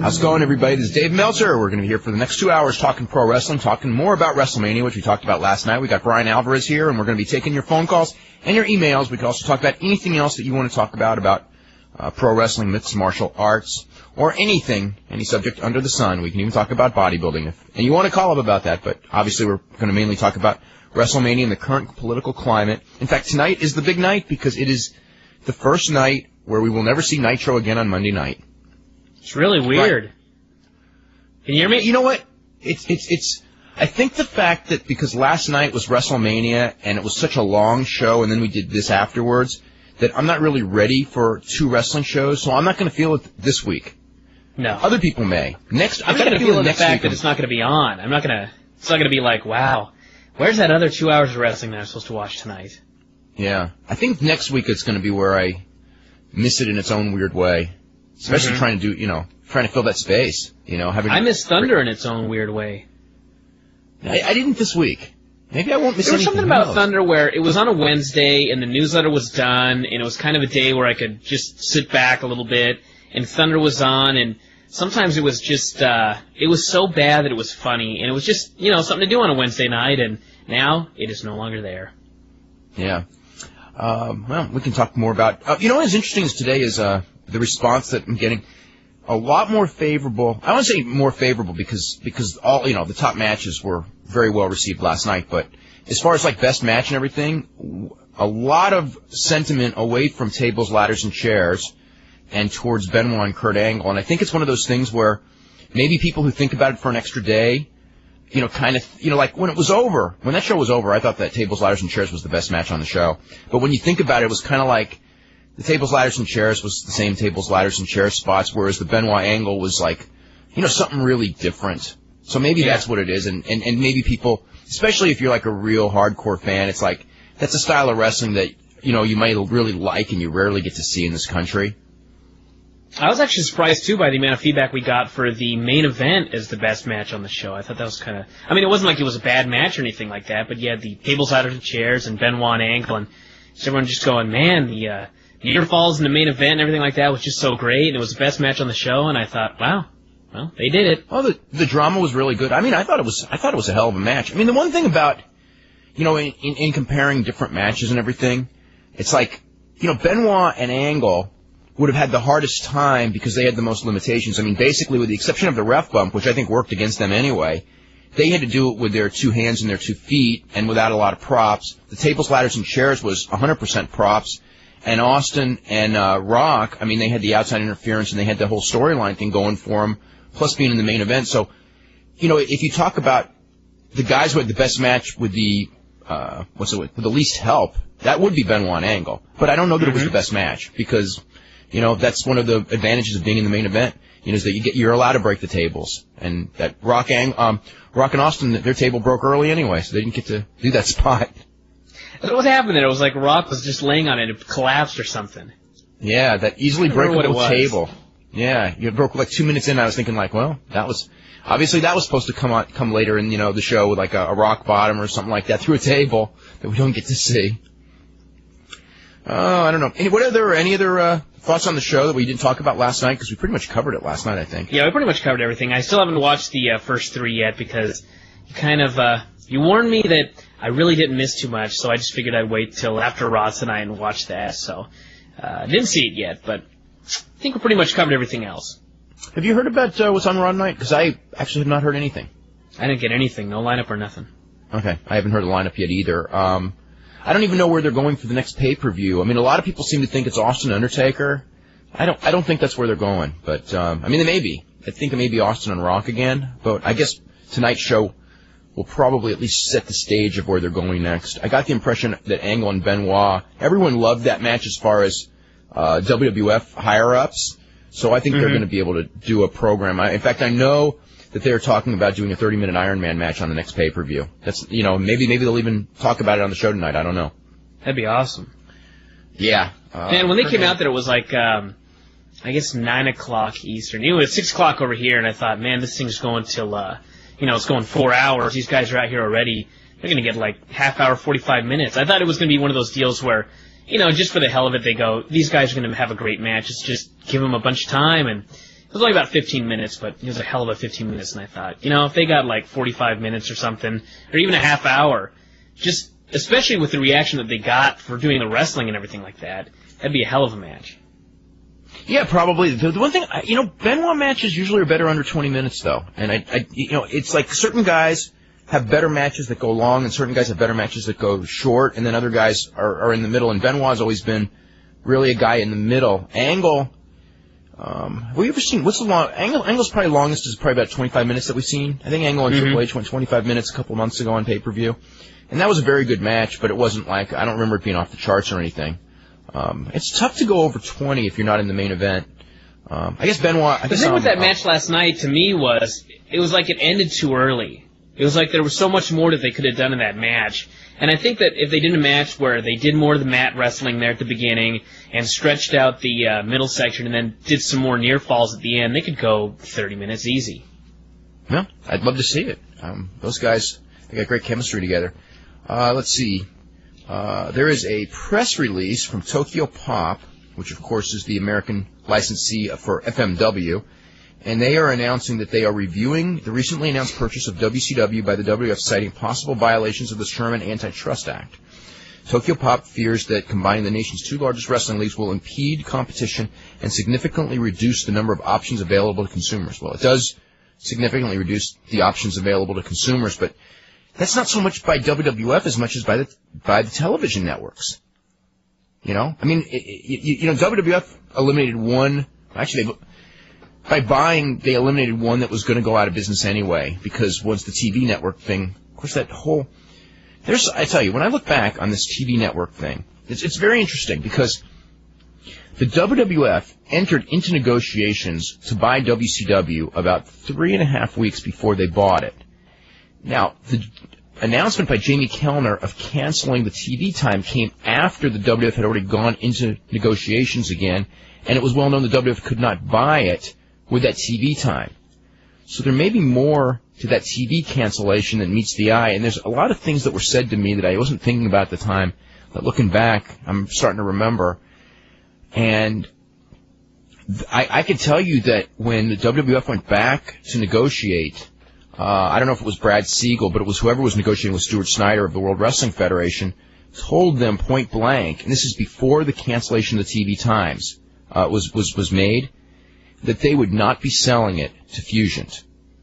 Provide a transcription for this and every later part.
How's it going, everybody? This is Dave Meltzer. We're going to be here for the next two hours talking pro wrestling, talking more about WrestleMania, which we talked about last night. We got Bryan Alvarez here, and we're going to be taking your phone calls and your emails. We can also talk about anything else that you want to talk about, about uh, pro wrestling, mixed martial arts, or anything, any subject under the sun. We can even talk about bodybuilding. If, and you want to call up about that, but obviously we're going to mainly talk about WrestleMania and the current political climate. In fact, tonight is the big night because it is the first night where we will never see Nitro again on Monday night. It's really weird. Right. Can you hear me? You know what? It's it's it's. I think the fact that because last night was WrestleMania and it was such a long show, and then we did this afterwards, that I'm not really ready for two wrestling shows, so I'm not going to feel it this week. No. Other people may. Next, I'm I not going to feel it the next fact week. that it's not going to be on. I'm not going to. It's not going to be like, wow, where's that other two hours of wrestling that I'm supposed to watch tonight? Yeah, I think next week it's going to be where I miss it in its own weird way, especially Mhm. trying to do, you know, trying to fill that space. You know, having. I miss Thunder in its own weird way. I, I didn't this week. Maybe I won't miss There was something about else. Thunder where it was on a Wednesday and the newsletter was done and it was kind of a day where I could just sit back a little bit and Thunder was on and sometimes it was just uh it was so bad that it was funny and it was just, you know, something to do on a Wednesday night and now it is no longer there. Yeah. Um, well, we can talk more about. Uh, you know what is interesting is today is uh, the response that I'm getting. A lot more favorable. I won't say more favorable because because all you know the top matches were very well received last night. But as far as like best match and everything, a lot of sentiment away from tables, ladders, and chairs, and towards Benoit and Kurt Angle. And I think it's one of those things where maybe people who think about it for an extra day you know, kind of, you know, like when it was over, when that show was over, I thought that tables, ladders, and chairs was the best match on the show. But when you think about it, it was kind of like the tables, ladders, and chairs was the same tables, ladders, and chairs spots, whereas the Benoit angle was like, you know, something really different. So maybe Yeah. that's what it is, and, and and maybe people, especially if you're like a real hardcore fan, it's like that's a style of wrestling that you know you might really like and you rarely get to see in this country. I was actually surprised too by the amount of feedback we got for the main event as the best match on the show. I thought that was kind of, I mean, it wasn't like it was a bad match or anything like that, but you had the tables, ladders, and chairs and Benoit and Angle and just everyone just going, man, the, uh, near falls in the main event and everything like that was just so great and it was the best match on the show and I thought, wow, well, they did it. Oh, the the drama was really good. I mean, I thought it was I thought it was a hell of a match. I mean, the one thing about you know, in, in, in comparing different matches and everything, it's like you know, Benoit and Angle would have had the hardest time because they had the most limitations. I mean, basically, with the exception of the ref bump, which I think worked against them anyway, they had to do it with their two hands and their two feet and without a lot of props. The tables, ladders, and chairs was 100% props. And Austin and uh, Rock, I mean, they had the outside interference and they had the whole storyline thing going for them, plus being in the main event. So, you know, if you talk about the guys who had the best match with the uh, what's it with the least help, that would be Benoit and Angle. But I don't know that it was the best match because, you know, that's one of the advantages of being in the main event. You know, is that you get you're allowed to break the tables, and that Rock Ang, um, Rock and Austin, their table broke early anyway, so they didn't get to do that spot. What happened there? It was like Rock was just laying on it, it collapsed or something. Yeah, that easily I don't what breakable table. Yeah, you broke like two minutes in. I was thinking like, well, that was obviously that was supposed to come on come later in you know the show with like a, a rock bottom or something like that through a table that we don't get to see. Oh, I don't know. Any, what other any other uh, thoughts on the show that we didn't talk about last night? Because we pretty much covered it last night, I think. Yeah, we pretty much covered everything. I still haven't watched the uh, first three yet because you kind of uh, you warned me that I really didn't miss too much, so I just figured I'd wait till after Raw tonight and watch that. So uh, didn't see it yet, but I think we pretty much covered everything else. Have you heard about uh, what's on Raw tonight? Because I actually have not heard anything. I didn't get anything, no lineup or nothing. Okay, I haven't heard the lineup yet either. Um, I don't even know where they're going for the next pay per view. I mean, a lot of people seem to think it's Austin Undertaker. I don't. I don't think that's where they're going. But um, I mean, they may be. I think it may be Austin and Rock again. But I guess tonight's show will probably at least set the stage of where they're going next. I got the impression that Angle and Benoit, everyone loved that match as far as uh, WWF higher ups. So I think they're Mhm. going to be able to do a program. I, in fact, I know that they're talking about doing a 30 minute Iron Man match on the next pay per view. That's you know maybe maybe they'll even talk about it on the show tonight. I don't know. That'd be awesome. Yeah. Uh, Man, when they came out there, it was like, um, I guess nine o'clock Eastern. It was six o'clock over here, and I thought, man, this thing's going till, uh, you know, it's going four hours. These guys are out here already. They're gonna get like half hour, forty-five minutes. I thought it was gonna be one of those deals where, you know, just for the hell of it, they go, these guys are gonna have a great match. Let's just give them a bunch of time, and It was only about 15 minutes, but it was a hell of a 15 minutes, and I thought, you know, if they got like 45 minutes or something, or even a half hour, just especially with the reaction that they got for doing the wrestling and everything like that, that'd be a hell of a match. Yeah, probably. The, the one thing, you know, Benoit matches usually are better under 20 minutes, though. And I, I, you know, it's like certain guys have better matches that go long, and certain guys have better matches that go short, and then other guys are, are in the middle. And Benoit's always been really a guy in the middle. Angle, um, have we ever seen what's the long? Angle, Angle's probably longest is probably about 25 minutes that we've seen. I think Angle and Mhm. Triple H went 25 minutes a couple months ago on pay per view, and that was a very good match. But it wasn't like I don't remember it being off the charts or anything. Um, it's tough to go over 20 if you're not in the main event. Um, I guess Benoit. I The guess, thing with that match last night to me was it was like it ended too early. It was like there was so much more that they could have done in that match. And I think that if they did a match where they did more of the mat wrestling there at the beginning and stretched out the uh, middle section and then did some more near falls at the end, they could go 30 minutes easy. Yeah, I'd love to see it. Um, those guys, they got great chemistry together. Uh, let's see. Uh, there is a press release from Tokyo Pop, which of course is the American licensee for FMW, and they are announcing that they are reviewing the recently announced purchase of WCW by the WF, citing possible violations of the Sherman Antitrust Act. Tokyo Pop fears that combining the nation's two largest wrestling leagues will impede competition and significantly reduce the number of options available to consumers. Well, it does significantly reduce the options available to consumers, but that's not so much by WWF as much as by the by the television networks. You know, I mean, it, it, you, you know, WWF eliminated one. Actually, by buying, they eliminated one that was going to go out of business anyway because once the TV network thing, of course, that whole there's. I tell you, when I look back on this TV network thing, it's it's very interesting because the WWF entered into negotiations to buy WCW about three and a half weeks before they bought it. Now, the announcement by Jamie Kellner of canceling the TV time came after the WWF had already gone into negotiations again, and it was well known the WWF could not buy it with that TV time. So there may be more to that TV cancellation than meets the eye, and there's a lot of things that were said to me that I wasn't thinking about at the time, but looking back, I'm starting to remember. And I, I can tell you that when the WWF went back to negotiate, uh, I don't know if it was Brad Siegel, but it was whoever was negotiating with Stuart Snyder of the World Wrestling Federation, told them point blank, and this is before the cancellation of the TV times uh, was was was made, that they would not be selling it to Fusion,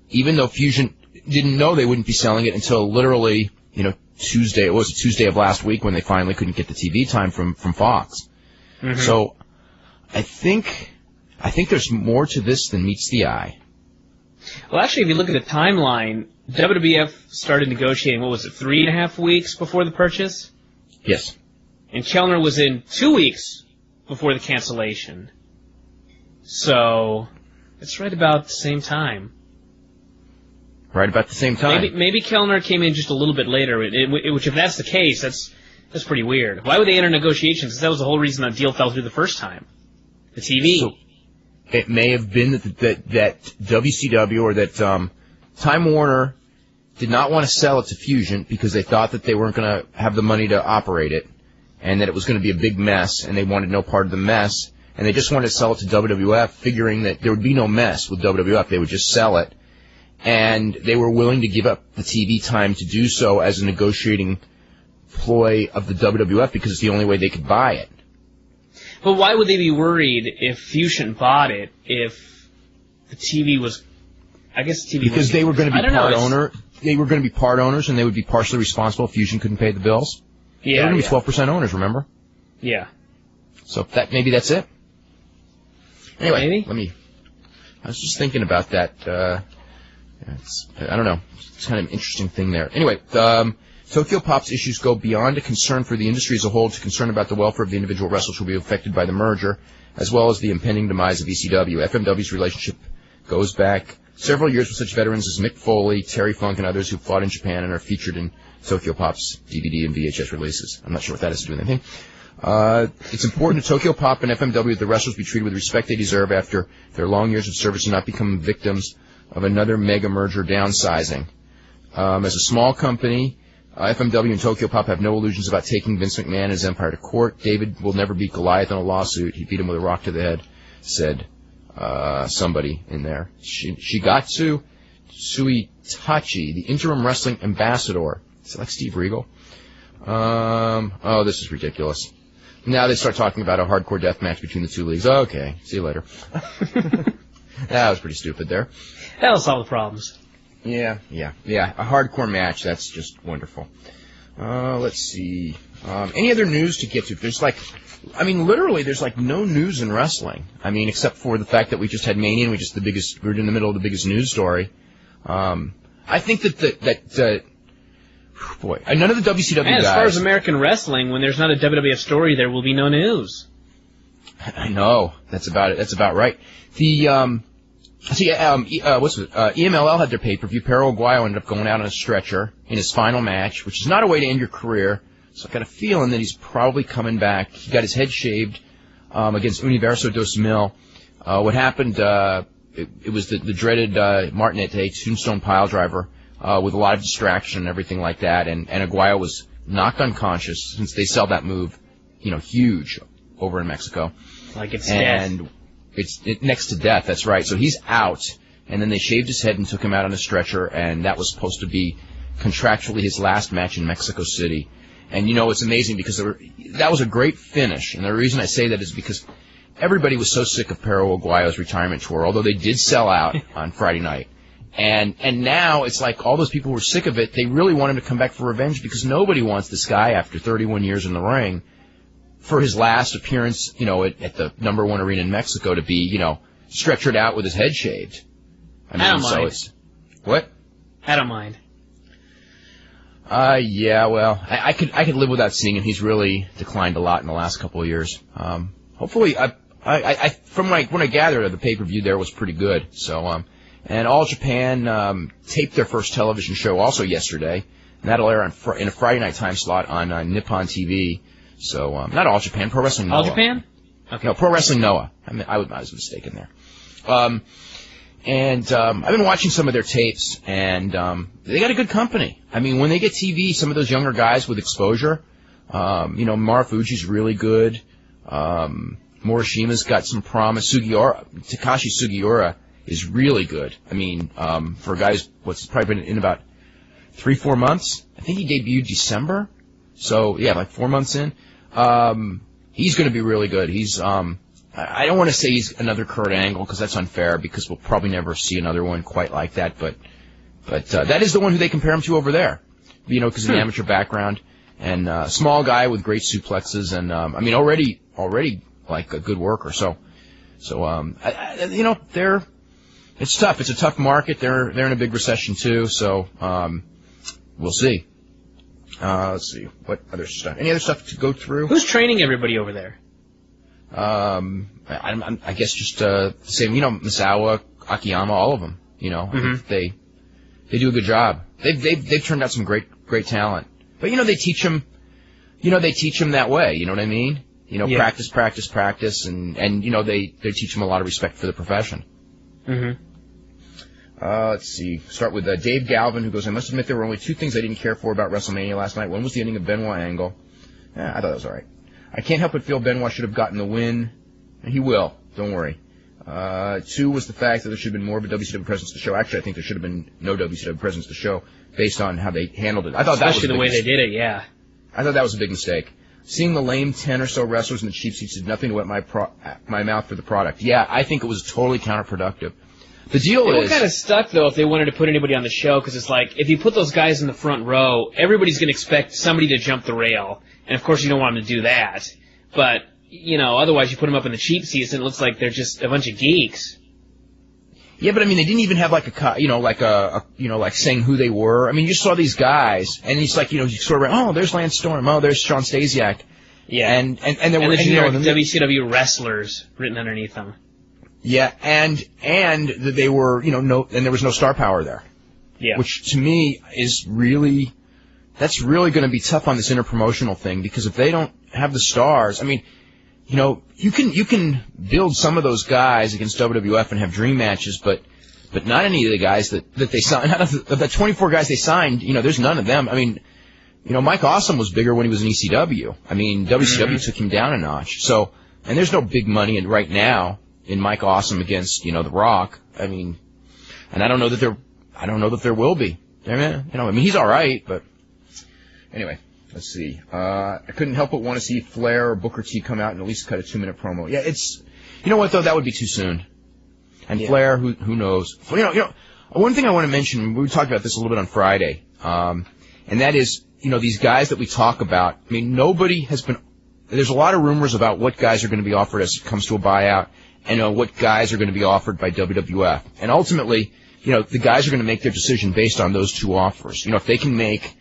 even though Fusion didn't know they wouldn't be selling it until literally, you know, Tuesday. It was Tuesday of last week when they finally couldn't get the TV time from from Fox. So, I think I think there's more to this than meets the eye. Well, actually, if you look at the timeline, WWF started negotiating, what was it, three and a half weeks before the purchase? Yes. And Kellner was in two weeks before the cancellation. So, it's right about the same time. Right about the same time. Maybe, maybe Kellner came in just a little bit later, it, it- which if that's the case, that's, that's pretty weird. Why would they enter negotiations? 'Cause that was the whole reason that deal fell through the first time. The TV. So- it may have been that that, that WCW or that um, Time Warner did not want to sell it to Fusion because they thought that they weren't going to have the money to operate it, and that it was going to be a big mess, and they wanted no part of the mess, and they just wanted to sell it to WWF, figuring that there would be no mess with WWF; they would just sell it, and they were willing to give up the TV time to do so as a negotiating ploy of the WWF because it's the only way they could buy it. But why would they be worried if Fusion bought it if the TV was? I guess the TV because was, they were going to be don't know, part owner. They were going to be part owners, and they would be partially responsible if Fusion couldn't pay the bills. they Yeah, were going to be yeah. twelve percent owners. Remember? yeah. So that maybe that's it. Anyway, Maybe. let me. I was just thinking about that. Uh, it's, I don't know. It's kind of an interesting thing there. Anyway, um, Tokyo Pop's issues go beyond a concern for the industry as a whole to concern about the welfare of the individual wrestlers who will be affected by the merger, as well as the impending demise of ECW. FMW's relationship goes back several years with such veterans as Mick Foley, Terry Funk, and others who fought in Japan and are featured in Tokyo Pop's DVD and VHS releases. I'm not sure what that has to do with anything. Uh, it's important to Tokyo Pop and FMW that the wrestlers be treated with respect they deserve after their long years of service and not become victims of another mega merger downsizing. Um, as a small company, uh, FMW and Tokyo Pop have no illusions about taking Vince McMahon and his empire to court. David will never beat Goliath in a lawsuit. He beat him with a rock to the head, said uh, somebody in there. She, Shigatsu Suitachi, the interim wrestling ambassador. Is it like Steve Regal? Um, oh, this is ridiculous. Now they start talking about a hardcore death match between the two leagues. Okay, see you later. that was pretty stupid there. That'll solve the problems. Yeah, yeah, yeah. A hardcore match. That's just wonderful. Uh, let's see. Um, any other news to get to? There's like, I mean, literally, there's like no news in wrestling. I mean, except for the fact that we just had Mania and we just the biggest, we are in the middle of the biggest news story. Um, I think that the, that, uh, boy, uh, none of the WCW and guys. as far as American wrestling, when there's not a WWF story, there will be no news. I know. That's about it. That's about right. The, um, See, um, uh, what's it? Uh, EMLL had their pay-per-view. Perro Aguayo ended up going out on a stretcher in his final match, which is not a way to end your career. So I've got a feeling that he's probably coming back. He got his head shaved um, against Universo dos Mil. Uh, what happened? Uh, it, it was the, the dreaded uh, Martinete Tombstone Pile Driver uh, with a lot of distraction and everything like that. And, and Aguayo was knocked unconscious since they sell that move, you know, huge over in Mexico. Like it's and death. It's it, next to death. That's right. So he's out, and then they shaved his head and took him out on a stretcher, and that was supposed to be contractually his last match in Mexico City. And you know it's amazing because were, that was a great finish, and the reason I say that is because everybody was so sick of Perro Aguayo's retirement tour, although they did sell out on Friday night. And and now it's like all those people were sick of it. They really want him to come back for revenge because nobody wants this guy after 31 years in the ring for his last appearance, you know, at, at the number one arena in Mexico to be, you know, stretchered out with his head shaved. I, mean, I don't so mind. It's, what? I don't mind. Uh, yeah, well, I, I could I could live without seeing him. He's really declined a lot in the last couple of years. Um, hopefully, I, I, I from like when I gathered, the pay per view there was pretty good. So, um, and All Japan um, taped their first television show also yesterday, and that'll air on fr- in a Friday night time slot on uh, Nippon TV. So um, not All Japan, Pro Wrestling Noah. All Japan? Okay. No, Pro Wrestling Noah. I, mean, I, I was mistaken there. Um, and um, I've been watching some of their tapes, and um, they got a good company. I mean, when they get TV, some of those younger guys with exposure, um, you know, Marufuji's really good. Um, Morishima's got some promise. Sugiura, Takashi Sugiura is really good. I mean, um, for a guy who's what's probably been in about three, four months. I think he debuted December. So yeah, like four months in. Um, he's going to be really good. He's um, I don't want to say he's another Kurt Angle because that's unfair because we'll probably never see another one quite like that. But but uh, that is the one who they compare him to over there. You know, because of the hmm. amateur background and uh, small guy with great suplexes and um, I mean already already like a good worker. So so um, I, I, you know they're it's tough. It's a tough market. They're they're in a big recession too. So um, we'll see. Uh, let's see what other stuff. Any other stuff to go through? Who's training everybody over there? Um, I, I, I guess just uh, the same. You know, Misawa, Akiyama, all of them. You know, mm-hmm. they they do a good job. They've they've they've turned out some great great talent. But you know, they teach them. You know, they teach them that way. You know what I mean? You know, yeah. practice, practice, practice, and and you know they they teach them a lot of respect for the profession. Mm-hmm. Uh, let's see. Start with uh, Dave Galvin, who goes, I must admit there were only two things I didn't care for about WrestleMania last night. One was the ending of Benoit Angle. Yeah, I thought that was all right. I can't help but feel Benoit should have gotten the win. And he will. Don't worry. Uh, two was the fact that there should have been more of a WCW presence to show. Actually, I think there should have been no WCW presence to show based on how they handled it. I thought Especially that was the way they did it, yeah. I thought that was a big mistake. Seeing the lame ten or so wrestlers in the cheap seats did nothing to wet my pro- my mouth for the product. Yeah, I think it was totally counterproductive. The deal it is kind of stuck though if they wanted to put anybody on the show because it's like if you put those guys in the front row, everybody's going to expect somebody to jump the rail, and of course you don't want them to do that. But you know, otherwise you put them up in the cheap seats and it looks like they're just a bunch of geeks. Yeah, but I mean, they didn't even have like a, you know, like a, a, you know, like saying who they were. I mean, you just saw these guys, and it's like, you know, you sort of, went, oh, there's Lance Storm, oh, there's Shawn Stasiak. Yeah. And, and, and there and were, the you know, WCW wrestlers written underneath them. Yeah, and and that they were, you know, no, and there was no star power there. Yeah. Which to me is really, that's really going to be tough on this interpromotional thing because if they don't have the stars, I mean, you know, you can you can build some of those guys against WWF and have dream matches, but but not any of the guys that that they signed. Not of the, of the 24 guys they signed. You know, there's none of them. I mean, you know, Mike Awesome was bigger when he was in ECW. I mean, WCW mm-hmm. took him down a notch. So, and there's no big money in right now in Mike Awesome against you know The Rock. I mean, and I don't know that there, I don't know that there will be. I mean, you know, I mean he's all right, but anyway. Let's see. Uh, I couldn't help but want to see Flair or Booker T come out and at least cut a two minute promo. Yeah, it's, you know what though, that would be too soon. And Yeah. Flair, who who knows? You know, you know, one thing I want to mention. We talked about this a little bit on Friday, um, and that is, you know, these guys that we talk about. I mean, nobody has been. There's a lot of rumors about what guys are going to be offered as it comes to a buyout, and uh, what guys are going to be offered by WWF. And ultimately, you know, the guys are going to make their decision based on those two offers. You know, if they can make,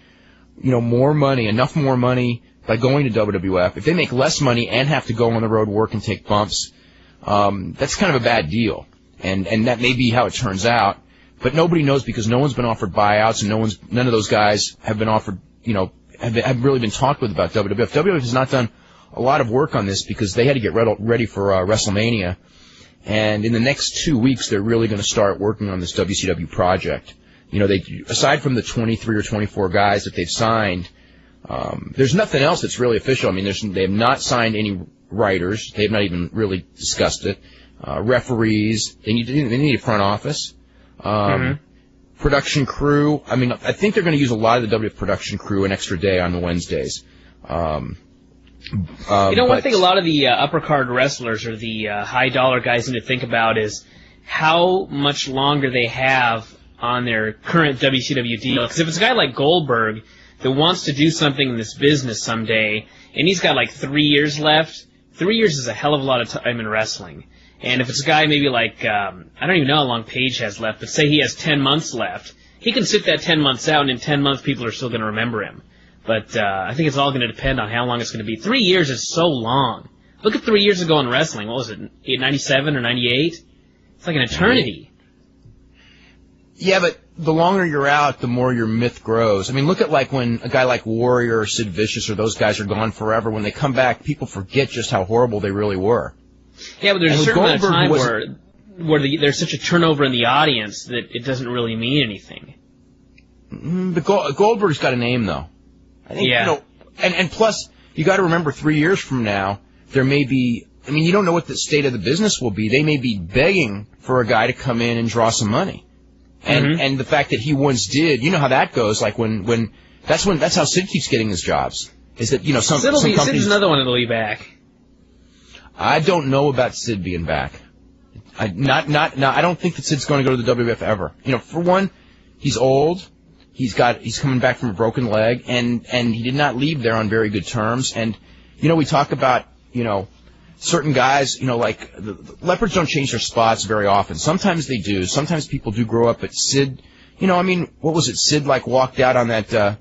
you know, more money, enough more money by going to WWF, if they make less money and have to go on the road, work and take bumps, um, that's kind of a bad deal. And and that may be how it turns out. But nobody knows because no one's been offered buyouts and no one's none of those guys have been offered. You know, have, have really been talked with about WWF. WWF has not done a lot of work on this because they had to get re- ready for uh, WrestleMania. And in the next two weeks, they're really going to start working on this WCW project. You know, they aside from the 23 or 24 guys that they've signed, um, there's nothing else that's really official. I mean, there's, they have not signed any writers. They have not even really discussed it. Uh, referees. They need they need a front office. Um, Production crew. I mean, I think they're going to use a lot of the WF production crew an extra day on the Wednesdays. Um, uh, You know, one but- thing a lot of the uh, upper card wrestlers or the uh, high dollar guys need to think about is how much longer they have on their current WCW deal. Because if it's a guy like Goldberg that wants to do something in this business someday, and he's got like three years left, three years is a hell of a lot of time in wrestling. And if it's a guy maybe like, um, I don't even know how long Page has left, but say he has 10 months left, he can sit that 10 months out, and in 10 months people are still going to remember him. But uh, I think it's all going to depend on how long it's going to be. Three years is so long. Look at three years ago in wrestling. What was it, 97 or 98? It's like an eternity. Yeah, but the longer you're out, the more your myth grows. I mean, look at like when a guy like Warrior or Sid Vicious or those guys are gone forever. When they come back, people forget just how horrible they really were. Yeah, but there's And a certain amount of time where where the, there's such a turnover in the audience that it doesn't really mean anything. Mm, But Goldberg's got a name though. I think Yeah. you know, and and plus you got to remember three years from now there may be. I mean, you don't know what the state of the business will be. They may be begging for a guy to come in and draw some money, and Mhm. and the fact that he once did, you know how that goes. Like when when that's when that's how Sid keeps getting his jobs. Is that you know some Sid'll some be, companies Sid's another one that'll be back. I don't know about Sid being back. I not not not. I don't think that Sid's going to go to the WWF ever. You know, for one, he's old. He's got he's coming back from a broken leg, and and he did not leave there on very good terms. And you know, we talk about you know certain guys. You know, like the, the leopards don't change their spots very often. Sometimes they do. Sometimes people do grow up. But Sid, you know, I mean, what was it? Sid like walked out on that. Uh,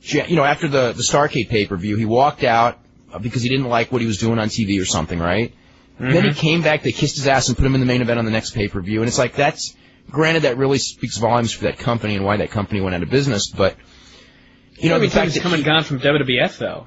you know, after the the Starcade pay per view, he walked out because he didn't like what he was doing on TV or something, right? Then he came back, they kissed his ass and put him in the main event on the next pay per view, and it's like that's granted that really speaks volumes for that company and why that company went out of business, but you know I the fact that come and gone from WWF though.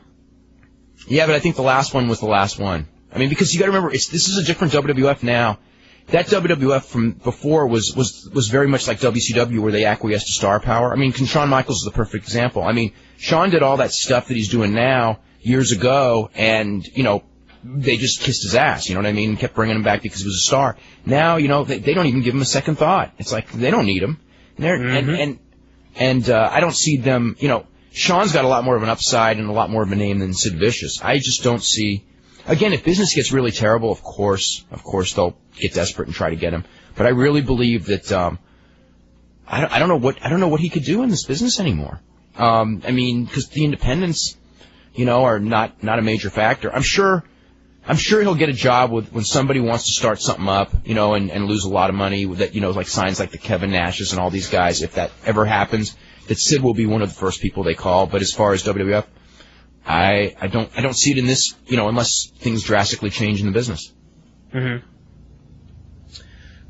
yeah, but I think the last one was the last one. I mean, because you got to remember, it's this is a different WWF now. That WWF from before was was was very much like WCW, where they acquiesced to star power. I mean, Shawn Michaels is the perfect example. I mean, Shawn did all that stuff that he's doing now years ago, and you know, they just kissed his ass. You know what I mean? And kept bringing him back because he was a star. Now, you know, they, they don't even give him a second thought. It's like they don't need him. And they're, and and and uh, I don't see them. You know, Sean's got a lot more of an upside and a lot more of a name than Sid Vicious. I just don't see. Again, if business gets really terrible, of course, of course they'll get desperate and try to get him. But I really believe that um, I don't, I don't know what I don't know what he could do in this business anymore. Um, I mean, because the independents, you know, are not not a major factor. I'm sure. I'm sure he'll get a job with when somebody wants to start something up, you know, and, and lose a lot of money. That you know, like signs like the Kevin Nashes and all these guys. If that ever happens, that Sid will be one of the first people they call. But as far as WWF, I I don't I don't see it in this, you know, unless things drastically change in the business. Mm-hmm.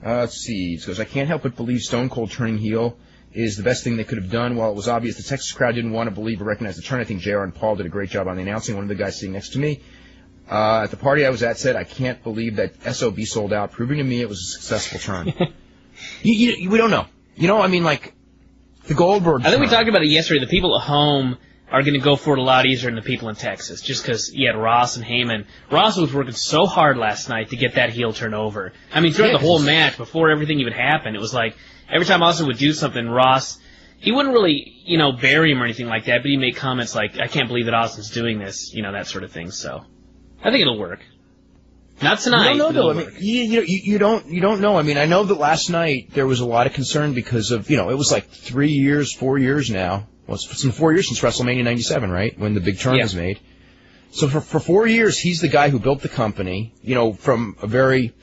Uh, let's see. It goes, I can't help but believe Stone Cold turning heel is the best thing they could have done. While it was obvious the Texas crowd didn't want to believe or recognize the turn, I think JR and Paul did a great job on the announcing. One of the guys sitting next to me uh, at the party I was at said, I can't believe that SOB sold out, proving to me it was a successful turn. you, you, we don't know. You know, I mean, like, the Goldberg I think we talked about it yesterday. The people at home are going to go for it a lot easier than the people in Texas, just because you had Ross and Heyman. Ross was working so hard last night to get that heel turn over. I mean, throughout Yeah, the whole match, before everything even happened, it was like every time Austin would do something, Ross, he wouldn't really, you know, bury him or anything like that, but he'd make comments like, I can't believe that Austin's doing this, you know, that sort of thing. So, I think it'll work. Not tonight. Don't know though. I mean, you, you you you don't you don't know. I mean, I know that last night there was a lot of concern because of you know it was like three years, four years now. Well, it's been four years since WrestleMania '97, right? When the big turn Yeah. was made. So for for four years, he's the guy who built the company. You know, from a very,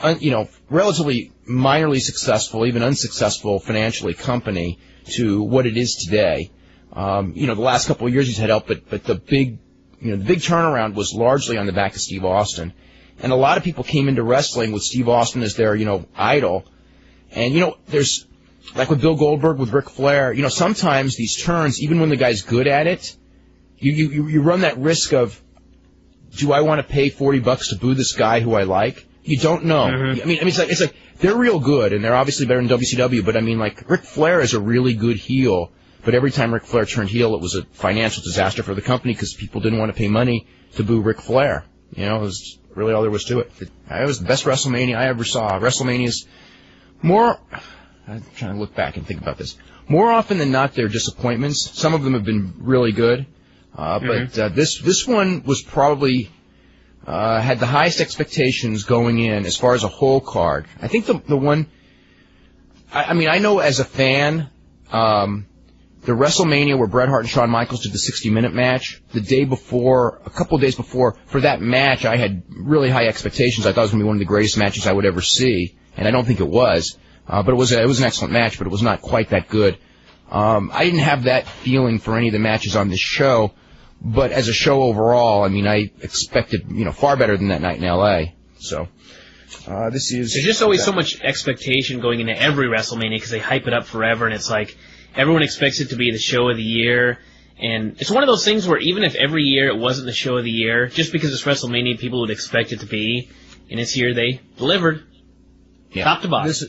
un, you know, relatively minorly successful, even unsuccessful financially company to what it is today. Um, you know, the last couple of years he's had help, but but the big, you know, the big turnaround was largely on the back of Steve Austin. And a lot of people came into wrestling with Steve Austin as their, you know, idol. And, you know, there's, like with Bill Goldberg, with Ric Flair, you know, sometimes these turns, even when the guy's good at it, you, you, you run that risk of, do I want to pay 40 bucks to boo this guy who I like? You don't know. Mhm. I mean, I mean, it's like, it's like, they're real good and they're obviously better than WCW, but I mean, like, Ric Flair is a really good heel, but every time Ric Flair turned heel, it was a financial disaster for the company because people didn't want to pay money to boo Ric Flair. You know, it was really all there was to it. It, was the best WrestleMania I ever saw. WrestleMania's more, I'm trying to look back and think about this. More often than not, they're disappointments. Some of them have been really good, uh, but uh, this this one was probably uh, had the highest expectations going in as far as a whole card. I think the the one, I, I mean, I know as a fan, um, the WrestleMania where Bret Hart and Shawn Michaels did the 60 minute match, the day before, a couple days before, for that match, I had really high expectations. I thought it was going to be one of the greatest matches I would ever see, and I don't think it was. Uh, but it was a, it was an excellent match, but it was not quite that good. Um, I didn't have that feeling for any of the matches on this show, but as a show overall, I mean, I expected you know far better than that night in L.A. So uh, this is There's just always so much expectation going into every WrestleMania because they hype it up forever, and it's like everyone expects it to be the show of the year. And it's one of those things where even if every year it wasn't the show of the year, just because it's WrestleMania, people would expect it to be. And this year they delivered yeah. top to bottom. This,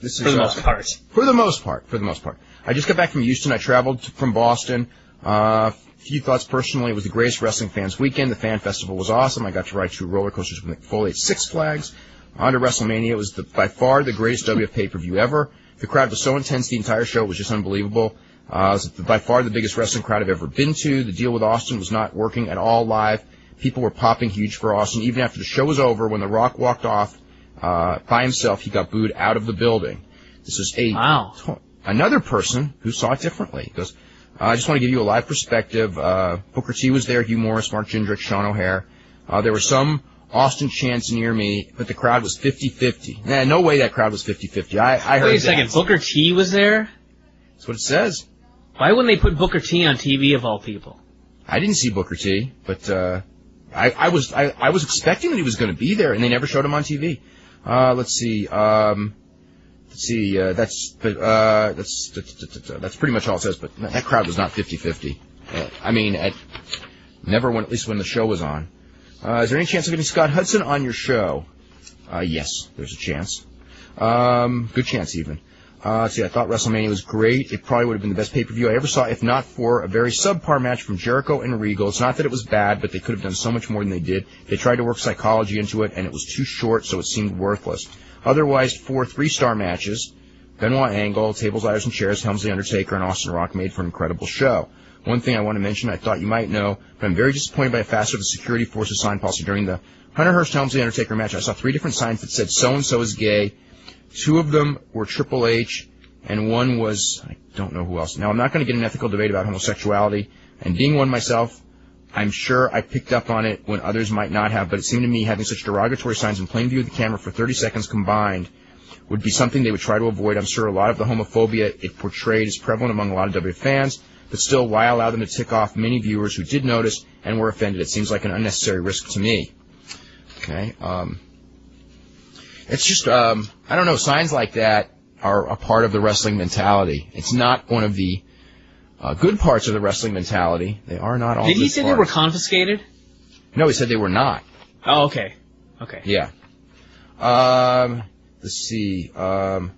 this is for the uh, most part. For the most part, for the most part. I just got back from Houston. I traveled to- from Boston. Uh, few thoughts personally. It was the greatest wrestling fans weekend. The fan festival was awesome. I got to ride two roller coasters with Mick Foley at Six Flags. On to WrestleMania. It was the, by far the greatest WF pay-per-view ever. The crowd was so intense the entire show was just unbelievable. Uh, it was by far the biggest wrestling crowd I've ever been to. The deal with Austin was not working at all live. People were popping huge for Austin. Even after the show was over, when The Rock walked off uh, by himself, he got booed out of the building. This is a Wow. to- another person who saw it differently. He goes, I just want to give you a live perspective. Uh, Booker T was there, Hugh Morrus, Mark Jindrak, Sean O'Haire. Uh, there were some Austin Chance near me, but the crowd was 50-50. Nah, no way that crowd was 50-50. I, I heard Wait a that. second, Booker T was there? That's what it says. Why wouldn't they put Booker T on TV of all people? I didn't see Booker T, but uh, I, I was I, I was expecting that he was going to be there, and they never showed him on TV. Uh, let's see. Um, let's see. Uh, that's but uh, that's that's that's pretty much all it says. But that crowd was not 50-50. Uh, I mean, at never when at least when the show was on. Uh, is there any chance of getting Scott Hudson on your show? Uh, yes, there's a chance. Um, good chance even. Uh, see, I thought WrestleMania was great. It probably would have been the best pay-per-view I ever saw, if not for a very subpar match from Jericho and Regal. It's not that it was bad, but they could have done so much more than they did. They tried to work psychology into it, and it was too short, so it seemed worthless. Otherwise, four three-star matches, Benoit Angle, Tables, Ladders, and Chairs, Helmsley Undertaker, and Austin Rock made for an incredible show. One thing I want to mention, I thought you might know, but I'm very disappointed by a faster the security forces sign policy during the Hunter Hearst Helmsley Undertaker match. I saw three different signs that said so and so is gay. Two of them were Triple H, and one was I don't know who else. Now I'm not going to get an ethical debate about homosexuality, and being one myself, I'm sure I picked up on it when others might not have. But it seemed to me having such derogatory signs in plain view of the camera for 30 seconds combined would be something they would try to avoid. I'm sure a lot of the homophobia it portrayed is prevalent among a lot of W fans, but still, why allow them to tick off many viewers who did notice and were offended? It seems like an unnecessary risk to me. Okay. Um, it's just, um, I don't know, signs like that are a part of the wrestling mentality. It's not one of the uh, good parts of the wrestling mentality. They are not all Did he say they were confiscated? No, he said they were not. Oh, okay. Okay. Yeah. Um, let's see. Um,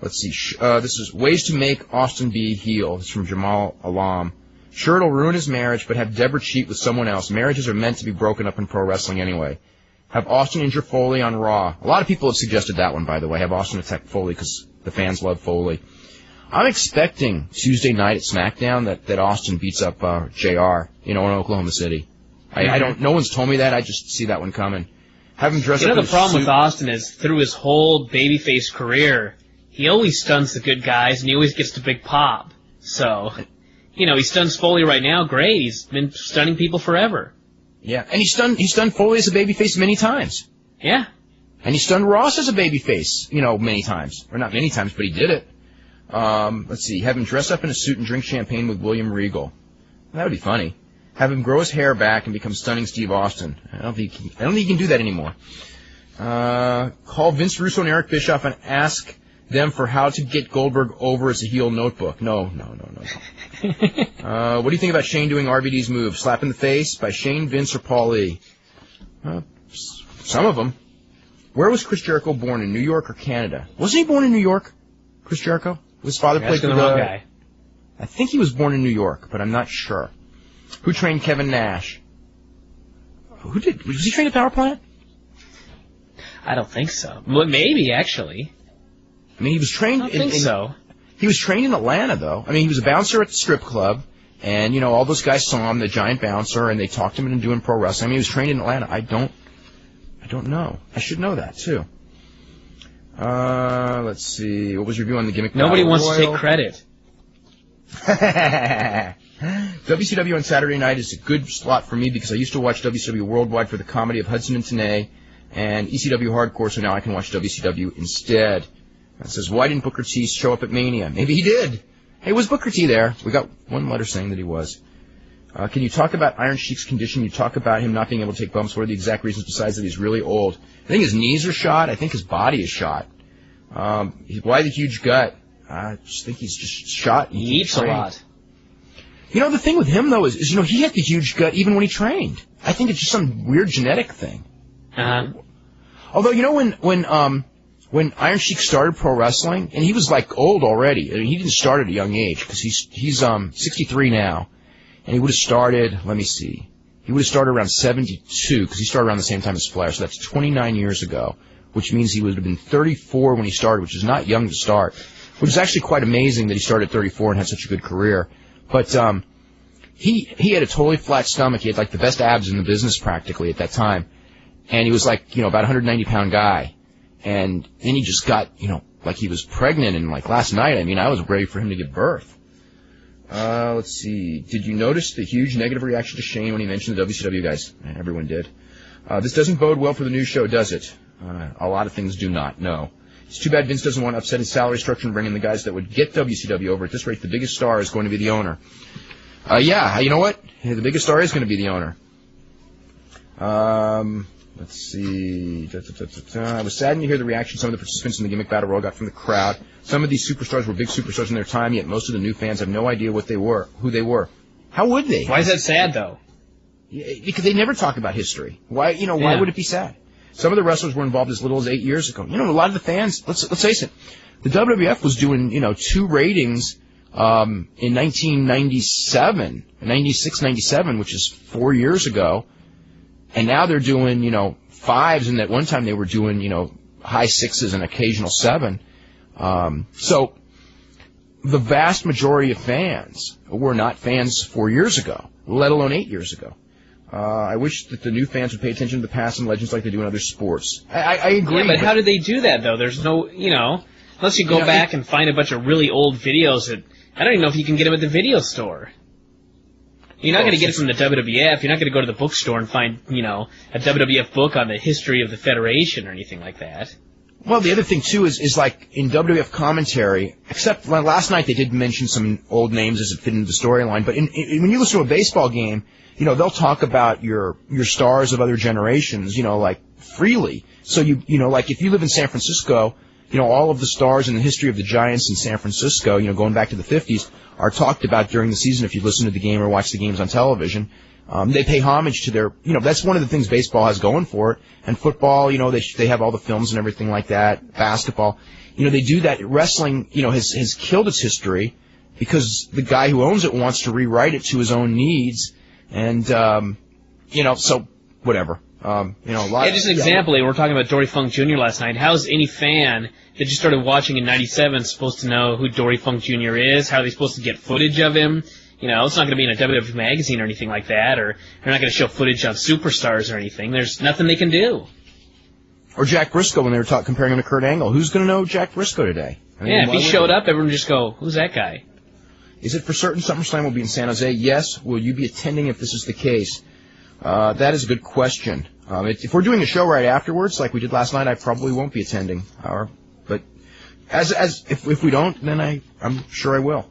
let's see. Uh, this is ways to make Austin be heel. It's from Jamal Alam. Sure, it'll ruin his marriage, but have Deborah cheat with someone else. Marriages are meant to be broken up in pro wrestling anyway. Have Austin injure Foley on Raw. A lot of people have suggested that one, by the way. Have Austin attack Foley because the fans love Foley. I'm expecting Tuesday night at SmackDown that, that Austin beats up uh, JR, you know, in Oklahoma City. I, I don't. No one's told me that. I just see that one coming. Have him dress You know up the in a problem with. Austin is through his whole babyface career, he always stuns the good guys and he always gets the big pop. So, you know, he stuns Foley right now. Great, he's been stunning people forever. Yeah, and he's stunned he's done Foley as a babyface many times, Yeah, and he stunned Ross as a babyface, you know, many times, or not many times, but he did it. Um, let's see, have him dress up in a suit and drink champagne with William Regal. That would be funny. Have him grow his hair back and become stunning Steve Austin. I don't think he, I don't think he can do that anymore. Uh, call Vince Russo and Eric Bischoff and ask them for how to get Goldberg over as a heel notebook. No, no, no, no. Uh, what do you think about Shane doing RVD's move? Slap in the face by Shane, Vince, or Paul Lee? Uh, some of them. Where was Chris Jericho born? In New York or Canada? Wasn't he born in New York? Chris Jericho? His father You're played for the guy. I think he was born in New York, but I'm not sure. Who trained Kevin Nash? Who did? Was he trained at Power Plant? I don't think so. Well, maybe actually. I mean, he was I trained. don't in, think in- so. He was trained in Atlanta, though. I mean, he was a bouncer at the strip club, and you know all those guys saw him, the giant bouncer, and they talked him into doing pro wrestling. I mean, he was trained in Atlanta. I don't, I don't know. I should know that too. Uh, let's see. What was your view on the gimmick? Nobody Battle wants to take credit. WCW on Saturday night is a good slot for me because I used to watch WCW Worldwide for the comedy of Hudson and Tenay and ECW Hardcore, so now I can watch WCW instead. It says, why didn't Booker T show up at Mania? Maybe he did. Hey, was Booker T there? We got one letter saying that he was. Uh, can you talk about Iron Sheik's condition? You talk about him not being able to take bumps. What are the exact reasons besides that he's really old? I think his knees are shot. I think his body is shot. Um, he- why the huge gut? I just think he's just shot. He eats a lot. You know, the thing with him, though, is, is, you know, he had the huge gut even when he trained. I think it's just some weird genetic thing. Uh-huh. Although, you know, when, when, um, when Iron Sheik started pro wrestling, and he was like old already. I mean, he didn't start at a young age because he's he's um 63 now, and he would have started. Let me see. He would have started around 72 because he started around the same time as Flair. So that's 29 years ago, which means he would have been 34 when he started, which is not young to start. Which is actually quite amazing that he started at 34 and had such a good career. But um, he he had a totally flat stomach. He had like the best abs in the business practically at that time, and he was like you know about 190 pound guy. And then he just got, you know, like he was pregnant and like last night, I mean, I was ready for him to give birth. Uh, let's see. Did you notice the huge negative reaction to Shane when he mentioned the WCW guys? Everyone did. Uh, this doesn't bode well for the new show, does it? Uh, a lot of things do not, no. It's too bad Vince doesn't want to upset his salary structure and bring in the guys that would get WCW over. At this rate, the biggest star is going to be the owner. Uh, yeah, you know what? The biggest star is going to be the owner. Um, let's see. Da, da, da. I was saddened to hear the reaction some of the participants in the gimmick battle royal got from the crowd. Some of these superstars were big superstars in their time, yet most of the new fans have no idea what they were, who they were. How would they? Why is that sad though? Yeah, Because they never talk about history. Why, you know, why Yeah. would it be sad? Some of the wrestlers were involved as little as eight years ago. You know, a lot of the fans. Let's let's face it. The WWF was doing, you know, two ratings um, in 1997, 96, 97, which is four years ago, and now they're doing, you know, fives. And at one time they were doing, you know, high sixes and occasional seven. Um, so the vast majority of fans were not fans four years ago, let alone eight years ago. Uh, I wish that the new fans would pay attention to the past and legends like they do in other sports. I, I, agree. Yeah, but how do they do that though? There's no, you know, unless you go You know, back and find a bunch of really old videos that I don't even know if you can get them at the video store. You're not going to get it from the WWF. You're not going to go to the bookstore and find, you know, a WWF book on the history of the Federation or anything like that. Well, the other thing too is is like in WWF commentary. Except last night they did mention some old names as it fit into the storyline. But in, in, when you listen to a baseball game, you know they'll talk about your your stars of other generations. You know, like freely. So you you know like if you live in San Francisco, you know all of the stars in the history of the Giants in San Francisco, you know going back to the 50s, are talked about during the season if you listen to the game or watch the games on television. Um, they pay homage to their, you know, that's one of the things baseball has going for it. And football, you know, they they have all the films and everything like that. Basketball, you know, they do that. Wrestling, you know, has has killed its history, because the guy who owns it wants to rewrite it to his own needs, and um, you know, so whatever. Um, you know, a lot. Yeah, just an yeah. example. We were talking about Dory Funk Jr. last night. How's any fan that just started watching in '97 supposed to know who Dory Funk Jr. is? How are they supposed to get footage of him? You know, it's not going to be in a WWE magazine or anything like that, or they're not going to show footage of superstars or anything. There's nothing they can do. Or Jack Briscoe when they were talk, comparing him to Kurt Angle. Who's going to know Jack Briscoe today? I mean, yeah, if he showed up, everyone would just go, "Who's that guy?" Is it for certain SummerSlam will be in San Jose? Yes. Will you be attending if this is the case? Uh, that is a good question. Um, if, if we're doing a show right afterwards, like we did last night, I probably won't be attending. Or, but as as if if we don't, then I I'm sure I will.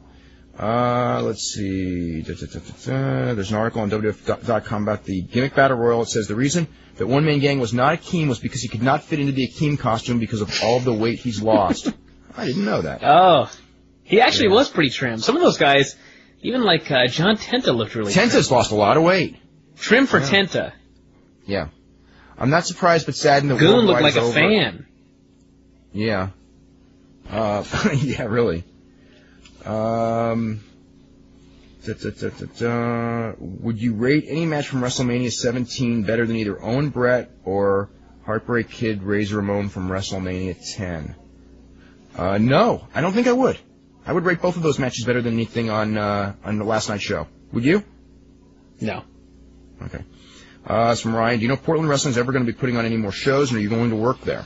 Uh, let's see. Da, da, da. There's an article on WWF.com about the gimmick battle royal. It says the reason that One Man Gang was not Akeem was because he could not fit into the Akeem costume because of all the weight he's lost. I didn't know that. Oh, he actually was pretty trim. Some of those guys, even like uh, John Tenta, looked really Tenta's lost a lot of weight. trim. Trim for Yeah. Tenta. Yeah. I'm not surprised, but saddened that Goon looked like a over. fan. Yeah. Uh, yeah, really. Um, da, da, da. Would you rate any match from WrestleMania 17 better than either Owen Brett or Heartbreak Kid Razor Ramon from WrestleMania 10? Uh, no, I don't think I would. I would rate both of those matches better than anything on uh, on the last night's show. Would you? No. Okay. Uh, it's from Ryan. Do you know Portland Wrestling's ever going to be putting on any more shows, and are you going to work there?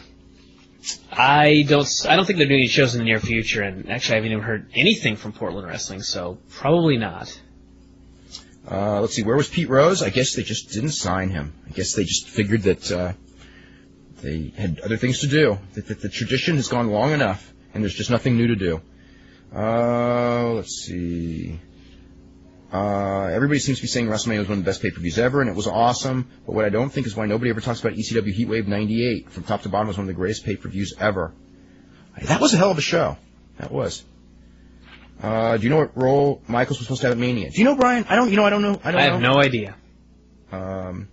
I don't. I don't think they're doing any shows in the near future, and actually, I haven't even heard anything from Portland Wrestling, so probably not. Uh, let's see, where was Pete Rose? I guess they just didn't sign him. I guess they just figured that uh, they had other things to do. That, that the tradition has gone long enough, and there's just nothing new to do. Uh, let's see. Uh, everybody seems to be saying WrestleMania was one of the best pay-per-views ever, and it was awesome. But what I don't think is why nobody ever talks about ECW Heatwave '98 from top to bottom was one of the greatest pay-per-views ever. That was a hell of a show. That was. Uh, do you know what role Michaels was supposed to have at Mania? Do you know Bryan? I don't. You know, I don't know. I don't I know. have no idea. Um,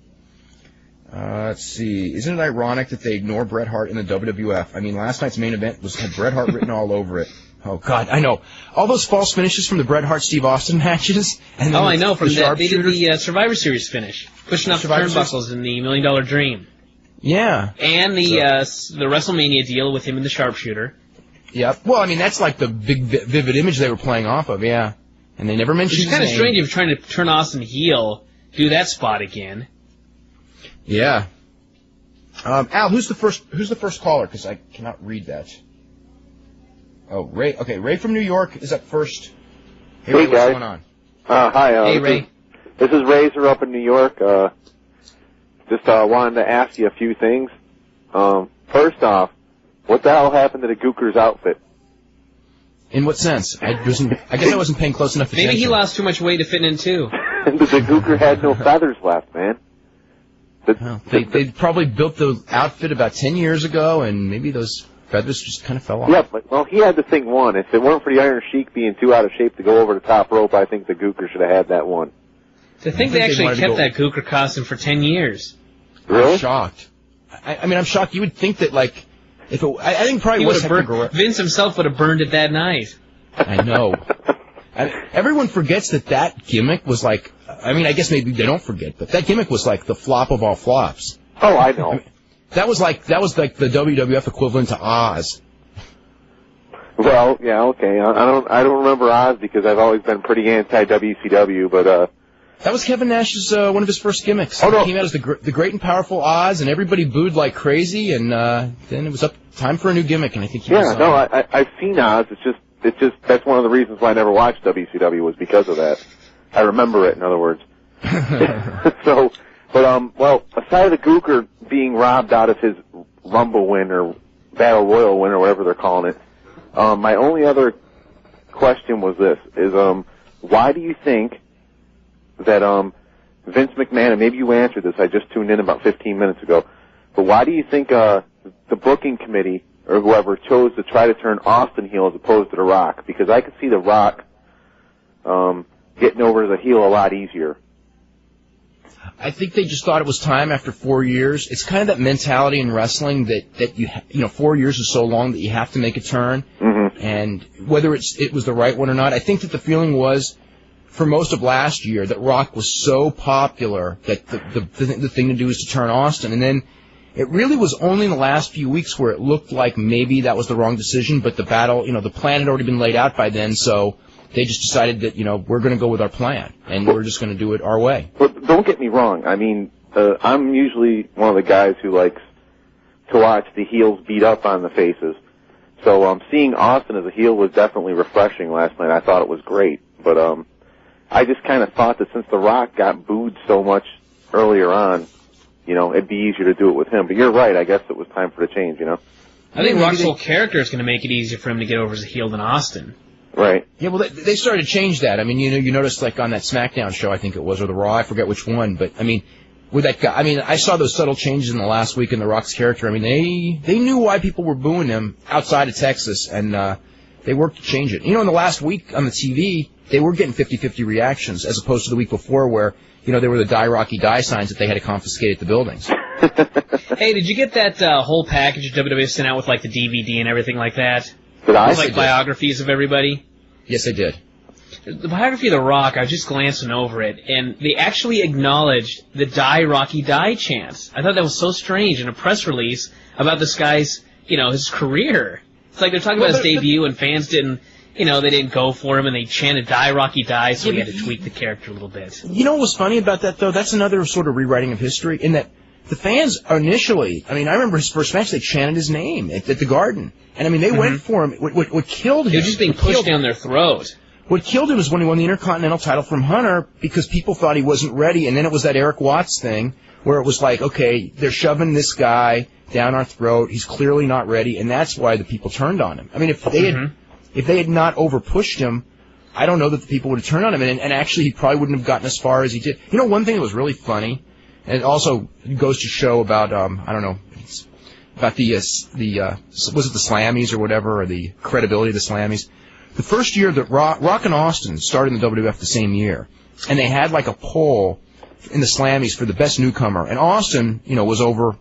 uh, let's see. Isn't it ironic that they ignore Bret Hart in the WWF? I mean, last night's main event was had Bret Hart written all over it. Oh God, I know all those false finishes from the Bret Hart Steve Austin matches. And Oh, I know. From the that, they did the uh, Survivor Series finish, pushing up the turnbuckles in the Million Dollar Dream, Yeah. and the So- uh, the WrestleMania deal with him and the sharpshooter. Yep. Well, I mean, that's like the big vivid image they were playing off of. Yeah. And they never mentioned. It's kind of strange if you're trying to turn Austin heel, do that spot again. Yeah. Um, Al, who's the first? Who's the first caller? Because I cannot read that. Oh, Ray. Okay, Ray from New York is up first. Hey, Hey, Ray, what's guys. going on? Uh, hi, uh, Hey, this Ray. Is, this is Razor up in New York. Uh, just uh, wanted to ask you a few things. Um, first off, what the hell happened to the Gooker's outfit? In what sense? I wasn't. I guess I wasn't paying close enough attention. Maybe he lost too much weight to fit in too. the Gooker had no feathers left, man. The, Well, they the- they probably built the outfit about ten years ago, and maybe those feathers just kind of fell off. yeah, but well, he had the thing won. If it weren't for the Iron Sheik being too out of shape to go over the top rope, I think the Gooker should have had that one. I think think they they actually wanted to kept go- that Gooker costume for ten years. I'm Really? shocked. I, I mean, I'm shocked. You would think that like if it, I, I think probably would have burned. Guerrero. Vince himself would have burned it that night. I know. I, everyone forgets that that gimmick was like. I mean, I guess maybe they don't forget, but that gimmick was like the flop of all flops. Oh, I know. That was like that was like the WWF equivalent to Oz. Well, yeah, okay. I, don't, I don't remember Oz because I've always been pretty anti WCW, but uh, That was Kevin Nash's uh, one of his first gimmicks. Oh, no. He came out as the gr- the great and powerful Oz, and everybody booed like crazy. And uh, then it was up time for a new gimmick, and I think he Yeah, was, uh, no, I, I, I've seen Oz. It's just, it's just that's one of the reasons why I never watched WCW was because of that. I remember it, in other words. so, but um, well, aside of the Gooker being robbed out of his Rumble win or Battle Royal win or whatever they're calling it, um, my only other question was this: is um, why do you think that um, Vince McMahon? And maybe you answered this. I just tuned in about 15 minutes ago. But why do you think uh, the booking committee or whoever chose to try to turn Austin heel as opposed to The Rock? Because I could see The Rock um, getting over as a heel a lot easier. I think they just thought it was time after four years. It's kind of that mentality in wrestling that that you ha- you know four years is so long that you have to make a turn. Mm-hmm. And whether it's it was the right one or not, I think that the feeling was for most of last year that Rock was so popular that the the, the, the thing to do is to turn Austin, and then it really was only in the last few weeks where it looked like maybe that was the wrong decision, but the battle, you know, the plan had already been laid out by then, so they just decided that, you know, we're going to go with our plan, and we're just going to do it our way. But don't get me wrong. I mean, uh, I'm usually one of the guys who likes to watch the heels beat up on the faces. So um, seeing Austin as a heel was definitely refreshing last night. I thought it was great, but um, I just kind of thought that since The Rock got booed so much earlier on, you know, it'd be easier to do it with him. But you're right. I guess it was time for the change. You know. I think Rock's whole character is going to make it easier for him to get over as a heel than Austin. Right. Yeah, well, they, they started to change that. I mean, you know, you noticed like on that SmackDown show, I think it was, or the Raw, I forget which one, but I mean, with that guy, I mean, I saw those subtle changes in the last week in The Rock's character. I mean, they they knew why people were booing him outside of Texas, and uh, they worked to change it. You know, in the last week on the TV, they were getting 50-50 reactions, as opposed to the week before, where you know there were the die Rocky die signs that they had to confiscate at the buildings. Hey, did you get that uh, whole package WWE sent out with like the DVD and everything like that? Did I? With like biographies of everybody. Yes, I did. The biography of The Rock, I was just glancing over it, and they actually acknowledged the Die Rocky Die chants. I thought that was so strange in a press release about this guy's, you know, his career. It's like they're talking Well, about his debut, and fans didn't, you know, they didn't go for him, and they chanted Die Rocky Die, so Yeah, he had to tweak the character a little bit. You know what was funny about that though? That's another sort of rewriting of history in that the fans initially, I mean, I remember his first match, they chanted his name at, at the Garden. And I mean, they went for him. What, what, what killed him? He was just being pushed down their throat. What killed him was when he won the Intercontinental title from Hunter because people thought he wasn't ready. And then it was that Erik Watts thing where it was like, okay, they're shoving this guy down our throat. He's clearly not ready. And that's why the people turned on him. I mean, if they had, Mhm. if they had not over pushed him, I don't know that the people would have turned on him. And, and actually, he probably wouldn't have gotten as far as he did. You know, one thing that was really funny, and it also goes to show about, um, I don't know, about the, uh, the, uh, was it the Slammies or whatever, or the credibility of the Slammies? The first year that Rock, Rock and Austin started in the WWF the same year, and they had like a poll in the Slammies for the best newcomer, and Austin, you know, was over.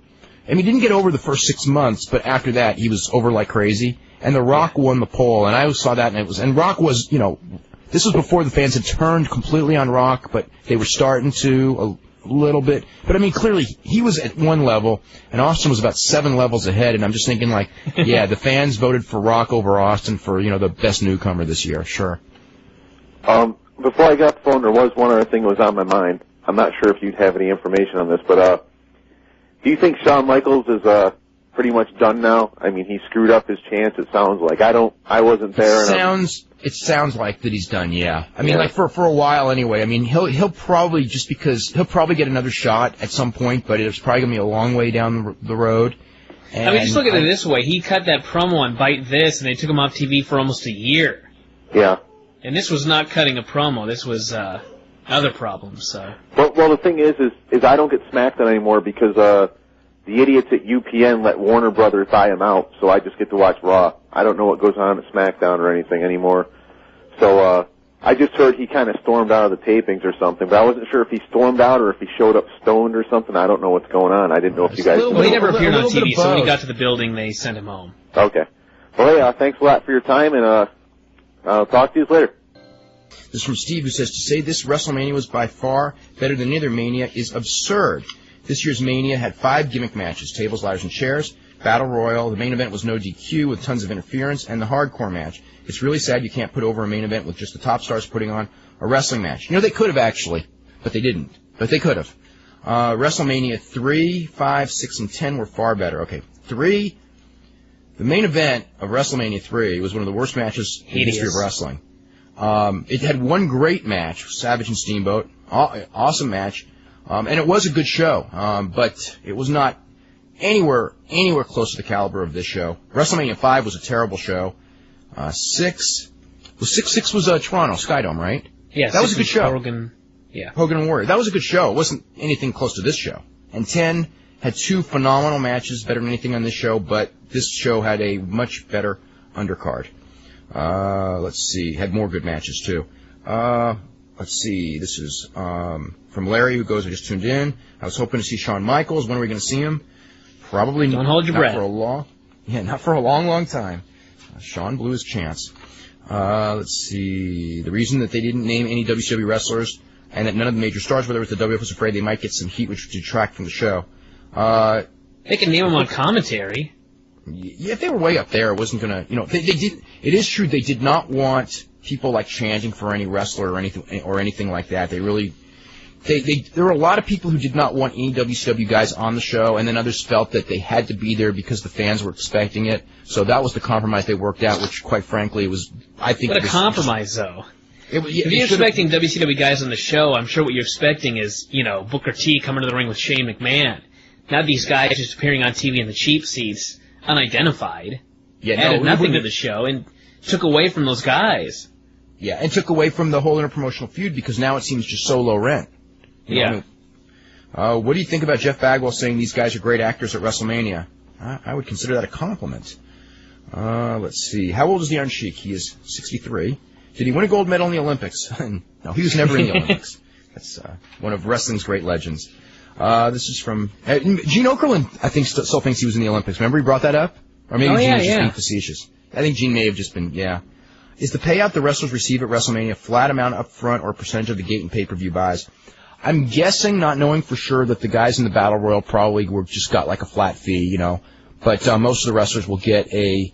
I mean, he didn't get over the first six months, but after that, he was over like crazy. And The Rock won the poll, and I saw that, and it was, and Rock was, you know, this was before the fans had turned completely on Rock, but they were starting to a little bit. But I mean, clearly he was at one level, and Austin was about seven levels ahead. And I'm just thinking, like, yeah, the fans voted for Rock over Austin for you know the best newcomer this year. Sure. Um, before I got the phone, there was one other thing that was on my mind. I'm not sure if you'd have any information on this, but uh, do you think Shawn Michaels is uh pretty much done now? I mean, he screwed up his chance. It sounds like I don't. I wasn't there. It and I'm- sounds it sounds like that he's done. Yeah, I mean, Yeah. like for for a while anyway. I mean, he'll he'll probably just because he'll probably get another shot at some point, but it's probably gonna be a long way down the, the road. And I mean, just look at I- it this way. He cut that promo on Bite This, and they took him off TV for almost a year. yeah. And this was not cutting a promo. This was uh, other problems. So Well, well, the thing is, is, is I don't get SmackDown anymore because uh, the idiots at UPN let Warner Brothers buy him out, so I just get to watch Raw. I don't know what goes on at SmackDown or anything anymore. So uh, I just heard he kind of stormed out of the tapings or something, but I wasn't sure if he stormed out or if he showed up stoned or something. I don't know what's going on. I didn't know if you guys. Little well, he bit- never a little- appeared on TV. of So when he got to the building, they sent him home. Okay. Well, hey, uh, thanks a lot for your time, and uh, I'll talk to you later. This is from Steve, who says to say this WrestleMania was by far better than either Mania is absurd. This year's Mania had five gimmick matches: tables, ladders, and chairs. Battle Royal. The main event was no DQ with tons of interference, and the hardcore match. It's really sad you can't put over a main event with just the top stars putting on a wrestling match. You know they could have actually, but they didn't. But they could have. Uh, WrestleMania three, five, six, and ten were far better. Okay, three. The main event of WrestleMania three was one of the worst matches in the history of wrestling. Um, it had one great match, Savage and Steamboat, Aw- awesome match, um, and it was a good show. Um, but it was not anywhere anywhere close to the caliber of this show. WrestleMania five was a terrible show. Uh, six was six six was uh, Toronto Skydome, right? Yeah, That was a good show. Hogan. Yeah. Hogan and Warrior. That was a good show. It wasn't anything close to this show. And 10 had two phenomenal matches, better than anything on this show, but this show had a much better undercard. Uh, let's see, had more good matches too. Uh, let's see, this is um, from Larry who goes, I just tuned in. I was hoping to see Shawn Michaels. When are we going to see him? Probably Don't hold your not breath. for a long, yeah, not for a long, long time. Shawn blew his chance. Uh, let's see. The reason that they didn't name any WCW wrestlers and that none of the major stars were there was the WF was afraid they might get some heat, which would detract from the show. Uh, They can name them on commentary. yeah, if they were way up there, it wasn't gonna, you know, they, they did. It is true they did not want people like chanting for any wrestler or anything or anything like that. They really, they, they there were a lot of people who did not want any WCW guys on the show, and then others felt that they had to be there because the fans were expecting it. So that was the compromise they worked out, which, quite frankly, was I think What a was- compromise, though. It, yeah, If you're expecting WCW guys on the show, I'm sure what you're expecting is, you know, Booker T coming to the ring with Shane McMahon. Not these guys just appearing on TV in the cheap seats, unidentified. yeah, no, added it nothing to the show and took away from those guys. Yeah, and took away from the whole interpromotional feud because now it seems just so low rent. You Yeah. Uh, what do you think about Jeff Bagwell saying these guys are great actors at WrestleMania? I, I would consider that a compliment. Uh, let's see. How old is the Iron Sheik? He is 63. Did he win a gold medal in the Olympics? no, he was never in the Olympics. That's uh, one of wrestling's great legends. Uh, this is from uh, Gene Okerlund. I think st- still thinks he was in the Olympics. Remember he brought that up, or maybe Oh, Gene yeah, was just yeah. being facetious. I think Gene may have just been yeah. Is the payout the wrestlers receive at WrestleMania a flat amount up front or a percentage of the gate and pay-per-view buys? I'm guessing, not knowing for sure, that the guys in the Battle Royal probably were just got like a flat fee, you know. But uh, most of the wrestlers will get a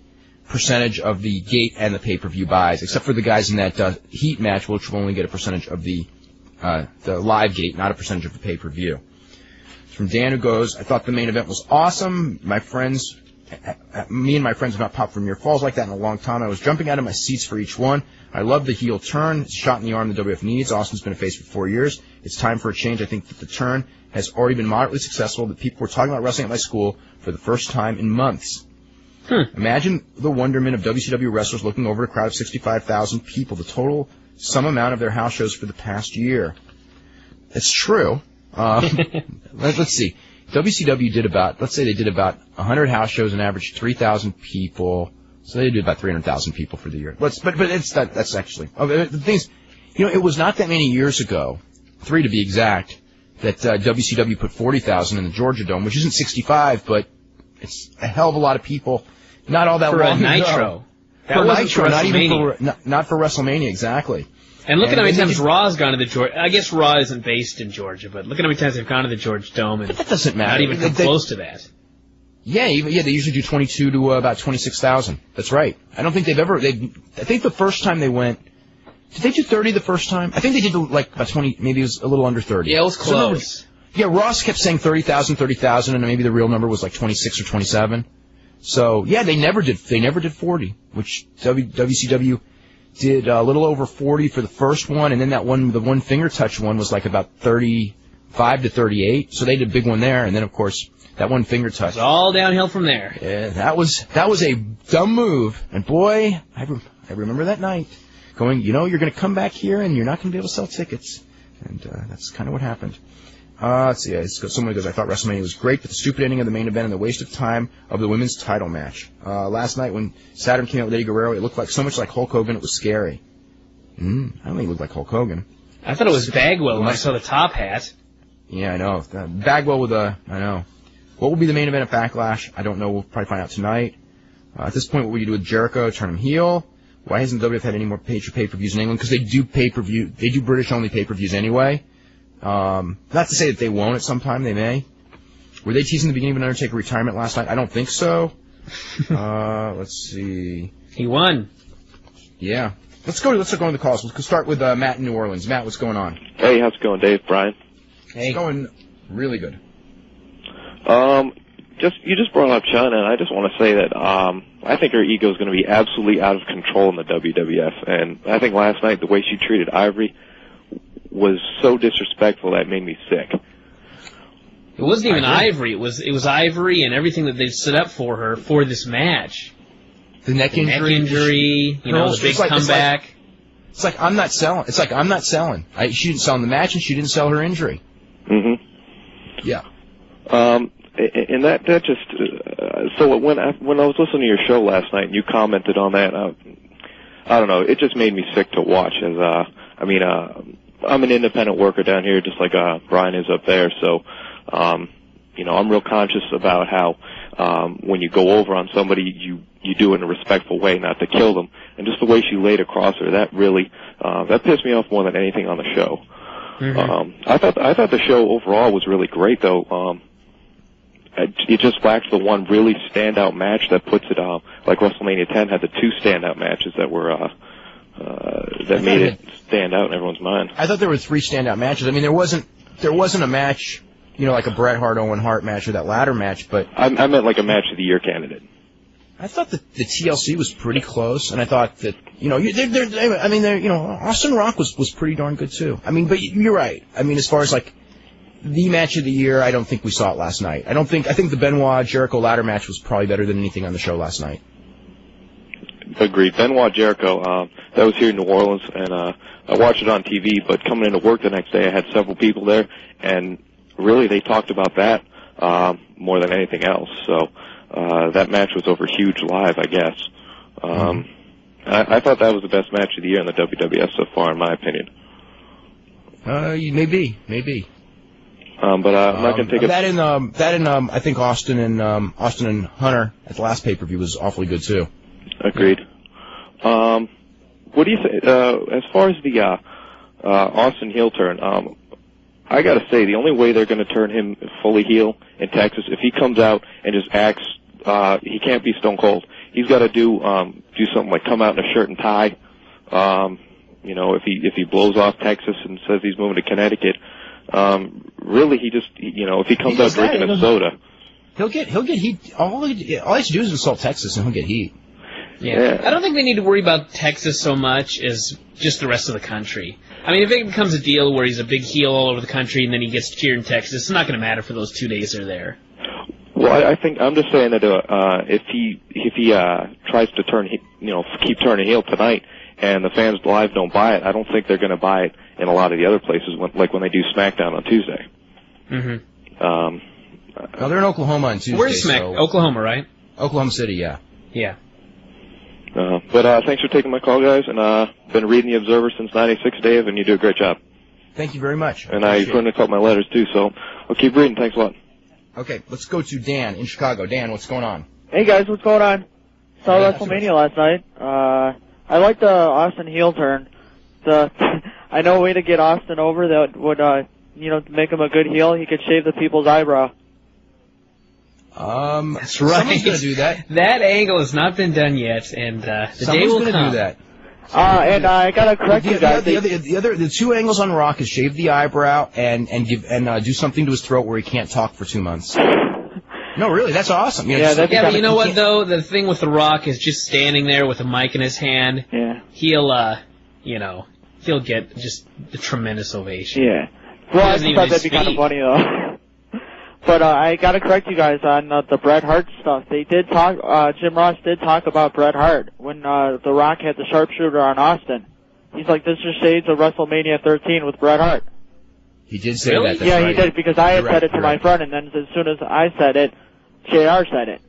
percentage of the gate and the pay-per-view buys, except for the guys in that uh, heat match, which will only get a percentage of the uh, the live gate, not a percentage of the pay-per-view. It's from Dan who goes, I thought the main event was awesome. My friends, me and my friends have not popped from near falls like that in a long time. I was jumping out of my seats for each one. I love the heel turn, shot in the arm the WF needs. Austin's been a face for four years. It's time for a change. I think that the turn has already been moderately successful. That people were talking about wrestling at my school for the first time in months. Imagine the wonderment of WCW wrestlers looking over a crowd of 65,000 people, the total sum amount of their house shows for the past year. It's true. Um, let, us see. WCW did about, let's say they did about 100 house shows and averaged 3,000 people. So they did about 300,000 people for the year. Let's, but, but it's that, that's actually, oh, the thing is, you know, it was not that many years ago, three to be exact, that uh, WCW put 40,000 in the Georgia Dome, which isn't 65, but it's a hell of a lot of people. Not all that For a long ago. That for Nitro, for not even for not, not for WrestleMania exactly. And look at how many times Raw's gone to the Georgia. I guess Raw isn't based in Georgia, but look at how many times they've gone to the George Dome and But that doesn't matter. not even come They- they- close to that. Yeah, even, yeah, they usually do 22 to uh, about 26,000. That's right. I don't think they've ever. They, I think the first time they went, did they do 30 the first time? I think they did like about 20, maybe it was a little under 30. Yeah, it was So close. Yeah, Ross kept saying 30,000, 30,000, and maybe the real number was like 26 or 27. So yeah, they never did. They never did 40, which w, WCW did a little over 40 for the first one, and then that one, the one finger touch one, was like about 35 to 38. So they did a big one there, and then of course that one finger touch. It's all downhill from there. Yeah, that was that was a dumb move, and boy, I, re- I remember that night going, you know, you're going to come back here and you're not going to be able to sell tickets, and uh, that's kind of what happened. Uh, let's see. It's, someone goes, I thought WrestleMania was great, but the stupid ending of the main event and the waste of time of the women's title match. Uh, last night when Saturn came out with Eddie Guerrero, it looked like so much like Hulk Hogan, it was scary. Mm, I don't think it looked like Hulk Hogan. I thought it was Bagwell when I saw the top hat. Yeah, I know. Uh, Bagwell with a, I know. What will be the main event at Backlash? I don't know. We'll probably find out tonight. Uh, at this point, what will you do with Jericho? Turn him heel? Why hasn't WWF had any more pay-per-views in England? Because they do pay-per-view, they do British-only pay-per-views anyway. Um, not to say that they won't at some time, they may. Were they teasing the beginning of an Undertaker retirement last night? I don't think so. uh, let's see. He won. Yeah. Let's go to, let's go to the calls. We'll start with, uh, Matt in New Orleans. Matt, what's going on? Hey, how's it going, Dave? Bryan? Hey. It's going really good. Um, just you just brought up Chyna, and I just want to say that um, I think her ego is going to be absolutely out of control in the WWF, and I think last night the way she treated Ivory was so disrespectful that made me sick. It wasn't even Ivory. It was it was Ivory and everything that they set up for her for this match. The neck The neck injury. injury, you know, the big it's like- it's like- comeback. It's like I'm not selling. It's like I'm not selling. I, she didn't sell in the match, and she didn't sell her injury. hmm Yeah. Um, and that that just uh, so when I when I was listening to your show last night and you commented on that, uh, I don't know, it just made me sick to watch. As uh, I mean, uh, I'm an independent worker down here, just like uh, Bryan is up there. So, um, you know, I'm real conscious about how um, when you go over on somebody, you you do it in a respectful way, not to kill them. And just the way she laid across her, that really uh, that pissed me off more than anything on the show. Mhm. Um, I thought I thought the show overall was really great, though. Um, it it just lacks the one really standout match that puts it uh, like WrestleMania 10 had the two standout matches that were uh, uh, that made it stand out in everyone's mind. I thought there were three standout matches. I mean, there wasn't there wasn't a match, you know, like a Bret Hart Owen Hart match or that ladder match, but I, I meant like a match of the year candidate. I thought that the TLC was pretty close, and I thought that you know, you- they're, they're, they're, I mean, they're, you know, Austin Rock was was pretty darn good too. I mean, but you're right. I mean, as far as like the match of the year, I don't think we saw it last night. I don't think I think the Benoit Jericho ladder match was probably better than anything on the show last night. Agreed. Benoit Jericho, um, that was here in New Orleans, and uh, I watched it on TV. But coming into work the next day, I had several people there, and really they talked about that um, more than anything else. So uh, that match was over huge live, I guess. Um, I, I thought that was the best match of the year in the WWF so far, in my opinion. Uh, maybe, maybe. Um, but uh, I'm not Um, going to take that in um that in um I think Austin and um Austin and Hunter at the last pay per view was awfully good too. Agreed. Um, what do you think? Uh, as far as the uh, uh, Austin heel turn, um, I got to say the only way they're going to turn him fully heel in Texas if he comes out and just acts. Uh, he can't be Stone Cold. He's got to do um, do something like come out in a shirt and tie. Um, you know, if he if he blows off Texas and says he's moving to Connecticut, um, really he just you know if he comes He out drinking a soda, he'll get he'll get heat. All he, all he has to do is insult Texas and he'll get heat. Yeah. Yeah. I don't think they need to worry about Texas so much as just the rest of the country. I mean, if it becomes a deal where he's a big heel all over the country and then he gets cheered in Texas, it's not going to matter for those two days they're there. Well, I, I think I'm just saying that uh, uh, if he if he uh, tries to turn he, you know keep turning heel tonight, and the fans live don't buy it, I don't think they're going to buy it in a lot of the other places, when, like when they do SmackDown on Tuesday. Mm-hmm. Um, Now they're in Oklahoma on Tuesday. Where's Smack? so- Oklahoma, right? Oklahoma City, yeah. Yeah. Uh, but uh, thanks for taking my call, guys, and uh, been reading the Observer since '96, Dave, and you do a great job. Thank you very much. And I appreciate couldn't have caught my letters too, so I'll keep reading. Thanks a lot. Okay, let's go to Dan in Chicago. Dan, what's going on? Hey guys, what's going on? Saw Hey, WrestleMania last night. Uh, I like the Austin heel turn. The I know a way to get Austin over that would uh, you know make him a good heel. He could shave the people's eyebrow. Um, That's Someone's gonna do that. That angle has not been done yet, and uh, the day will gonna come. do that. Uh, and I gotta correct the, you guys. the, the, the other, the two angles on Rock is shave the eyebrow and and give and uh, do something to his throat where he can't talk for two months. No, really, that's awesome. You know, Yeah, just- that'd Yeah, but you know what can't- though? The thing with The Rock is just standing there with a mic in his hand. yeah, He'll, uh, you know, he'll get just a tremendous ovation. yeah. Well, I doesn't just even thought that'd be kind of funny though. But uh, I gotta correct you guys on uh, the Bret Hart stuff. They did talk. Uh, Jim Ross did talk about Bret Hart when uh, The Rock had the sharpshooter on Austin. He's like, this is shades of WrestleMania 13 with Bret Hart. He did say Really? that. That's yeah, right. he did because I had You're said it to you're my right. friend, and then as soon as I said it, Jr. said it.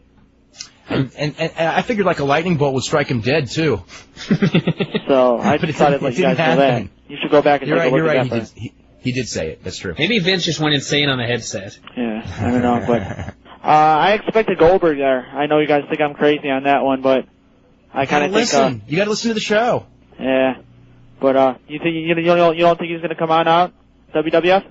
And, and, and I figured like a lightning bolt would strike him dead too. So I But it just thought I'd didn't- let it you guys know that. You should go back and You're take right. a You're look right. He did, he, he did say it. That's true. Maybe Vince just went insane on the headset. Yeah, I don't know, but uh, I expected Goldberg there. I know you guys think I'm crazy on that one, but I kind gotta of think, listen. you got to listen to the show. uh, yeah. But uh, you think you, you don't you don't think he's gonna come on out WWF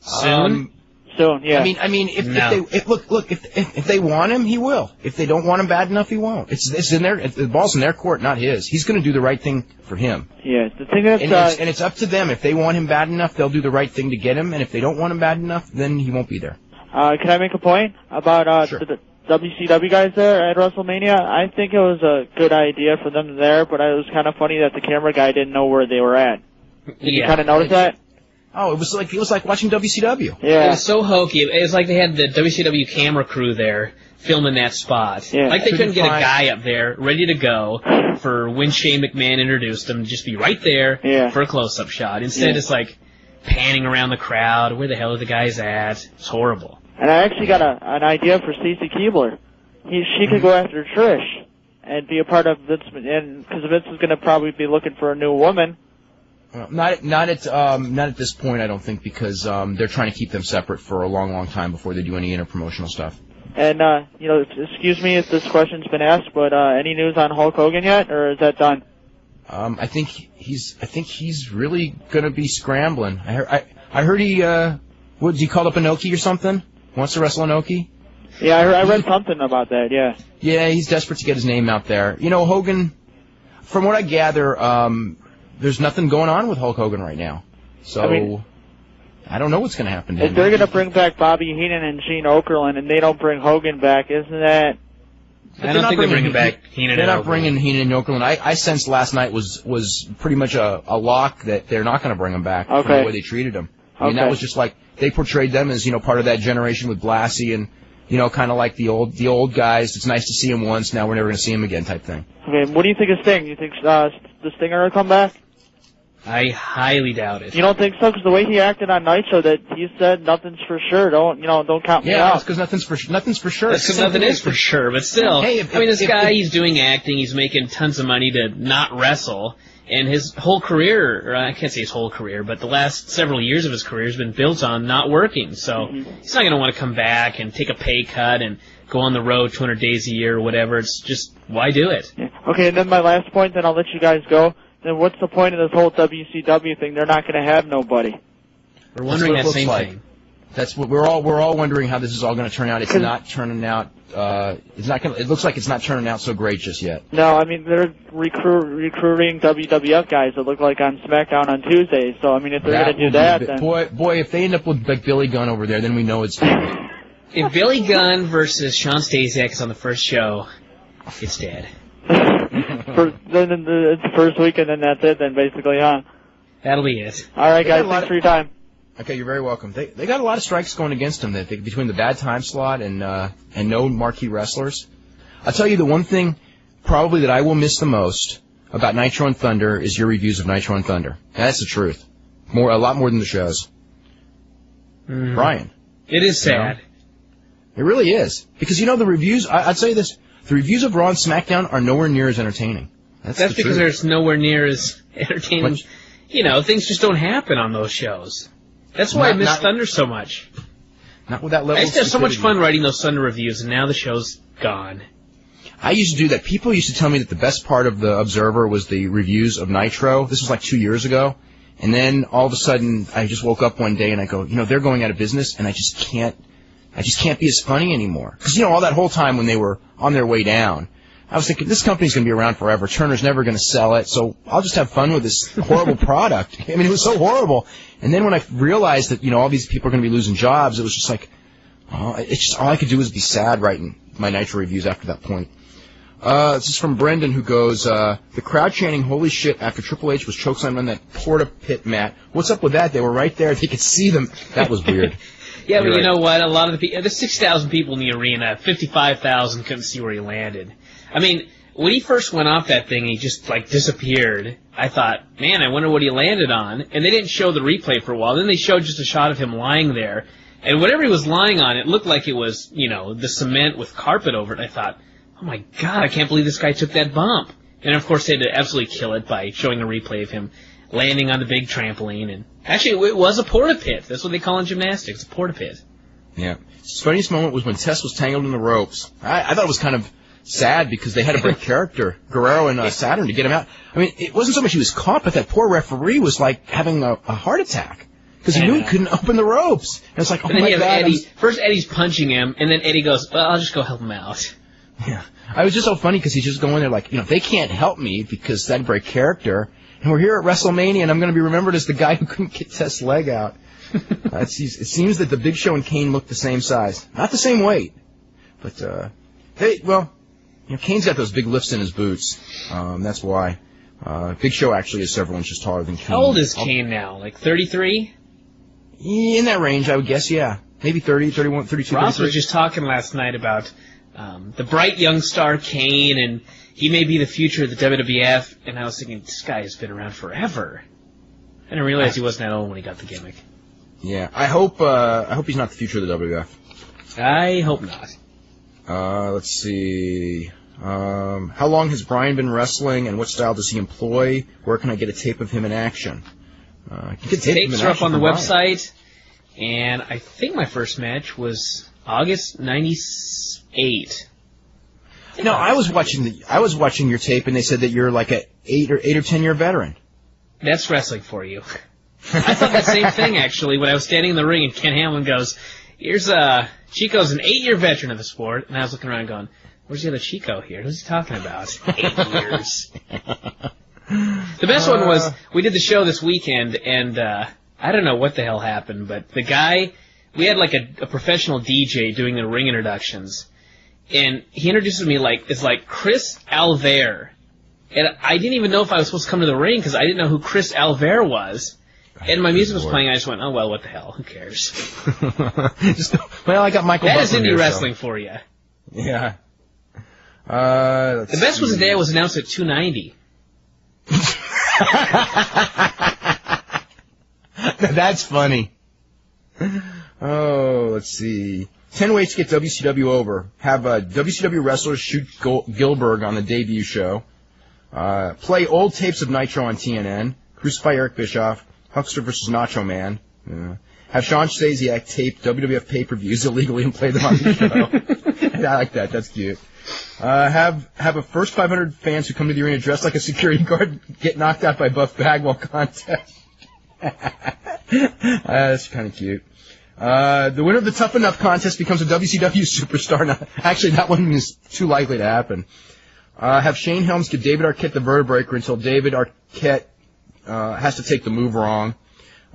Soon? Um, soon? Yeah. I mean, I mean, if, No. if they if, look, look, if, if if they want him, he will. If they don't want him bad enough, he won't. It's it's in their the ball's in their court, not his. He's going to do the right thing for him, yeah. The thing that's and, uh, it's, and it's up to them. If they want him bad enough, they'll do the right thing to get him, and if they don't want him bad enough, then he won't be there. Uh, can I make a point about uh, Sure. the, the WCW guys there at WrestleMania? I think it was a good idea for them there, but it was kind of funny that the camera guy didn't know where they were at. Did you kind of notice that? Oh, it was like it was like watching WCW. Yeah, It was so hokey. It was like they had the WCW camera crew there filming that spot. Yeah. Like they couldn't Couldn't get a guy up there ready to go for when Shane McMahon introduced him to just be right there Yeah. for a close-up shot. Instead, Yeah. it's like panning around the crowd. Where the hell are the guys at? It's horrible. And I actually got a, an idea for Stacy Keibler. He, she could go after Trish and be a part of Vince, and because Vince is going to probably be looking for a new woman. Well, not not at um, not at this point, I don't think, because um, they're trying to keep them separate for a long, long time before they do any interpromotional stuff. And uh, you know, excuse me if this question's been asked, but uh, any news on Hulk Hogan yet, or is that done? Um, I think he's. I think he's really gonna be scrambling. I heard. I, I heard he. Uh, what? He called up Inoki or something. Wants to wrestle Inoki. Yeah, I, heard, I read something about that. Yeah. Yeah, he's desperate to get his name out there. You know, Hogan. From what I gather, um, there's nothing going on with Hulk Hogan right now. So. I mean- I don't know what's going to happen to him. If they're gonna bring back Bobby Heenan and Gene Okerlund, and they don't bring Hogan back, isn't that? I don't think they're bringing back Heenan They're and not Okerlund. bringing Heenan and Okerlund. I, I sensed last night was was pretty much a, a lock that they're not going to bring him back from Okay. the way they treated him. I mean, that was just like they portrayed them as you know part of that generation with Blassie and you know kind of like the old the old guys. It's nice to see him once. Now we're never going to see him again type thing. Okay, what do you think of Sting? You think uh, the Stinger will come back? I highly doubt it. You don't think so? Because the way he acted on Nitro, that he said nothing's for sure. Don't you know? Don't count me Yeah, out. that's because nothing's for nothing's for sure. Because It's the same nothing is for sure, but still. Hey, if- I mean, this if- guy, if- he's doing acting, he's making tons of money to not wrestle, and his whole career, or I can't say his whole career, but the last several years of his career has been built on not working, so mm-hmm. he's not going to want to come back and take a pay cut and go on the road 200 days a year or whatever. It's just, why do it? Okay, and then my last point, then I'll let you guys go. Then what's the point of this whole WCW thing? They're not going to have nobody. We're wondering what that same like. thing. That's what we're all we're all wondering how this is all going to turn out. It's not turning out. Uh, it's not going. to It looks like it's not turning out so great just yet. No, I mean they're recruit, recruiting WWF guys that look like on SmackDown on Tuesdays. So I mean, if they're going to do that, bit- then boy, boy, if they end up with like Billy Gunn over there, then we know it's. If Billy Gunn versus Shawn Stasiak is on the first show, it's dead. for, then then the, it's the first week, and then that's it. Then basically, huh? That'll be it. All right, guys, thanks of- for your time. Okay, you're very welcome. They they got a lot of strikes going against them. That they, between the bad time slot and uh, and no marquee wrestlers. I'll tell you the one thing probably that I will miss the most about Nitro and Thunder is your reviews of Nitro and Thunder. That's the truth. More a lot more than the shows. Mm. Bryan, It is sad. it really is because you know the reviews. I, I'd say this: the reviews of Raw and SmackDown are nowhere near as entertaining. That's, That's the because truth. there's nowhere near as entertaining. Much- You know, things just don't happen on those shows. That's why I miss not- Thunder so much. not with that level. I used to have so much fun writing those Thunder reviews, and now the show's gone. I used to do that. People used to tell me that the best part of the Observer was the reviews of Nitro. This was like two years ago. And then all of a sudden, I just woke up one day and I go, you know, they're going out of business, and I just can't, I just can't be as funny anymore. Because you know, all that whole time when they were on their way down, I was thinking this company's going to be around forever. Turner's never going to sell it, so I'll just have fun with this horrible product. I mean, it was so horrible. And then when I realized that you know all these people are going to be losing jobs, it was just like, oh, it's just all I could do was be sad writing my Nitro reviews after that point. Uh, this is from Brendan who goes, uh, the crowd chanting holy shit after Triple H was chokeslammed on that porta pit mat. What's up with that? They were right there. They could see them. That was weird. Yeah, but You're you right. know what? A lot of the people, there's 6,000 people in the arena, 55,000 couldn't see where he landed. I mean, when he first went off that thing, he just like disappeared. I thought, man, I wonder what he landed on. And they didn't show the replay for a while. Then they showed just a shot of him lying there. And whatever he was lying on, it looked like it was, you know, the cement with carpet over it. I thought, oh my god, I can't believe this guy took that bump. And of course, they had to absolutely kill it by showing a replay of him landing on the big trampoline. And actually, it was a porta pit. That's what they call in gymnastics, a porta pit. Yeah. His funniest moment was when Test was tangled in the ropes. I, I thought it was kind of sad because they had to break character, Guerrero and uh, Saturn, to get him out. I mean, it wasn't so much he was caught, but that poor referee was like having a, a heart attack because he knew he couldn't open the ropes. And it's like, oh And then my god. Eddie. First, Eddie's punching him, and then Eddie goes, "Well, I'll just go help him out." Yeah. I was just so funny because he's just going there like, you know, they can't help me because that'd break character. And we're here at WrestleMania and I'm going to be remembered as the guy who couldn't get Test's leg out. Uh, it, seems, it seems that the Big Show and Kane look the same size. Not the same weight. But, uh, they, well, you know, Kane's got those big lifts in his boots. Um, that's why. Uh, Big Show actually is several inches taller than Kane. How old is I'll- Kane now? Like 33? In that range, I would guess, yeah. Maybe 30, 31, 32, Ross 33. was just talking last night about um, the bright young star Kane, and he may be the future of the WWF. And I was thinking, this guy has been around forever. I didn't realize he wasn't that old when he got the gimmick. Yeah. I hope, uh, I hope he's not the future of the WWF. I hope not. Uh, let's see. Um, how long has Bryan been wrestling, and what style does he employ? Where can I get a tape of him in action? Uh, you can get tape Tapes in are up on the Brian. website, and I think my first match was August '98. No, I was watching the I was watching your tape, and they said that you're like a eight or eight or ten year veteran. That's wrestling for you. I thought the same thing actually when I was standing in the ring and Ken Hamlin goes, "Here's uh Chico's an eight year veteran of the sport," and I was looking around going, "Where's the other Chico here? Who's he talking about? Eight years." The best one was we did the show this weekend, and uh, I don't know what the hell happened, but the guy we had like a, a professional DJ doing the ring introductions, and he introduces me like it's like Chris Alver, and I didn't even know if I was supposed to come to the ring because I didn't know who Chris Alver was. And my music was Lord. playing. I just went, "Oh well, what the hell? Who cares?" Just, well, I got Michael. That is indie here, so- wrestling for you. Yeah. Uh, The best was the day I was announced at 290. That's funny. Oh, let's see. Ten ways to get WCW over. Have uh, WCW wrestlers shoot Gil- Gillberg on the debut show. Uh, play old tapes of Nitro on TNN. Crucify Eric Bischoff. Huckster versus Nacho Man. Yeah. Have Shawn Stasiak tape WWF pay-per-views illegally and play them on the show. I like that. That's cute. Uh, have have a first 500 fans who come to the arena dressed like a security guard get knocked out by Buff Bagwell contest. uh, that's kind of cute. Uh, the winner of the Tough Enough contest becomes a WCW superstar. Now, actually, that one is too likely to happen. Uh, have Shane Helms give David Arquette the vertebreaker until David Arquette uh, has to take the move wrong.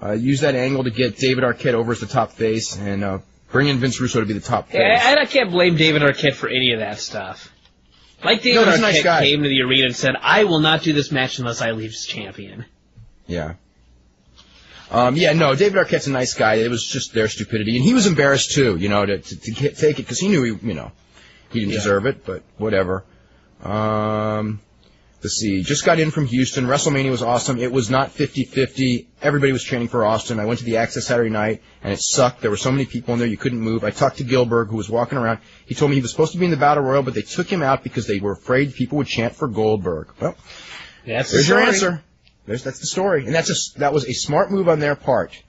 Uh, use that angle to get David Arquette over as the top face, and uh, bring in Vince Russo to be the top face. Yeah, I, I can't blame David Arquette for any of that stuff. Like David No, Arquette nice came to the arena and said, "I will not do this match unless I leave as champion." Yeah. Um, yeah, no, David Arquette's a nice guy. It was just their stupidity, and he was embarrassed too, you know, to to, to get, take it because he knew he, you know, he didn't Yeah. deserve it, but whatever. Um, let's see. Just got in from Houston. WrestleMania was awesome. It was not 50-50. Everybody was training for Austin. I went to the Access Saturday night, and it sucked. There were so many people in there you couldn't move. I talked to Gillberg, who was walking around. He told me he was supposed to be in the Battle Royal, but they took him out because they were afraid people would chant for Goldberg. Well, That's there's your answer. There's that's the story, and that's a that was a smart move on their part.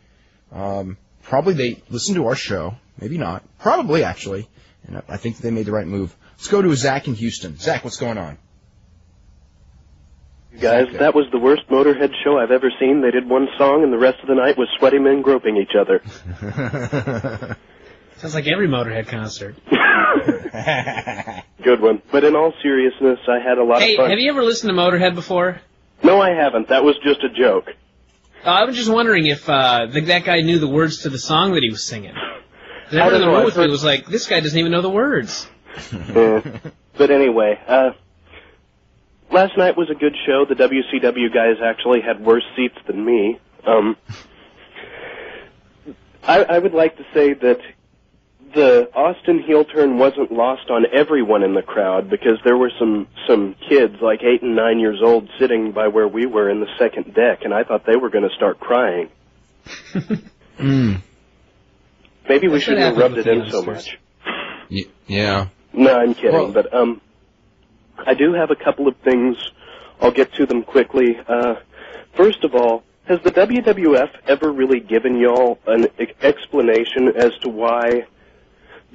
Um, probably they listened to our show, maybe not. Probably actually, and I- I think they made the right move. Let's go to Zach in Houston. Zach, what's going on? You guys, Exactly. that was the worst Motorhead show I've ever seen. They did one song, and the rest of the night was sweaty men groping each other. Sounds like every Motorhead concert. Good one. But in all seriousness, I had a lot Hey, of fun. have you ever listened to Motorhead before? No, I haven't. That was just a joke. Uh, I was just wondering if uh, the, that guy knew the words to the song that he was singing. I Everyone in the know, room with me was like, "This guy doesn't even know the words." Yeah. But anyway, uh, last night was a good show. The WCW guys actually had worse seats than me. Um, I, I would like to say that the Austin heel turn wasn't lost on everyone in the crowd because there were some some kids like eight and nine years old sitting by where we were in the second deck, and I thought they were going to start crying. Mm. Maybe we That's what shouldn't have rubbed it in so much. Y- yeah. No, I'm kidding. Well- but um, I do have a couple of things. I'll get to them quickly. Uh, first of all, has the WWF ever really given y'all an e- explanation as to why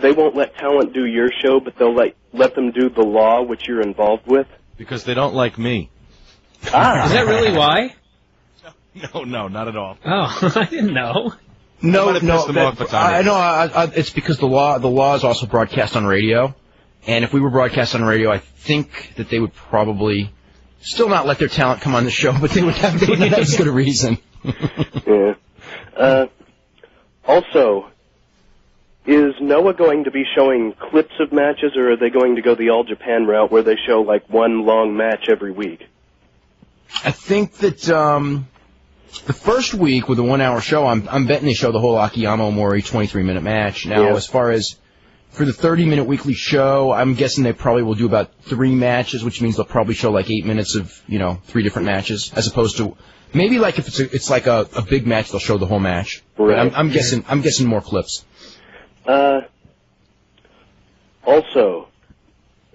they won't let talent do your show, but they'll let let them do the law, which you're involved with? Because they don't like me. Ah, Is that really why? No, no, not at all. Oh, I didn't know. No, might no, that- off, but Tommy- I know. I, I, it's because the law the law is also broadcast on radio, and if we were broadcast on radio, I think that they would probably still not let their talent come on the show, but they would have they would not have as good a reason. yeah. Uh, also, is Noah going to be showing clips of matches, or are they going to go the All Japan route where they show like one long match every week? I think that um, the first week with a one-hour show, I'm I'm betting they show the whole Akiyama Omori 23-minute match. Now, Yeah. as far as for the 30-minute weekly show, I'm guessing they probably will do about three matches, which means they'll probably show like eight minutes of you know three different matches, as opposed to maybe like if it's a, it's like a, a big match, they'll show the whole match. But Right. I'm, I'm guessing I'm guessing more clips. Uh, also,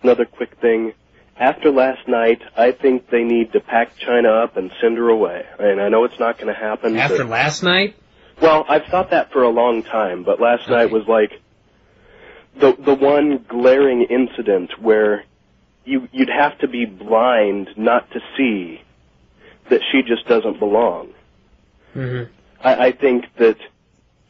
another quick thing. After last night, I think they need to pack Chyna up and send her away. And I know it's not going to happen. After but, last night, well, I've thought that for a long time, but last night was like, the the one glaring incident where you you'd have to be blind not to see that she just doesn't belong. Mm-hmm. I, I think that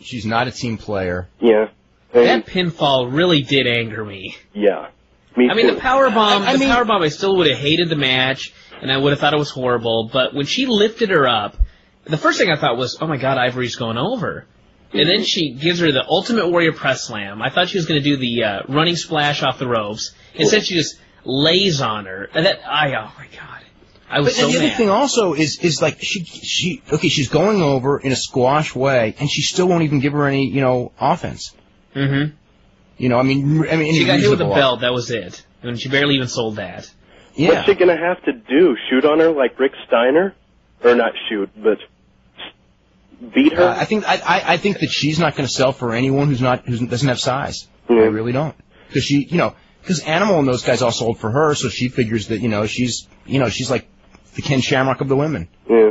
She's not a team player. yeah, That pinfall really did anger me. yeah. Me I mean, too. the power bomb. I- I the mean- power bomb. I still would have hated the match, and I would have thought it was horrible. But when she lifted her up, the first thing I thought was, "Oh my God, Ivory's going over." And then she gives her the Ultimate Warrior press slam. I thought she was going to do the uh, running splash off the ropes. Instead, she just lays on her. And that, I, oh my God, I was But so the other thing also is is like she she okay she's going over in a squash way and she still won't even give her any you know offense. Mm-hmm. You know I mean I mean She got hit with a belt. That was it. And she barely even sold that. Yeah. What's she gonna have to do? Shoot on her like Rick Steiner, or not shoot, but beat her? Uh, I think I, I I think that she's not going to sell for anyone who's not who doesn't have size. I really don't because she you know because Animal and those guys all sold for her so she figures that you know she's you know she's like the Ken Shamrock of the women yeah.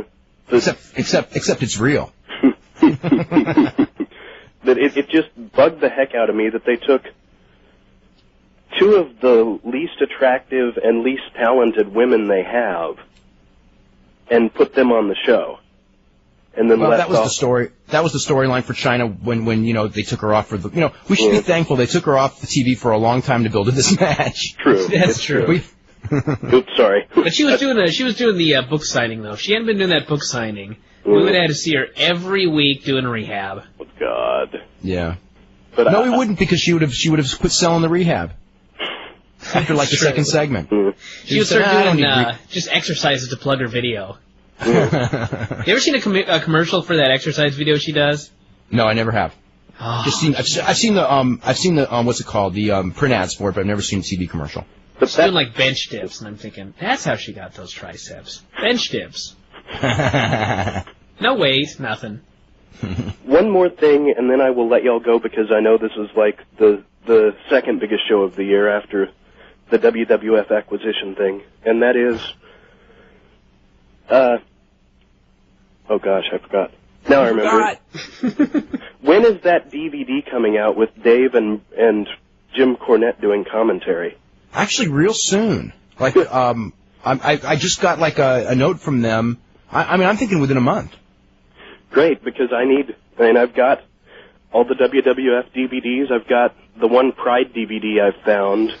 except except except it's real. that it, it just bugged the heck out of me that they took two of the least attractive and least talented women they have and put them on the show. And then Well, left that was off. the story. That was the storyline for Chyna when, when you know they took her off for the. You know, we should Yeah. be thankful they took her off the TV for a long time to build this match. True. That's true. We, Oops, sorry. But she was doing the she was doing the uh, book signing though. If she hadn't been doing that book signing, we would have had to see her every week doing rehab. Oh, God. yeah. But No, I, we wouldn't because she would have she would have quit selling the rehab after like the True. second segment. Mm. She would start "Ah, doing need uh, just exercises to plug her video. You ever seen a, com- a commercial for that exercise video she does? no, I never have. Oh, Just seen I've, I've seen the um I've seen the um what's it called the um print ads for it, but I've never seen a TV commercial. but she's doing like bench dips, and I'm thinking that's how she got those triceps. Bench dips. No weight, nothing. one more thing, and then I will let y'all go because I know this is like the the second biggest show of the year after the WWF acquisition thing, and that is, uh, oh gosh, I forgot. Now I remember. When is that DVD coming out with Dave and and Jim Cornette doing commentary? Actually, real soon. Like um I I, I just got like a, a note from them. I, I mean I'm thinking within a month. Great, because I need. I mean, I've got all the WWF DVDs. I've got the one Pride DVD I've found,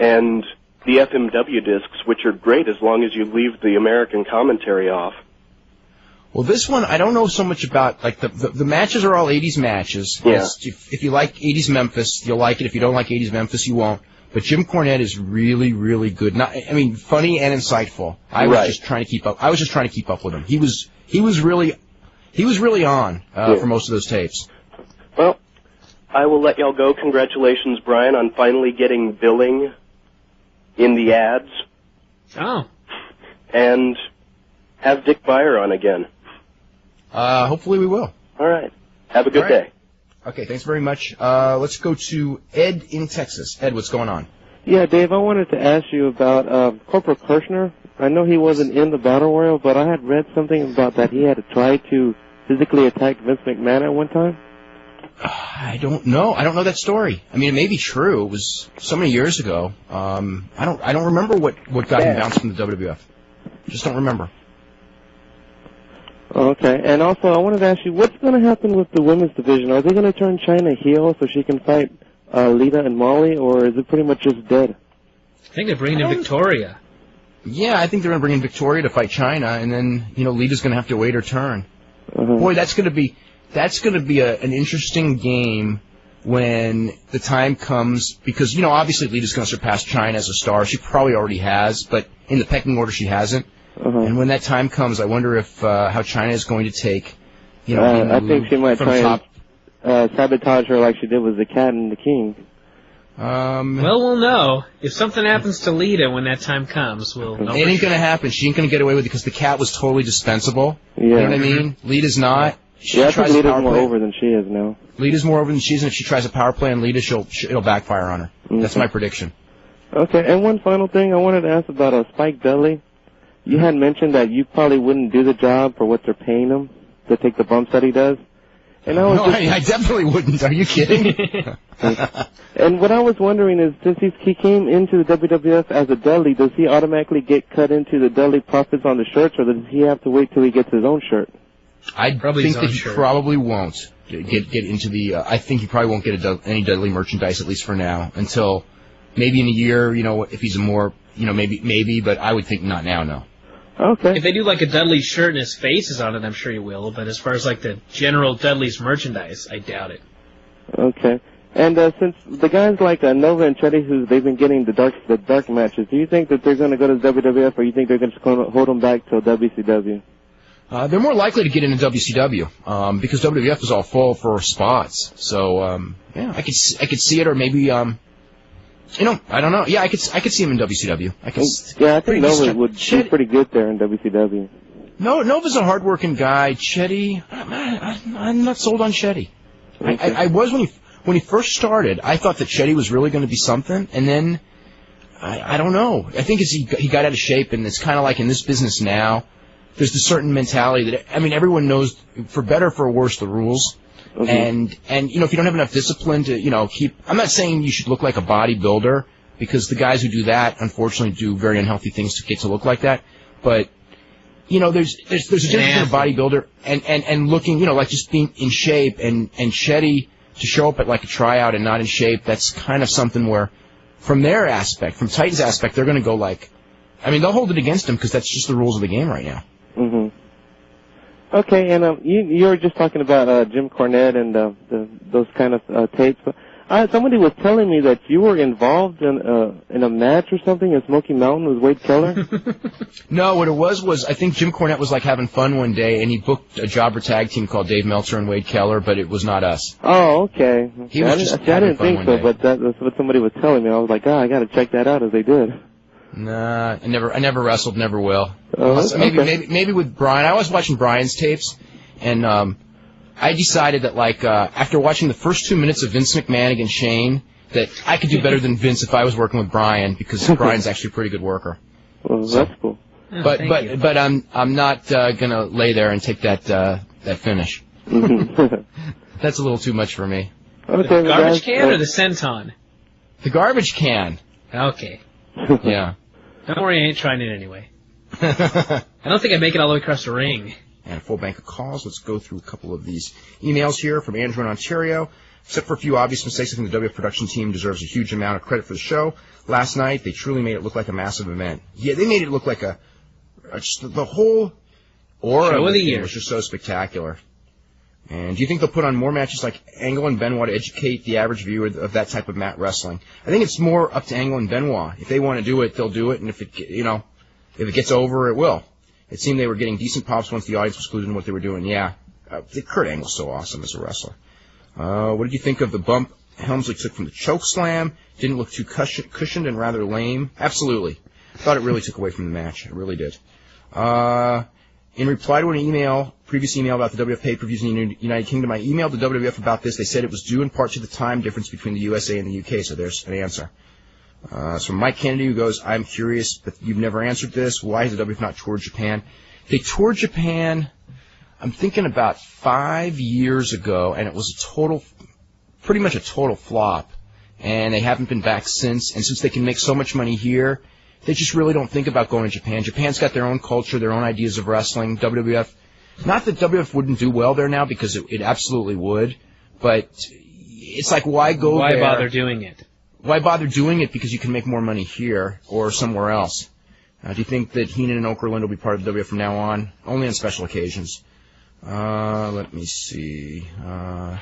and the FMW discs, which are great as long as you leave the American commentary off. Well, this one I don't know so much about. Like the the, the matches are all '80s matches. Yeah. Yes, If, if you like '80s Memphis, you'll like it. If you don't like '80s Memphis, you won't. But Jim Cornette is really, really good. Not, I mean, funny and insightful. I was just trying to keep up. I was just trying to keep up with him. He was he was really he was really on uh, Yeah. for most of those tapes. Well, I will let y'all go. Congratulations, Bryan, on finally getting billing in the ads, Oh, and have Dick Beyer on again. Uh, hopefully, we will. All right. Have a good All right. day. Okay, thanks very much. Uh, let's go to Ed in Texas. Ed, what's going on? Yeah, Dave, I wanted to ask you about uh, Corporal Kirchner. I know he wasn't in the Battle Royal, but I had read something about that he had tried to physically attack Vince McMahon at one time. I don't know. I don't know that story. I mean, it may be true. It was so many years ago. Um, I don't. I don't remember what what got him bounced from the WWF. Just don't remember. Okay. And also, I wanted to ask you, what's going to happen with the women's division? Are they going to turn Chyna heel so she can fight uh, Lita and Molly, or is it pretty much just dead? I think they're bringing in Victoria. Yeah, I think they're going to bring in Victoria to fight Chyna, and then you know Lita's going to have to wait her turn. Uh-huh. Boy, that's going to be that's going to be a, an interesting game when the time comes because you know obviously Lita's going to surpass Chyna as a star. She probably already has, but in the pecking order she hasn't. Uh-huh. And when that time comes, I wonder if uh, how Chyna is going to take. You know, Uh, I think she might try top. and uh, sabotage her like she did with the cat and the king. Um, Well, we'll know if something happens to Lita when that time comes. We'll know. it ain't gonna happen. She ain't gonna get away with it because the cat was totally dispensable. Yeah. You know what I mean? Lita's not. She Yeah, I tries think Lita's more play. over than she is now. Lita's more over than she is, and if she tries a power play on Lita, she'll sh- it'll backfire on her. That's my prediction. Okay, and one final thing I wanted to ask about uh, Spike Dudley. You had mentioned that you probably wouldn't do the job for what they're paying him to take the bumps that he does. And I was No, just, I, I definitely wouldn't. Are you kidding? and what I was wondering is, since he's, he came into the WWF as a Dudley, does he automatically get cut into the Dudley profits on the shirts, or does he have to wait till he gets his own shirt? I Probably think that he shirt. probably won't get get, get into the. Uh, I think he probably won't get a, any Dudley merchandise at least for now until maybe in a year. You know, if he's a more, you know, maybe maybe, but I would think not now. No. Okay. If they do like a Dudley shirt and his face is on it, I'm sure he will. But as far as like the general Dudley's merchandise, I doubt it. Okay. And uh, since the guys like uh, Nova and Chetti, who they've been getting the dark the dark matches, do you think that they're going to go to WWF, or you think they're going to hold them back till WCW? Uh, they're more likely to get into WCW um, because WWF is all full for spots. So um, yeah, I could I could see it, or maybe um, you know, I don't know. Yeah, I could I could see him in WCW. I could. Yeah, I think Nova would Chet- be pretty good there in WCW. No, Nova's a hardworking guy. Chetti, I'm, I- I'm not sold on Chetti. I, I, I was when he when he first started. I thought that Chetti was really going to be something, and then I, I don't know. I think as he he got out of shape, and it's kind of like in this business now. There's a certain mentality that I mean, everyone knows, for better or for worse, the rules. Mhm. And and you know, if you don't have enough discipline to you know keep, I'm not saying you should look like a bodybuilder because the guys who do that unfortunately do very unhealthy things to get to look like that. But you know, there's there's there's a difference between a bodybuilder and and and looking, you know, like just being in shape and and Chetti to show up at like a tryout and not in shape. That's kind of something where, from their aspect, from Titans' aspect, they're going to go like, I mean, they'll hold it against him because that's just the rules of the game right now. hmm Okay, and um, you you were just talking about uh, Jim Cornette and uh, the, those kind of uh, tapes. Uh, somebody was telling me that you were involved in uh, in a match or something in Smoky Mountain with Wade Keller. No, what it was was I think Jim Cornette was like having fun one day and he booked a jobber tag team called Dave Meltzer and Wade Keller, but it was not us. oh, okay. He I was didn't- just see, I didn't fun think one so, day. but that, that's what somebody was telling me. I was like, ah, I got to check that out as they did. Nah, I never, I never wrestled, never will. Oh, Unless- maybe, okay. maybe, maybe with Bryan. I was watching Bryan's tapes, and um, I decided that like uh, after watching the first two minutes of Vince McMahon against Shane, that I could do better than Vince if I was working with Bryan because Bryan's actually a pretty good worker. Well, So- that's cool. Oh, But but you. but I'm I'm not uh, gonna lay there and take that uh, that finish. Mhm. That's a little too much for me. okay, the garbage guys, can uh, or the senton? The garbage can. Okay. Yeah. Don't worry, I ain't trying it anyway. I don't think I make it all the way across the ring. and a full bank of calls. Let's go through a couple of these emails here from Andrew in Ontario. Except for a few obvious mistakes, I think the WF production team deserves a huge amount of credit for the show. Last night, they truly made it look like a massive event. Yeah, they made it look like a, a just the whole aura Show of the year. was just so spectacular. And do you think they'll put on more matches like Angle and Benoit to educate the average viewer of that type of mat wrestling? I think it's more up to Angle and Benoit. If they want to do it, they'll do it, and if it, you know, if it gets over, it will. It seemed they were getting decent pops once the audience was clued in what they were doing. Yeah, uh, Kurt Angle's so awesome as a wrestler. Uh, what did you think of the bump Helmsley took from the choke slam? Didn't look too cushion- cushioned and rather lame. Absolutely, I thought it really took away from the match. It really did. Uh, in reply to an email, previous email about the WF pay-per-views in the United Kingdom, I emailed the WWF about this. They said it was due in part to the time difference between the USA and the UK. So there's an answer. Uh, so Mike Kennedy who goes, I'm curious, but you've never answered this. Why has the WF not toured Japan? They toured Japan, I'm thinking about five years ago, and it was a total, pretty much a total flop. And they haven't been back since. And since they can make so much money here, they just really don't think about going to Japan. Japan's got their own culture, their own ideas of wrestling. WWF, not that WWF wouldn't do well there now, because it, it absolutely would, but it's like, why go Why there? bother doing it? why bother doing it because you can make more money here or somewhere else? Uh, do you think that Heenan and Okerlund will be part of WWF from now on? Only on special occasions. Uh, let me see. Uh,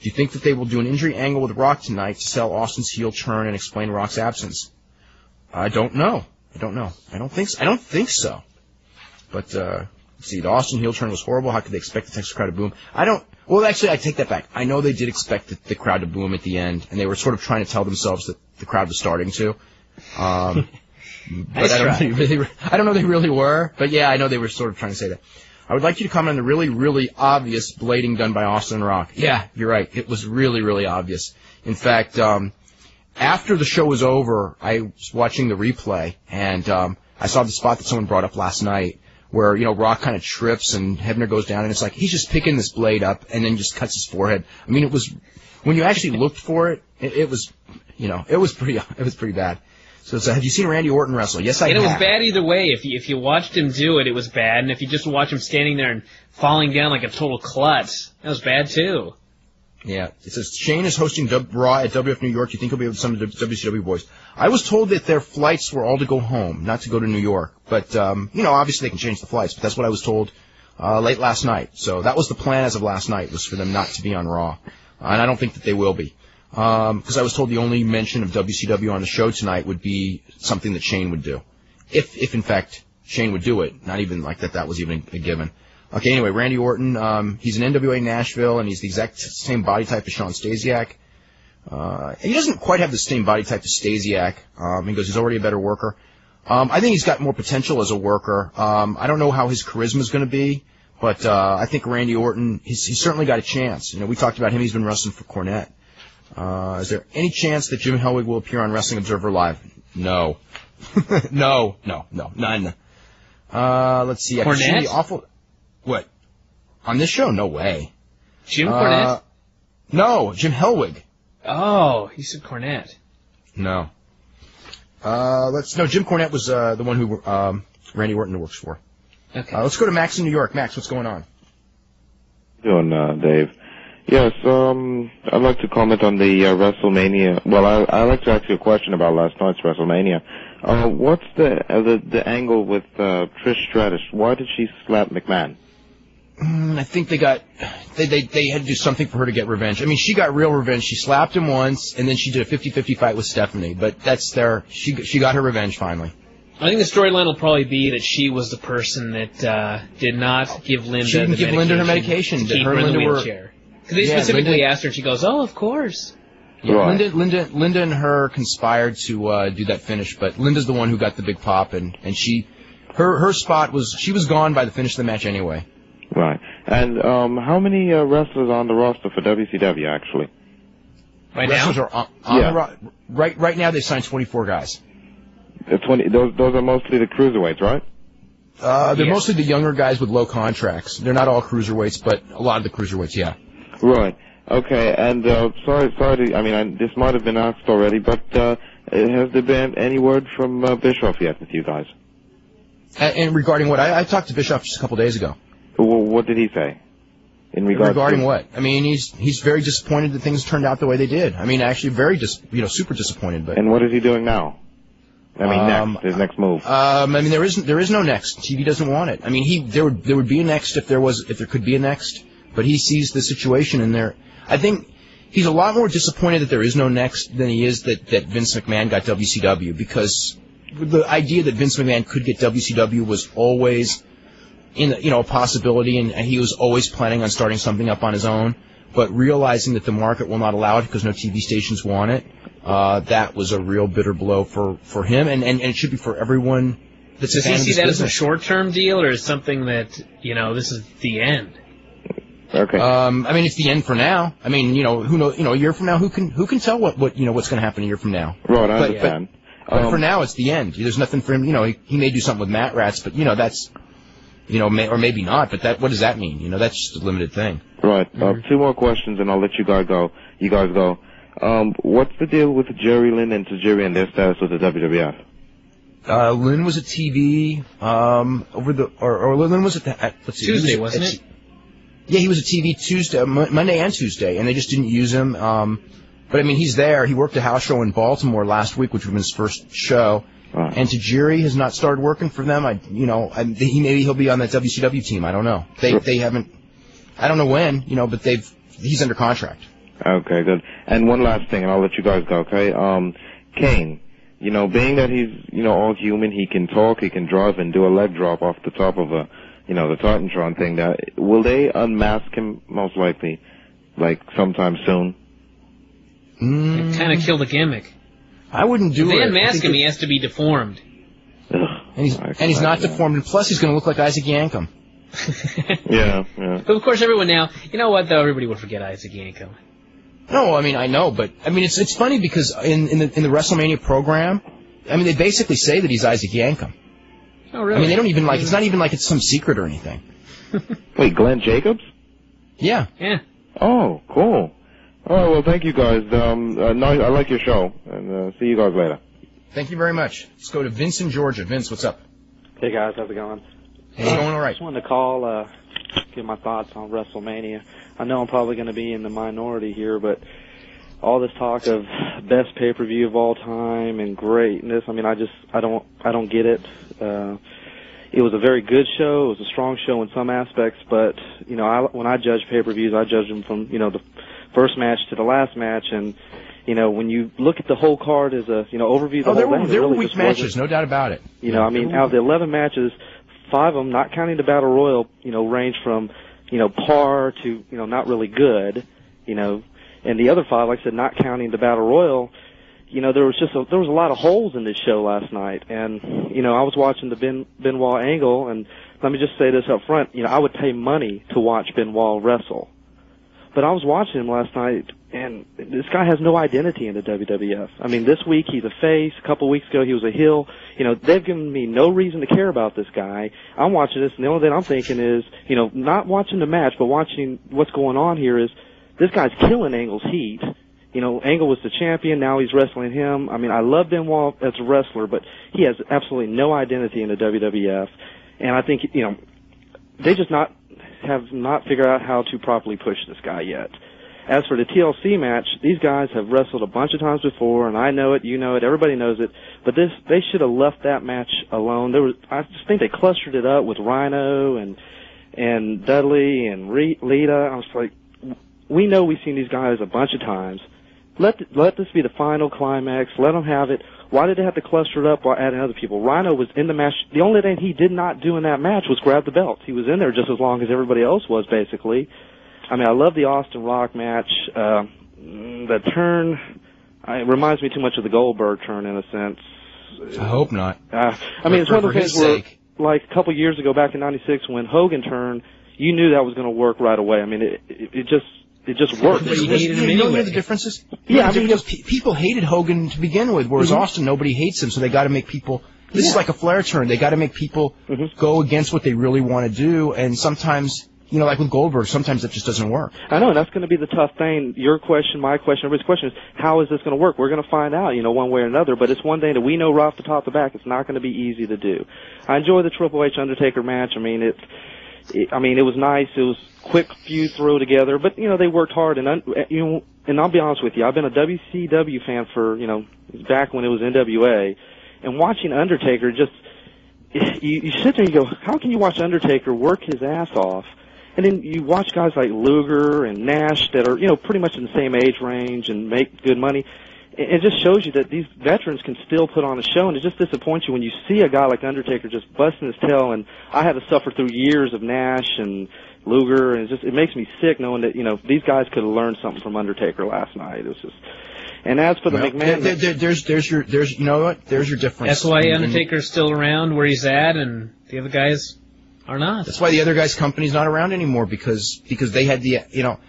do you think that they will do an injury angle with Rock tonight to sell Austin's heel turn and explain Rock's absence? I don't know. I don't know. I don't think so. I don't think so. But uh, let's see. The Austin heel turn was horrible. How could they expect the Texas crowd to boom? I don't. Well, actually, I take that back. I know they did expect the, the crowd to boom at the end, and they were sort of trying to tell themselves that the crowd was starting to. Um, but I don't, know they really, I don't know they really were. But yeah, I know they were sort of trying to say that. I would like you to comment on the really, really obvious blading done by Austin Rock. Yeah, you're right. It was really, really obvious. In fact, um, after the show was over, I was watching the replay, and um, I saw the spot that someone brought up last night, where you know Rock kind of trips and Hebner goes down, and it's like he's just picking this blade up and then just cuts his forehead. I mean, it was when you actually looked for it, it, it was, you know, it was pretty, it was pretty bad. So, so have you seen Randy Orton wrestle? Yes, I and it was bad either way. If you if you watched him do it, it was bad, and if you just watch him standing there and falling down like a total klutz, that was bad too. Yeah, it says Shane is hosting w- Raw at WF New York. Do you think he'll be with some of the WCW boys? I was told that their flights were all to go home, not to go to New York. But um, you know, obviously they can change the flights. But that's what I was told uh, late last night. So that was the plan as of last night was for them not to be on Raw, and I don't think that they will be. Because I was told the only mention of WCW on the show tonight would be something that Shane would do, if if in fact Shane would do it. Not even like that that was even a given. Okay, anyway, Randy Orton, um, he's an NWA Nashville, and he's the exact same body type as Shawn Stasiak. Uh, he doesn't quite have the same body type as Stasiak. Um, he goes, he's already a better worker. Um, I think he's got more potential as a worker. Um, I don't know how his charisma is going to be, but uh, I think Randy Orton, he's, he's certainly got a chance. You know, we talked about him. He's been wrestling for Cornette. Uh, is there any chance that Jim Hellwig will appear on Wrestling Observer Live? No. no, no, no, none. Uh, let's see. I Cornette? the awful. What? On this show? No way. Jim Uh, Cornette. No, Jim Hellwig. Oh, he said Cornette. No. Uh, let's no. Jim Cornette was uh, the one who um, Randy Orton works for. Okay. Uh, let's go to Max in New York. Max, what's going on? doing, uh, Dave? Yes, um, I'd like to comment on the uh, WrestleMania. Well, I, I'd like to ask you a question about last night's WrestleMania. Uh, what's the, uh, the the angle with uh, Trish Stratus? Why did she slap McMahon? Mm, I think they got they, they they had to do something for her to get revenge. I mean, she got real revenge. She slapped him once, and then she did a 50-50 fight with Stephanie. But that's their she she got her revenge finally. I think the storyline will probably be that she was the person that uh, did not give Linda. She didn't the give Linda her medication. to keep her her in and the wheelchair. Because they Yeah, specifically Linda- asked her, and she goes, "Oh, of course." Yeah, Right. Linda, Linda, Linda, and her conspired to uh, do that finish, but Linda's the one who got the big pop, and and she, her her spot was she was gone by the finish of the match anyway. Right. And um, how many uh, wrestlers on the roster for WCW actually? Right now, are on, on Yeah. the ro- right right now. They signed 24 guys. The twenty. Those those are mostly the cruiserweights, right? Uh, they're Yeah. mostly the younger guys with low contracts. They're not all cruiserweights, but a lot of the cruiserweights, yeah. Right. Okay. And uh, sorry, sorry. To, I mean, I, this might have been asked already, but uh, has there been any word from uh, Bischoff yet with you guys? And, and regarding what I, I talked to Bischoff just a couple days ago. Well, what did he say? In regards regarding to, what? I mean, he's he's very disappointed that things turned out the way they did. I mean, actually, very dis, you know, super disappointed. But And what is he doing now? I mean, Um, next his next move. Um, I mean, there isn't there is no next. TV doesn't want it. I mean, he there would there would be a next if there was if there could be a next, but he sees the situation and there. I think he's a lot more disappointed that there is no next than he is that that Vince McMahon got WCW because the idea that Vince McMahon could get WCW was always in you know a possibility, and, and he was always planning on starting something up on his own. But realizing that the market will not allow it because no TV stations want it, uh, that was a real bitter blow for, for him, and, and, and it should be for everyone that's a does fan he of see this that as a short-term deal, or as something that you know this is the end? okay. Um, I mean, it's the end for now. I mean, you know, who know, you know, a year from now, who can who can tell what, what you know what's going to happen a year from now? right. I but- understand. But Um, for now, it's the end. There's nothing for him. You know, he, he may do something with Matt Rats, but you know, that's you know, may, or maybe not. But that what does that mean? You know, that's just a limited thing. Right. Uh, two more questions, and I'll let you guys go. You guys go. Um, what's the deal with Jerry Lynn and Tajiri and their status with the WWF? Uh, Lynn was at TV um, over the, or, or Lynn was at the, at, let's see, he was Tuesday, at- wasn't at- it? Yeah, he was at TV Tuesday, Monday and Tuesday, and they just didn't use him. Um, but I mean, he's there. He worked a house show in Baltimore last week, which was his first show. Right. And Tajiri has not started working for them. I, you know, I, he maybe he'll be on that WCW team. I don't know. They Sure. they haven't. I don't know when. You know, but they've. He's under contract. Okay, good. And one last thing, and I'll let you guys go, okay? Um, Kane, you know, being that he's, you know, all human, he can talk, he can drive, and do a leg drop off the top of a, you know, the Titantron thing. That will they unmask him most likely, like sometime soon? Mm, Kind of kill the gimmick. I wouldn't do if it. they I him, he has to be deformed. Ugh. and he's and he's not that. deformed, and plus he's going to look like Isaac Yankem. Yeah, yeah. But of course, everyone now, you know what though? Everybody would forget Isaac Yankem. No, I mean I know, but I mean it's it's funny because in in the in the WrestleMania program, I mean they basically say that he's Isaac Yankem. Oh, really? I mean, they don't even like. It's hmm. not even like it's some secret or anything. Wait, Glenn Jacobs? Yeah. Yeah. Oh, cool. All right, well, thank you guys. Um, uh, nice, I like your show, and uh, see you guys later. Thank you very much. Let's go to Vince in Georgia. Vince, what's up? Hey guys, how's it going? Hey, going all right. Just wanted to call, uh, give my thoughts on WrestleMania. I know I'm probably going to be in the minority here, but all this talk of best pay-per-view of all time and greatness, I mean, I just, I don't, I don't get it. Uh, it was a very good show. It was a strong show in some aspects, but you know, I, when I judge pay-per-views, I judge them from you know the first match to the last match, and you know, when you look at the whole card as a you know overview, of the Oh, there whole were thing, there were weak matches, no doubt about it. you know, I mean, out of the 11 matches, five of them, not counting the Battle Royal, you know, range from, you know, par to, you know, not really good, you know, and the other five, like I said, not counting the Battle Royal, you know, there was just a, there was a lot of holes in this show last night, and you know, I was watching the Ben Benoit angle, and let me just say this up front, you know, I would pay money to watch Benoit wrestle, but I was watching him last night, and this guy has no identity in the WWF. I mean, this week he's a face. A couple weeks ago he was a heel. You know, they've given me no reason to care about this guy. I'm watching this, and the only thing I'm thinking is, you know, not watching the match, but watching what's going on here is this guy's killing Angle's heat. You know, Angle was the champion. Now he's wrestling him. I mean, I love Benoit as a wrestler, but he has absolutely no identity in the WWF. And I think, you know, they just not have not figured out how to properly push this guy yet. As for the TLC match, these guys have wrestled a bunch of times before, and I know it, you know it, everybody knows it. But this, they should have left that match alone. There was, I just think they clustered it up with Rhino and and Dudley and Re- Lita. I was like, we know we've seen these guys a bunch of times. Let let this be the final climax. Let them have it. Why did they have to cluster it up while adding other people? Rhino was in the match. The only thing he did not do in that match was grab the belts. He was in there just as long as everybody else was, basically. I mean, I love the Austin Rock match. Uh, the turn, it reminds me too much of the Goldberg turn in a sense. I hope not. Uh, I mean, it's one of those things where, like a couple years ago, back in '96, when Hogan turned, you knew that was going to work right away. I mean, it, it, it just, it just worked. But you There's- hated him you know anyway. the differences? Yeah, Yeah, I mean, because people hated Hogan to begin with, whereas Mhm. Austin nobody hates him, so they got to make people. This is like a flare turn. They got to make people Mhm. go against what they really want to do, and sometimes, you know, like with Goldberg, sometimes that just doesn't work. I know, and that's going to be the tough thing. Your question, my question, everybody's question is, how is this going to work? We're going to find out, you know, one way or another. But it's one thing that we know right off the top of the back. It's not going to be easy to do. I enjoy the Triple H Undertaker match. I mean, it's, it, I mean, it was nice. It was quick few throw together, but you know, they worked hard. And you know, and I'll be honest with you, I've been a WCW fan for you know back when it was NWA, and watching Undertaker just. You, you sit there and you go, how can you watch Undertaker work his ass off and then you watch guys like Luger and Nash that are, you know, pretty much in the same age range and make good money. It it just shows you that these veterans can still put on a show, and it just disappoints you when you see a guy like Undertaker just busting his tail. And I had to suffer through years of Nash and Luger, and it just it makes me sick knowing that you know these guys could have learned something from Undertaker last night. It was just. And as for the Well, McMahon, there- there- there's, there's your, there's, you know what? There's your difference. That's why And- and Undertaker's still around where he's at, and the other guys are not. That's why the other guy's company's not around anymore because because they had the you know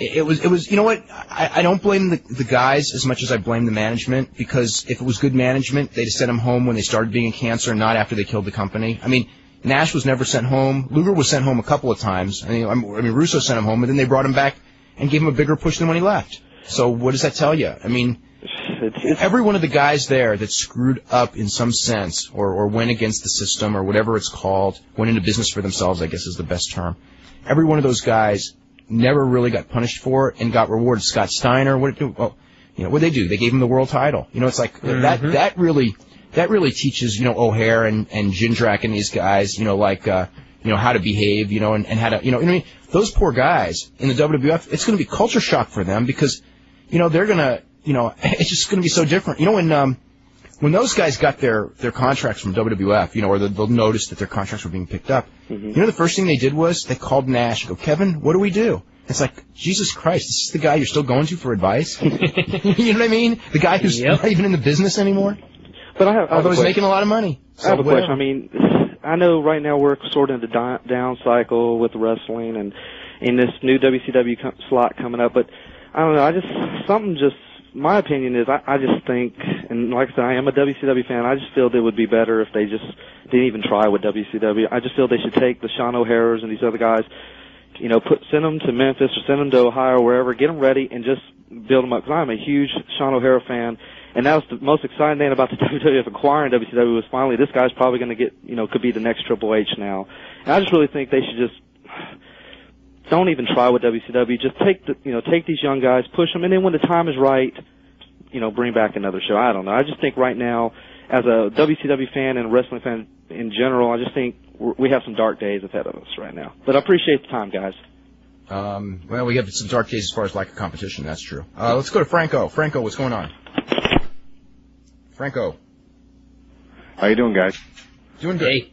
it, was it was you know what I, I don't blame the the guys as much as I blame the management because if it was good management they'd have sent him home when they started being a cancer not after they killed the company. I mean Nash was never sent home. Luger was sent home a couple of times. I mean I mean Russo sent him home and then they brought him back and gave him a bigger push than when he left. So what does that tell you? I mean it's, it's, every one of the guys there that screwed up in some sense or, or went against the system or whatever it's called, went into business for themselves, I guess is the best term. Every one of those guys never really got punished for it and got rewarded. Scott Steiner, what did well, you know, what they do? They gave him the world title. You know, it's like that that really that really teaches, you know, O'Haire and, and Jindrak and these guys, you know, like uh you know, how to behave, you know, and, and how to you know, I mean those poor guys in the WWF, it's gonna be culture shock for them because, you know, they're gonna you know, it's just going to be so different. You know, when um, when those guys got their their contracts from WWF, you know, or they'll, they'll notice that their contracts were being picked up. Mm-hmm. You know, the first thing they did was they called Nash. and Go, Kevin, what do we do? It's like Jesus Christ, this is the guy you're still going to for advice. you know what I mean? The guy who's Yep. not even in the business anymore, but I have, I have although he's making a lot of money. I have a So, question. whatever. I mean, I know right now we're sort of in the down cycle with wrestling and in this new WCW co- slot coming up, but I don't know. I just something just my opinion is I, I just think, and like I said, I am a WCW fan. I just feel it would be better if they just didn't even try with WCW. I just feel they should take the Sean O'Haire's and these other guys, you know, put send them to Memphis or send them to Ohio or wherever, get them ready, and just build them up. Because I'm a huge Sean O'Hara fan, and that was the most exciting thing about the WWF acquiring WCW was finally this guy's probably going to get, you know, could be the next Triple H now. And I just really think they should just don't even try with WCW. Just take the, you know, take these young guys, push them, and then when the time is right, you know, bring back another show. I don't know. I just think right now, as a WCW fan and a wrestling fan in general, I just think we're- we have some dark days ahead of us right now. But I appreciate the time, guys. Um, well, we have some dark days as far as lack of competition. That's true. Uh, let's go to Franco. Franco, what's going on? Franco, How you doing, guys? doing good. Hey,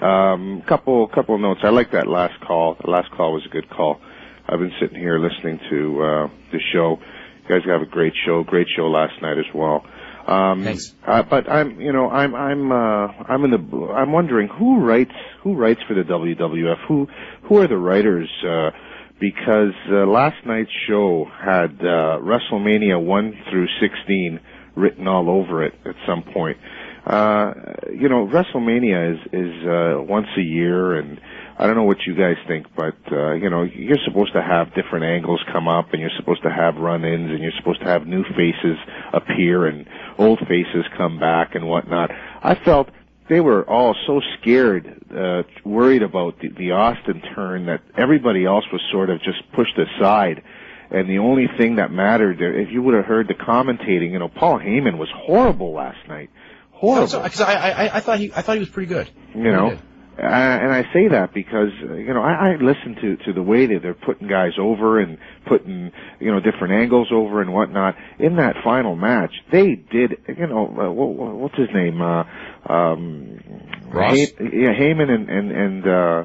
Um, couple couple notes. I like that last call. The last call was a good call. I've been sitting here listening to uh, the show. You guys have a great show. Great show last night as well. Um, Thanks. Uh, but I'm, you know, I'm, I'm, uh, I'm in the, I'm wondering who writes, who writes for the WWF? Who, who are the writers? Uh, because uh, last night's show had uh, WrestleMania one through sixteen written all over it at some point. Uh, you know, WrestleMania is is uh, once a year, and I don't know what you guys think, but uh, you know, you're supposed to have different angles come up, and you're supposed to have run-ins, and you're supposed to have new faces appear, and old faces come back, and whatnot. I felt they were all so scared, uh, worried about the, the Austin turn that everybody else was sort of just pushed aside. And the only thing that mattered, if you would have heard the commentating, you know, Paul Heyman was horrible last night. Horrible. Because I, I, I thought he, I thought he was pretty good. You know, uh, and I say that because uh, you know I, I listen to to the way that they're putting guys over and putting you know different angles over and whatnot. In that final match, they did you know uh, what, what's his name? Uh, um, Ross? Hay- yeah, Heyman and and and uh,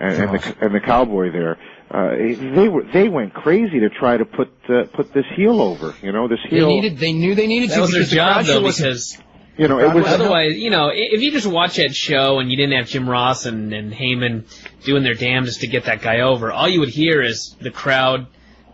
and, and Ross. the and the cowboy there. Uh, they were they went crazy to try to put uh, put this heel over. You know this heel. They heel. needed, they knew they needed that to was their because the job though, because you know it was. otherwise, you know, if you just watch that show and you didn't have Jim Ross and, and Heyman doing their damnedest to get that guy over, all you would hear is the crowd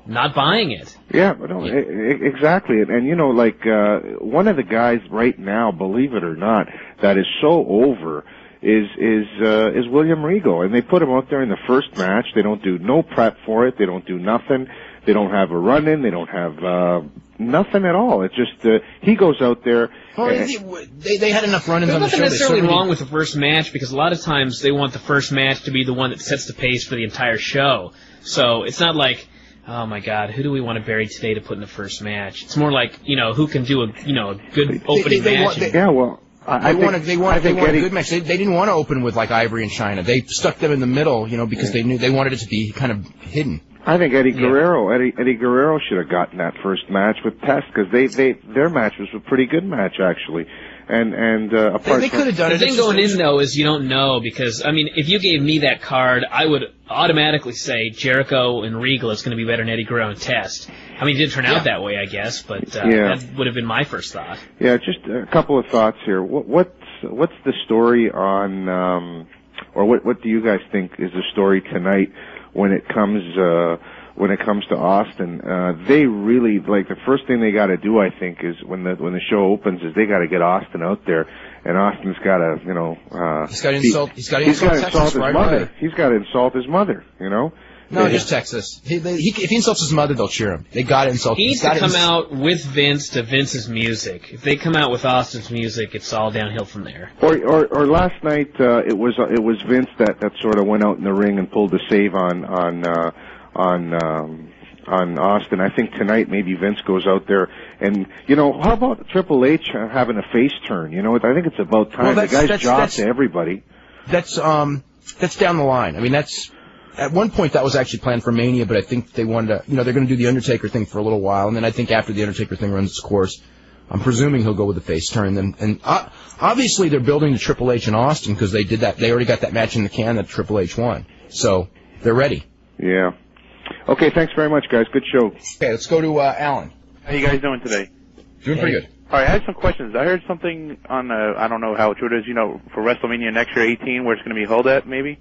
not buying it. Yeah, but no, exactly. And, and you know, like uh one of the guys right now, believe it or not, that is so over is is uh is William Regal. And they put him out there in the first match. They don't do no prep for it. They don't do nothing. They don't have a run in. They don't have uh nothing at all. It's just uh, he goes out there. Well, and- they, they, they had enough run-ins There's on the nothing show. They necessarily certainly- wrong with the first match because a lot of times they want the first match to be the one that sets the pace for the entire show. So it's not like, oh my god, who do we want to bury today to put in the first match? It's more like, you know, who can do a, you know, a good opening they match. want- they- yeah, well, I, I They wanted, they wanted, they think wanted a good match. They, they didn't want to open with like Ivory and Chyna. They stuck them in the middle, you know, because they knew they wanted it to be kind of hidden. I think Eddie Guerrero, Eddie Eddie Guerrero should have gotten that first match with Test because they they their match was a pretty good match actually, and and uh, They, apart they from could have done The it. thing going in though is you don't know because I mean if you gave me that card I would automatically say Jericho and Regal is going to be better than Eddie Guerrero and Test. I mean it didn't turn out that way I guess, but uh, Yeah. that would have been my first thought. Yeah, just a couple of thoughts here. What, what's what's the story on, um, or what what do you guys think is the story tonight when it comes uh, when it comes to Austin? Uh, they really like the first thing they got to do. I think is when the when the show opens is they got to get Austin out there, and Austin's got to you know uh, He's gotta insult- he's gotta he's insult gotta insult his right mother. away. He's got to insult his mother. You know. No, Yeah. just Texas. He, they, he, if he insults his mother, they'll cheer him. They got to insult. He him. needs He's to gotta come out with Vince to Vince's music. If they come out with Austin's music, it's all downhill from there. Or, or, or last night uh, it was uh, it was Vince that, that sort of went out in the ring and pulled the save on on uh, on um, on Austin. I think tonight maybe Vince goes out there and you know how about Triple H uh, having a face turn? You know I think it's about time Well, the that's- guy's that's- job that's- to everybody. That's um, that's down the line. I mean, that's at one point that was actually planned for Mania, but I think they wanted to. You know, they're going to do the Undertaker thing for a little while, and then I think after the Undertaker thing runs its course, I'm presuming he'll go with the face turn. And and uh, obviously they're building the Triple H in Austin because they did that. They already got that match in the can that Triple H won, so they're ready. Yeah. Okay, thanks very much, guys. Good show. Okay, let's go to uh, Alan. How you guys doing today? Doing pretty good. All right, I had some questions. I heard something on uh, I don't know how true it is. You know, for WrestleMania next year, 18, where it's going to be held at, maybe.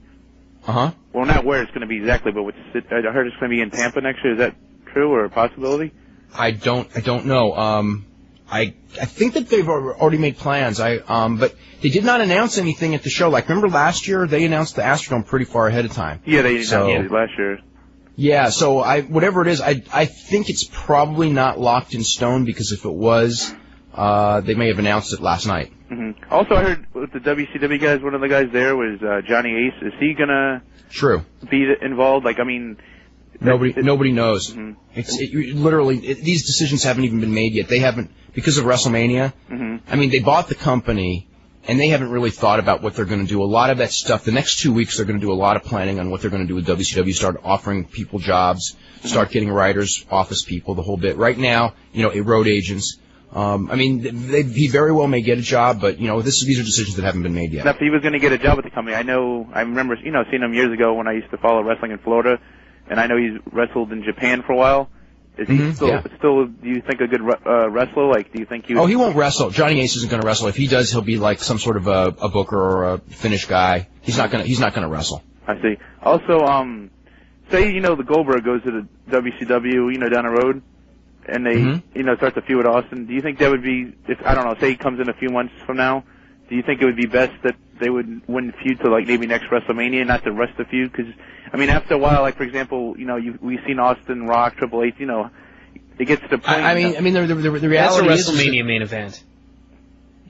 Uh huh. Well, not where it's going to be exactly, but what's it, I heard it's going to be in Tampa next year. Is that true or a possibility? I don't. I don't know. Um, I I think that they've al- already made plans. I um, but they did not announce anything at the show. Like remember last year they announced the Astrodome pretty far ahead of time. Yeah, they So- announced it last year. Yeah, so I whatever it is, I I think it's probably not locked in stone because if it was, uh, they may have announced it last night. Hmm Also, I heard with the WCW guys, one of the guys there was uh, Johnny Ace. Is he gonna True. be involved? Like, I mean, Nobody nobody knows. Mhm. It's it, literally it, these decisions haven't even been made yet. They haven't because of WrestleMania. hmm I mean, they bought the company, and they haven't really thought about what they're going to do. A lot of that stuff, the next two weeks, they're going to do a lot of planning on what they're going to do with WCW. Start offering people jobs, start getting writers, office people, the whole bit. Right now, you know, a road agents. Um, I mean, they, he very well may get a job, but you know, this is these are decisions that haven't been made yet. Now, if he was going to get a job at the company, I know, I remember, you know, seeing him years ago when I used to follow wrestling in Florida, and I know he's wrestled in Japan for a while. Is he Mhm, still, yeah. still, do you think a good uh, wrestler? Like, do you think he? Oh, he won't wrestle. Johnny Ace isn't going to wrestle. If he does, he'll be like some sort of a, a booker or a finish guy. He's not going to. He's not going to wrestle. I see. Also, um, say you know the Goldberg goes to the WCW, you know, down the road, and they, Mhm. you know, starts a feud with Austin. Do you think that would be, if I don't know, say he comes in a few months from now, do you think it would be best that they would win feud to like maybe next WrestleMania, not to rest the feud? Because I mean, after a while, like for example, you know, you, we've seen Austin, Rock, Triple H, you know, it gets to the point. I, I mean, I mean, the, the, the, the That's a reality is, is that- WrestleMania main event.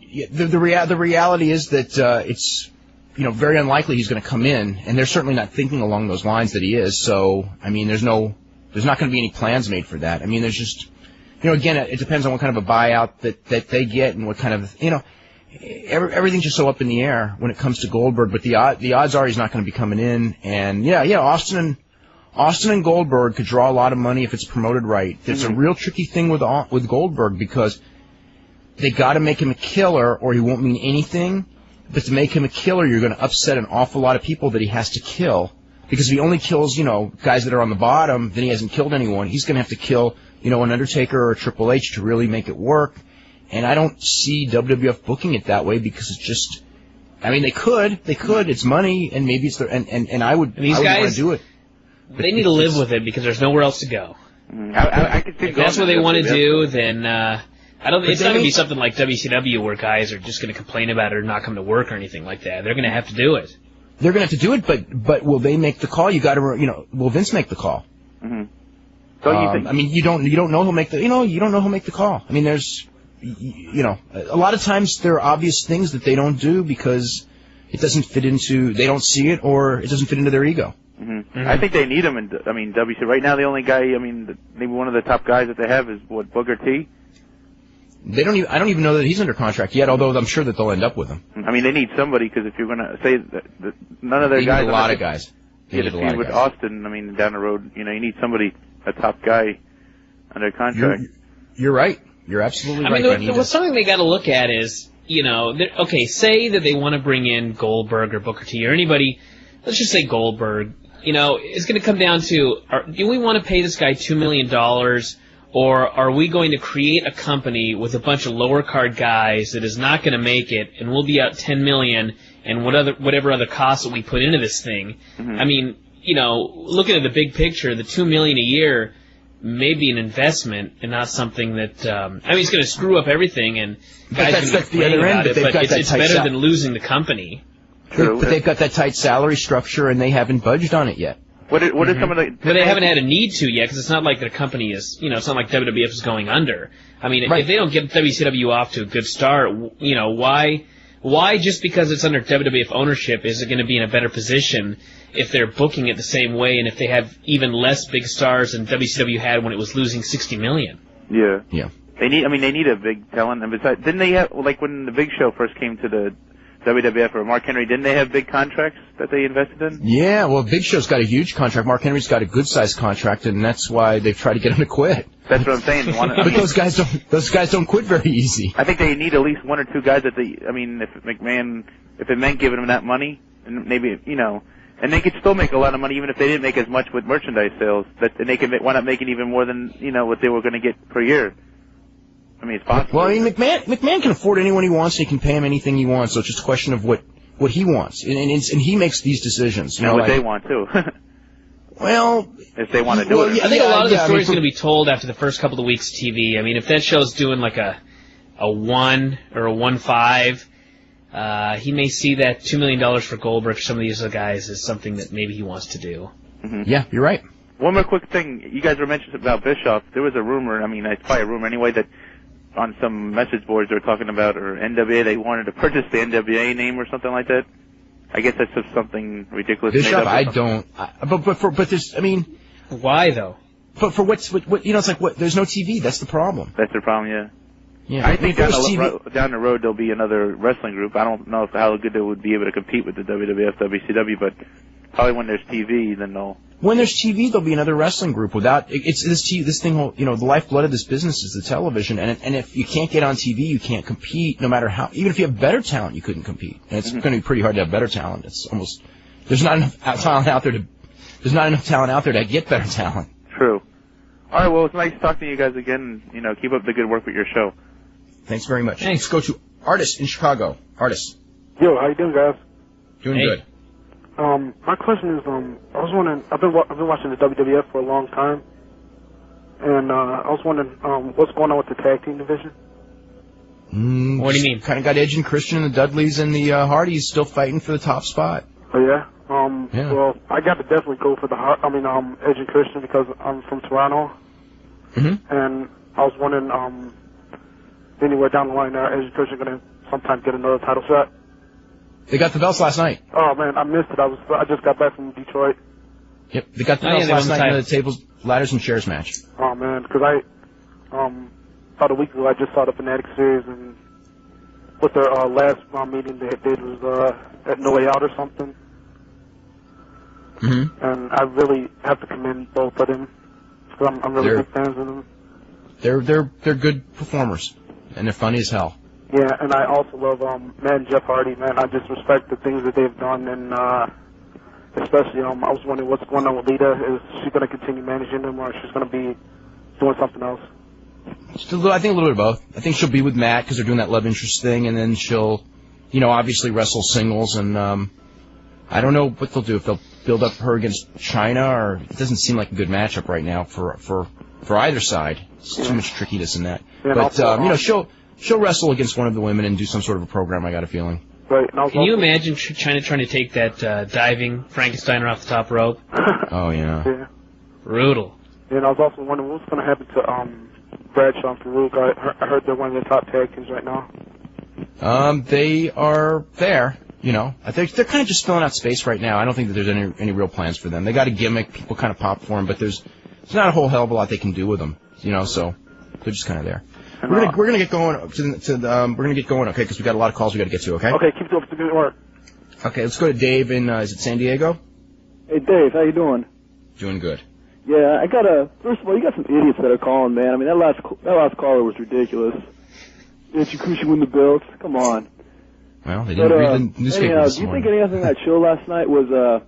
Yeah, the the, rea- the reality is that uh, it's you know very unlikely he's going to come in, and they're certainly not thinking along those lines that he is. So I mean, there's no there's not going to be any plans made for that. I mean, there's just you know again, it, depends on what kind of a buyout that that they get and what kind of you know. Every, everything's just so up in the air when it comes to Goldberg, but the the odds are he's not going to be coming in. And yeah, yeah, Austin and Austin and Goldberg could draw a lot of money if it's promoted right. It's a mm-hmm. real tricky thing with with Goldberg because they got to make him a killer or he won't mean anything. But to make him a killer, you're going to upset an awful lot of people that he has to kill. Because if he only kills, you know, guys that are on the bottom, then he hasn't killed anyone. He's going to have to kill, you know, an Undertaker or a Triple H to really make it work. And I don't see WWF booking it that way because it's just, I mean, they could, they could. It's money, and maybe it's their, and and, and I would, And these I would want to do it. But they need to live with it because there's nowhere else to go. I, I, I could see If that's what they want to do, then uh, I don't. It's not going to be something like WCW where guys are just going to complain about it or not come to work or anything like that. They're going to have to do it. They're going to have to do it, but but will they make the call? You got to, you know, will Vince make the call? Mhm. Don't you Um, think? I mean, you don't you don't know who'll make the you know you don't know who'll make the call. I mean, there's y- y- you know a lot of times there are obvious things that they don't do because it doesn't fit into they don't see it or it doesn't fit into their ego. hmm I think they need him and I mean, WC. Right now, the only guy. I mean, the, maybe one of the top guys that they have is what Booker T. They don't even I don't even know that he's under contract yet. Although I'm sure that they'll end up with him. I mean, they need somebody because if you're gonna say that, that none of their They need guys, a lot of guys. They Yeah, need to a lot feud of with guys. Austin. I mean, down the road, you know, you need somebody, a top guy, under contract. You're, you're right. You're absolutely I right. mean, They the, need the, something they got to look at is, you know, they're- okay, say that they want to bring in Goldberg or Booker T or anybody. Let's just say Goldberg. You know, it's going to come down to: are, do we want to pay this guy two million dollars, or are we going to create a company with a bunch of lower card guys that is not going to make it, and we'll be out ten million and what other whatever other costs that we put into this thing? Mhm. I mean, you know, looking at the big picture, the two million a year may be an investment and not something that um, I mean it's going to screw up everything and But guys that's- can that's the other end, about but it, but it's, it's better sal- than losing the company. They- but they've got that tight salary structure and they haven't budged on it yet. What are, what are some mm-hmm. of the? But they haven't had a need to yet because it's not like their company is you know it's not like WWF is going under. I mean Right. if they don't get WCW off to a good start, you know why why just because it's under WWF ownership is it going to be in a better position if they're booking it the same way and if they have even less big stars than WCW had when it was losing 60 million. Yeah. Yeah. They need. I mean, they need a big talent. And besides, didn't they have like when the Big Show first came to the WWF or Mark Henry? Didn't they have big contracts that they invested in? Yeah, well, Big Show's got a huge contract. Mark Henry's got a good sized contract, and that's why they've tried to get him to quit. That's what I'm saying. One, But those guys don't. Those guys don't quit very easy. I think they need at least one or two guys that they. I mean, if McMahon, if it meant giving him that money, and maybe you know. And they could still make a lot of money even if they didn't make as much with merchandise sales. That and they could make, wind up making even more than you know what they were going to get per year. I mean, it's possible. Well, I mean, McMahon McMahon can afford anyone he wants, he can pay him anything he wants. So it's just a question of what what he wants, and and, and he makes these decisions. You and what like- they want too. Well, if they want to do well, it. yeah, I think a lot of the yeah, I mean, story's going to be told after the first couple of weeks of TV. I mean, if that show's doing like a a one or a one five, uh, he may see that two million dollars for Goldberg for some of these other guys is something that maybe he wants to do. Yeah, you're right. One more quick thing. You guys were mentioning about Bischoff. There was a rumor, I mean, it's probably a rumor anyway, that on some message boards they were talking about, or NWA, they wanted to purchase the NWA name or something like that. I guess that's just something ridiculous. made Bischoff, up I don't. I, but but for but there's. I mean, Why though? but for what's what, what you know, it's like what there's no TV. That's the problem. That's the problem, yeah. Yeah, I think if there down was the, TV down the road there'll be another wrestling group. I don't know if how good they would be able to compete with the WWF, WCW, but probably when there's TV, then they'll. when there's TV, there'll be another wrestling group. Without it's this T, this thing. will- You know, the lifeblood of this business is the television, and and if you can't get on TV, you can't compete. No matter how, even if you have better talent, you couldn't compete. And it's Mm-hmm. going to be pretty hard to have better talent. It's almost there's not enough talent out there to there's not enough talent out there to get better talent. True. All right. Well, it's nice talking to you guys again. You know, keep up the good work with your show. Thanks very much. Let's go to artist in Chicago. Artist, Yo, how you doing, guys? doing Hey. good. Um, my question is, um, I was wondering, I've been wa- I've been watching the WWF for a long time, and uh, I was wondering, um, what's going on with the tag team division? Mm, What do you mean? Kind of got Edge and Christian and the Dudleys and the uh, Hardys still fighting for the top spot. Oh yeah. Um, Yeah. well, I got to definitely go for the, Har- I mean, um, Edge and Christian because I'm from Toronto, Mhm. and I was wondering, um, anywhere down the line, uh, Edge and Christian gonna sometime get another title shot? They got the belts last night. Oh man, I missed it. I was, I just got back from Detroit. Yep, they got the Oh, yeah, belts last night in the tables, ladders, and chairs match. Oh man, because I, um, about a week ago I just saw the Fanatic series and what their uh, last uh, meeting they did was uh, at No Way Out or something, Mm-hmm. and I really have to commend both of them because I'm, I'm really They're- big fans of them. They're they're they're good performers, and they're funny as hell. Yeah, and I also love um, man Jeff Hardy. Man, I just respect the things that they've done, and uh, especially um, I was wondering what's going on with Lita. Is she going to continue managing them, or she's going to be doing something else? Little, I think a little bit of both. I think she'll be with Matt because they're doing that love interest thing, and then she'll, you know, obviously wrestle singles, and um, I don't know what they'll do if they'll build up her against Chyna, or it doesn't seem like a good matchup right now for for for either side. It's too much trickiness in that. Yeah, but also, um, you know, um, she'll she'll wrestle against one of the women and do some sort of a program. I got a feeling. Right. And I was Can you imagine Chyna trying to take that uh, diving Frankensteiner off the top rope? Oh yeah. Yeah. Brutal. And I was also wondering what's going to happen to um, Bradshaw and Farouk. I, heard- I heard they're one of the top tag teams right now. Um, they are there. You know, I think they're kind of just filling out space right now. I don't think that there's any any real plans for them. They got a gimmick, people kind of pop for them, but there's there's not a whole hell of a lot they can do with them. You know, so they're just kind of there. We're gonna we're gonna get going to to the, um, we're gonna get going, okay? Because we got a lot of calls we got to get to, okay? Okay, keep up the good work. Okay, let's go to Dave in uh, is it San Diego? Hey Dave, how you doing? Doing good. Yeah, I got a. First of all, you got some idiots that are calling, man. I mean, that last that last caller was ridiculous. Did Yakushi win the belts? Come on. Well, they didn't uh, read the newspaper anyhow, this do you morning. think anything that show last night was uh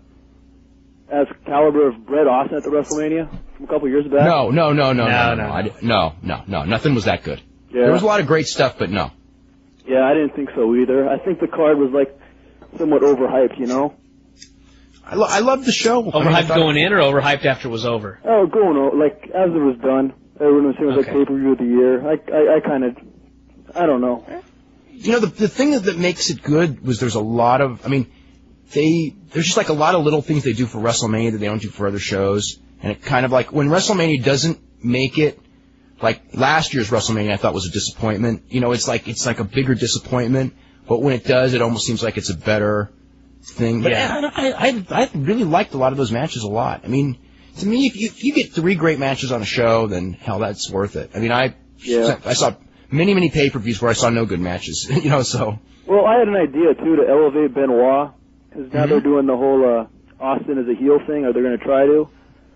as caliber of Bret Austin at the WrestleMania from a couple years back? No, no, no, no, no, No, no, no. No, no, no. Nothing was that good. Yeah. There was a lot of great stuff, but no. Yeah, I didn't think so either. I think the card was like somewhat overhyped, you know. I, lo- I love the show. I mean, I Overhyped thought- going in or overhyped after it was over? Oh, going o like as it was done, everyone was saying it was like Okay. pay per view of the year. I I, I kind of, I don't know. you know the the thing that, that makes it good was there's a lot of I mean they there's just like a lot of little things they do for WrestleMania that they don't do for other shows and it kind of like when WrestleMania doesn't make it like last year's WrestleMania I thought was a disappointment you know it's like it's like a bigger disappointment but when it does it almost seems like it's a better thing but Yeah. I, I, I I really liked a lot of those matches a lot I mean to me if you, if you get three great matches on a show then hell that's worth it I mean I Yeah. I saw many many pay per views where I saw no good matches you know so. Well, I had an idea too to elevate Benoit because now Mm-hmm. they're doing the whole uh, Austin as a heel thing. Are they going to try to?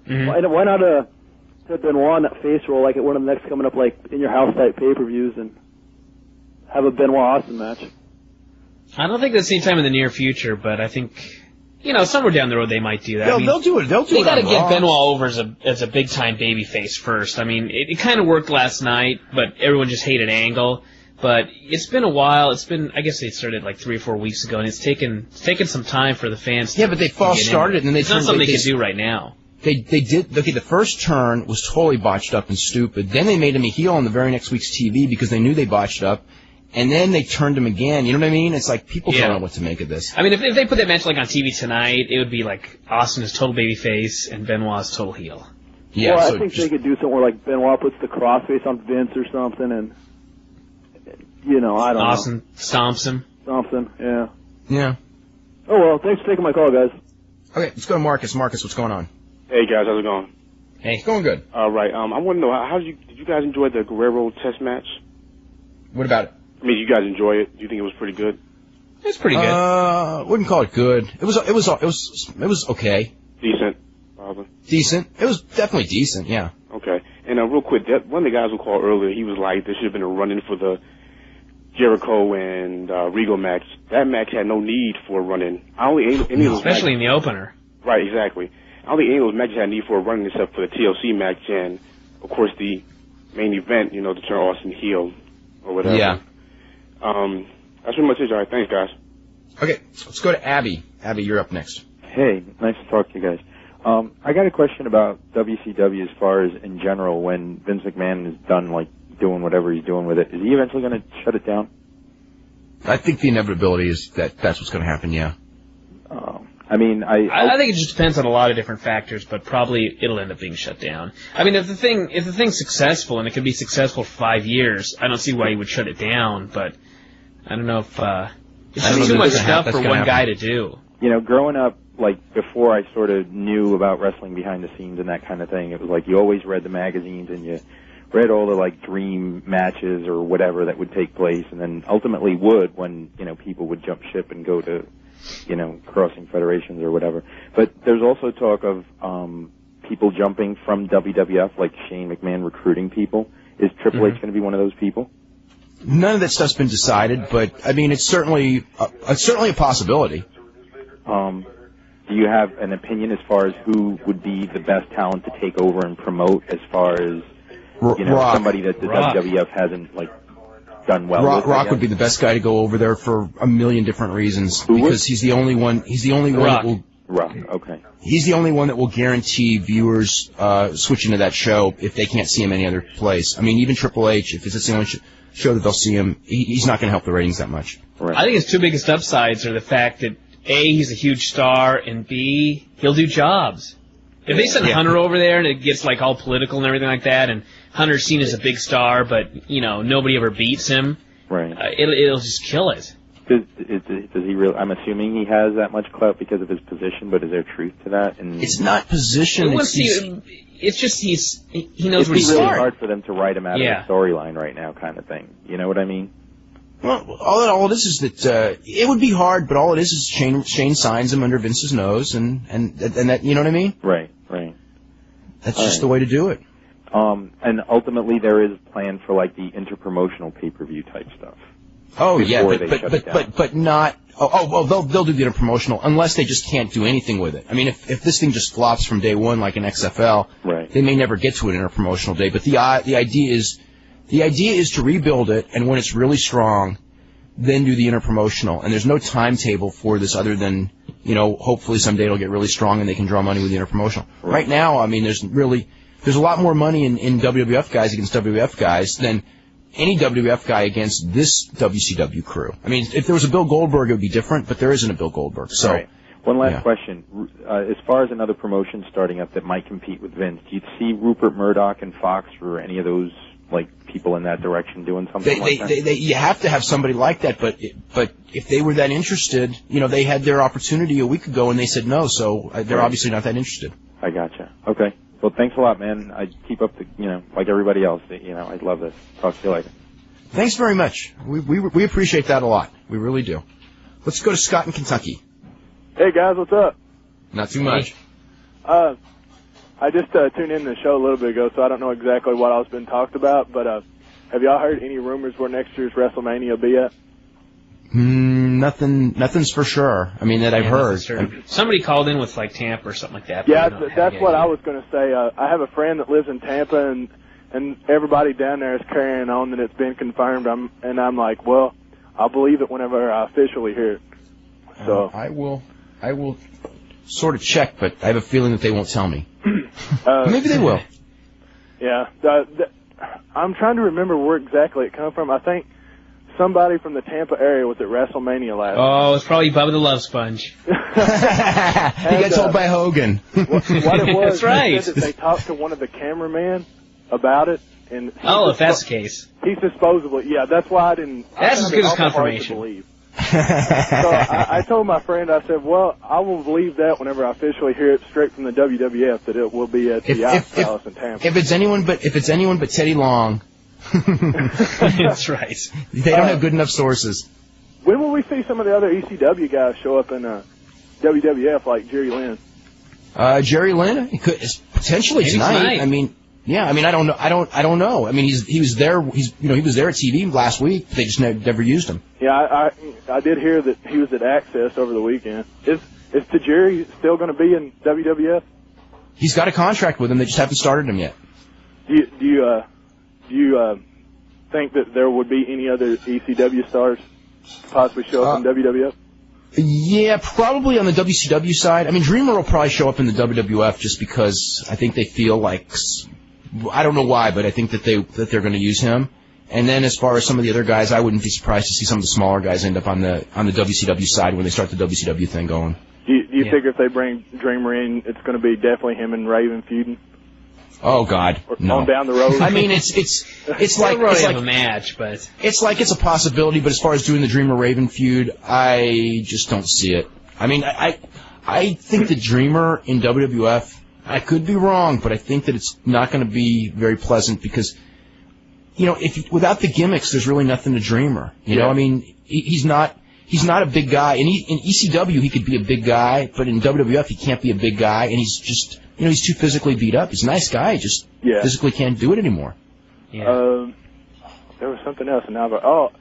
Mhm. Why, why not uh, put Benoit in that face role like at one of the next coming up like in your house type pay per views and have a Benoit Austin match? I don't think that's any time in the near future, but I think, you know, somewhere down the road they might do that. They'll, I mean, they'll do it. They'll do they it. got to on get Raw. Benoit over as a as a big time baby face first. I mean, it, it kind of worked last night, but everyone just hated Angle. But it's been a while. It's been, I guess they started like three or four weeks ago, and it's taken it's taken some time for the fans. Yeah, to, but they to false get in. started and then they It's not something they- they, they- can do right now. They they did okay. The first turn was totally botched up and stupid. Then they made him a heel on the very next week's TV because they knew they botched up, and then they turned him again. You know what I mean? It's like people Yeah. don't know what to make of this. I mean, if, if they put that match like on TV tonight, it would be like Austin is total babyface and Benoit's total heel. Yeah, well, so I think just- they could do something where like Benoit puts the crossface on Vince or something, and you know, I don't know. Austin stomps him. know him. Yeah. yeah. Oh well, thanks for taking my call, guys. Okay, let's go to Marcus. Marcus, what's going on? Hey guys, how's it going? Hey, it's going good. All right. Um, I want to know how, how did you did you guys enjoy the Guerrero Test match? What about it? I mean, you guys enjoy it? Do you think it was pretty good? It's pretty good. Uh, wouldn't call it good. It was it was it was it was okay, Decent, probably. decent. It was definitely decent. Yeah. Okay. And uh, real quick, that, one of the guys who called earlier, he was like, there should have been a run-in for the Jericho and uh, Regal match. That match had no need for a run-in. I only any, any of those Especially in the opener. right, exactly. I don't think any of those matches had need for a run-in except for the TLC match and, of course, the main event. You know, to turn Austin heel or whatever. Yeah. Um, that's pretty much it. All right. Thanks, guys. Okay, let's go to Abby. Abby, you're up next. Hey, nice to talk to you guys. Um, I got a question about WCW as far as in general when Vince McMahon is done like doing whatever he's doing with it. Is he eventually going to shut it down? I think the inevitability is that that's what's going to happen. Yeah. I mean, I, I, I think it just depends on a lot of different factors, but probably it'll end up being shut down. I mean, if the thing if the thing's successful and it can be successful for five years, I don't see why you would shut it down. But I don't know if uh, it's just too much that's gonna hap- stuff for one happen. guy to do. you know, growing up, like before I sort of knew about wrestling behind the scenes and that kind of thing, it was like you always read the magazines and you read all the like dream matches or whatever that would take place, and then ultimately would when you know people would jump ship and go to you know crossing federations or whatever. But there's also talk of um, people jumping from WWF, like Shane McMahon recruiting people. Is Triple H Mhm. going to be one of those people? None of that stuff's been decided, but I mean, it's certainly uh, it's certainly a possibility. Um, do you have an opinion as far as who would be the best talent to take over and promote as far as you know Rock. somebody that the Rock. WWF hasn't like done well Rock, with? Rock would be the best guy to go over there for a million different reasons because he's the only one. He's the only one Rock. that will. Rock. Okay. He's the only one that will guarantee viewers uh, switching to that show if they can't see him any other place. I mean, even Triple H, if it's the only sh- show that they'll see him, he, he's not going to help the ratings that much. I think his two biggest upsides are the fact that a he's a huge star and b he'll do jobs. If they send Yeah. Hunter over there and it gets like all political and everything like that, and Hunter's seen as a big star, but you know nobody ever beats him, Right. uh, it'll it'll just kill it. Does, is, does he really? I'm assuming he has that much clout because of his position, but is there truth to that? And It's not position. Well, It's, see, he's- it's just he's he he knows It'd what he's really doing. hard for them to write him out Yeah. of the storyline right now, kind of thing. You know what I mean? Well, all it, all it is is that uh, it would be hard, but all it is is Shane Shane signs him under Vince's nose, and and and that you know what I mean. Right. Right. That's All just right. the way to do it. Um, and ultimately, there is a plan for like the interpromotional pay-per-view type stuff. Oh yeah, but but but, but but not. Oh, oh well, they'll they'll do the interpromotional unless they just can't do anything with it. I mean, if if this thing just flops from day one like an XFL, Right. they may never get to an interpromotional day. But the i- the idea is the idea is to rebuild it, and when it's really strong, then do the interpromotional. And there's no timetable for this other than you know hopefully someday it'll get really strong and they can draw money with the interpromotional. Right, now, I mean, there's really there's a lot more money in, in WWF guys against WWF guys than any WWF guy against this WCW crew. I mean, if there was a Bill Goldberg, it would be different, but there isn't a Bill Goldberg. So, Right. One last yeah. question. Uh, as far as another promotion starting up that might compete with Vince, do you see Rupert Murdoch and Fox or any of those like people in that direction doing something they, like they, that? they, they, you have to have somebody like that, but but if they were that interested, you know, they had their opportunity a week ago and they said no, so uh, they're Right. obviously not that interested. I gotcha. Okay. Well, thanks a lot, man. I keep up the, you know, like everybody else. You know, I love this. Talk to you later. Thanks very much. We, we, we appreciate that a lot. We really do. Let's go to Scott in Kentucky. Hey guys, what's up? Not too much. Uh, I just uh, tuned in the show a little bit ago, so I don't know exactly what all's been talked about. But uh, have y'all heard any rumors where next year's WrestleMania will be at? Mm, nothing, nothing's for sure. I mean, that I've heard. that's. Somebody called in with like Tampa or something like that. Yeah, th- that's any what I was going to say. Uh, I have a friend that lives in Tampa, and and everybody down there is carrying on that it's been confirmed. I'm and I'm like, well, I'll believe it whenever I officially hear it. So Uh, I will, I will sort of check, but I have a feeling that they won't tell me. Uh, Maybe they will. Yeah, uh, th- I'm trying to remember where exactly it come from. I think somebody from the Tampa area was at WrestleMania last. Oh, it's probably Bubba the Love Sponge. he got told by Hogan. what it was, That's right. They said that they talked to one of the cameramen about it, and he Oh, was if that's the case. He's supposedly, yeah. That's why I didn't. That's found as good as awful hard to confirmation. believe. so I, I told my friend, I said, "Well, I will believe that whenever I officially hear it straight from the WWF that it will be at the If- Ice if- if- in Tampa." If it's anyone but if it's anyone but Teddy Long, That's right. they don't Uh, have good enough sources. when will we see some of the other ECW guys show up in uh, WWF like Jerry Lynn? Uh, Jerry Lynn, he could potentially tonight. tonight. I mean, yeah. I mean, I don't know. I don't. I don't know. I mean, he's he was there. He's you know he was there at TV last week. They just ne- never used him. Yeah, I, I I did hear that he was at Axxess over the weekend. Is is Tajiri still going to be in WWF? He's got a contract with him. They just haven't started him yet. Do you do you uh, do you uh, think that there would be any other ECW stars possibly show up in WWF? Yeah, probably on the WCW side. I mean, Dreamer will probably show up in the WWF just because I think they feel like I don't know why, but I think that they that they're going to use him. And then as far as some of the other guys, I wouldn't be surprised to see some of the smaller guys end up on the on the WCW side when they start the WCW thing going. Do you, do you Yeah. figure if they bring Dreamer in, it's going to be definitely him and Raven feuding Oh God, no. down the road? I mean, it's it's it's like really it's like a match, but it's like it's a possibility, but as far as doing the Dreamer Raven feud, I just don't see it. I mean, I I, I think the Dreamer in WWF, I could be wrong, but I think that it's not going to be very pleasant because, you know, if without the gimmicks, there's really nothing to Dreamer. You know, I mean, he, he's not. He's not a big guy. In, e, in ECW, he could be a big guy, but in WWF, he can't be a big guy, and he's just, you know, he's too physically beat up. He's a nice guy, he just Yeah. physically can't do it anymore. Um, there was something else, and now, but oh,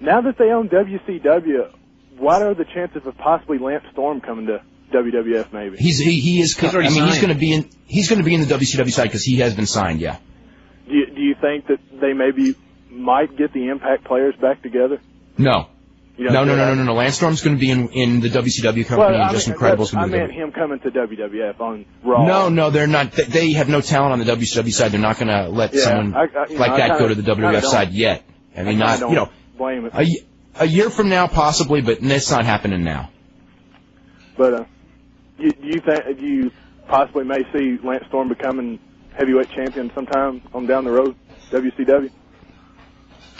now that they own WCW, what are the chances of possibly Lance Storm coming to WWF? Maybe He's he, he is. He's I already mean, he's going to be in. He's going to be in the WCW side because he has been signed. Yeah. Do you, do you think that they maybe might get the Impact players back together? No. You No, no, no, no, no, no. Lance Storm's going to be in in the WCW company, Well, and Justin mean, Credible's going to be. I meant him coming to WWF on Raw. No, no, they're not. they- They have no talent on the WCW side. They're not going to let Yeah, someone I- I- you know, like that go kinda- to the WWF side yet. I mean, I not you know blame it. a, a year from now possibly, but it's not happening now. But uh, you, do you think you possibly may see Lance Storm becoming heavyweight champion sometime on down the road? WCW.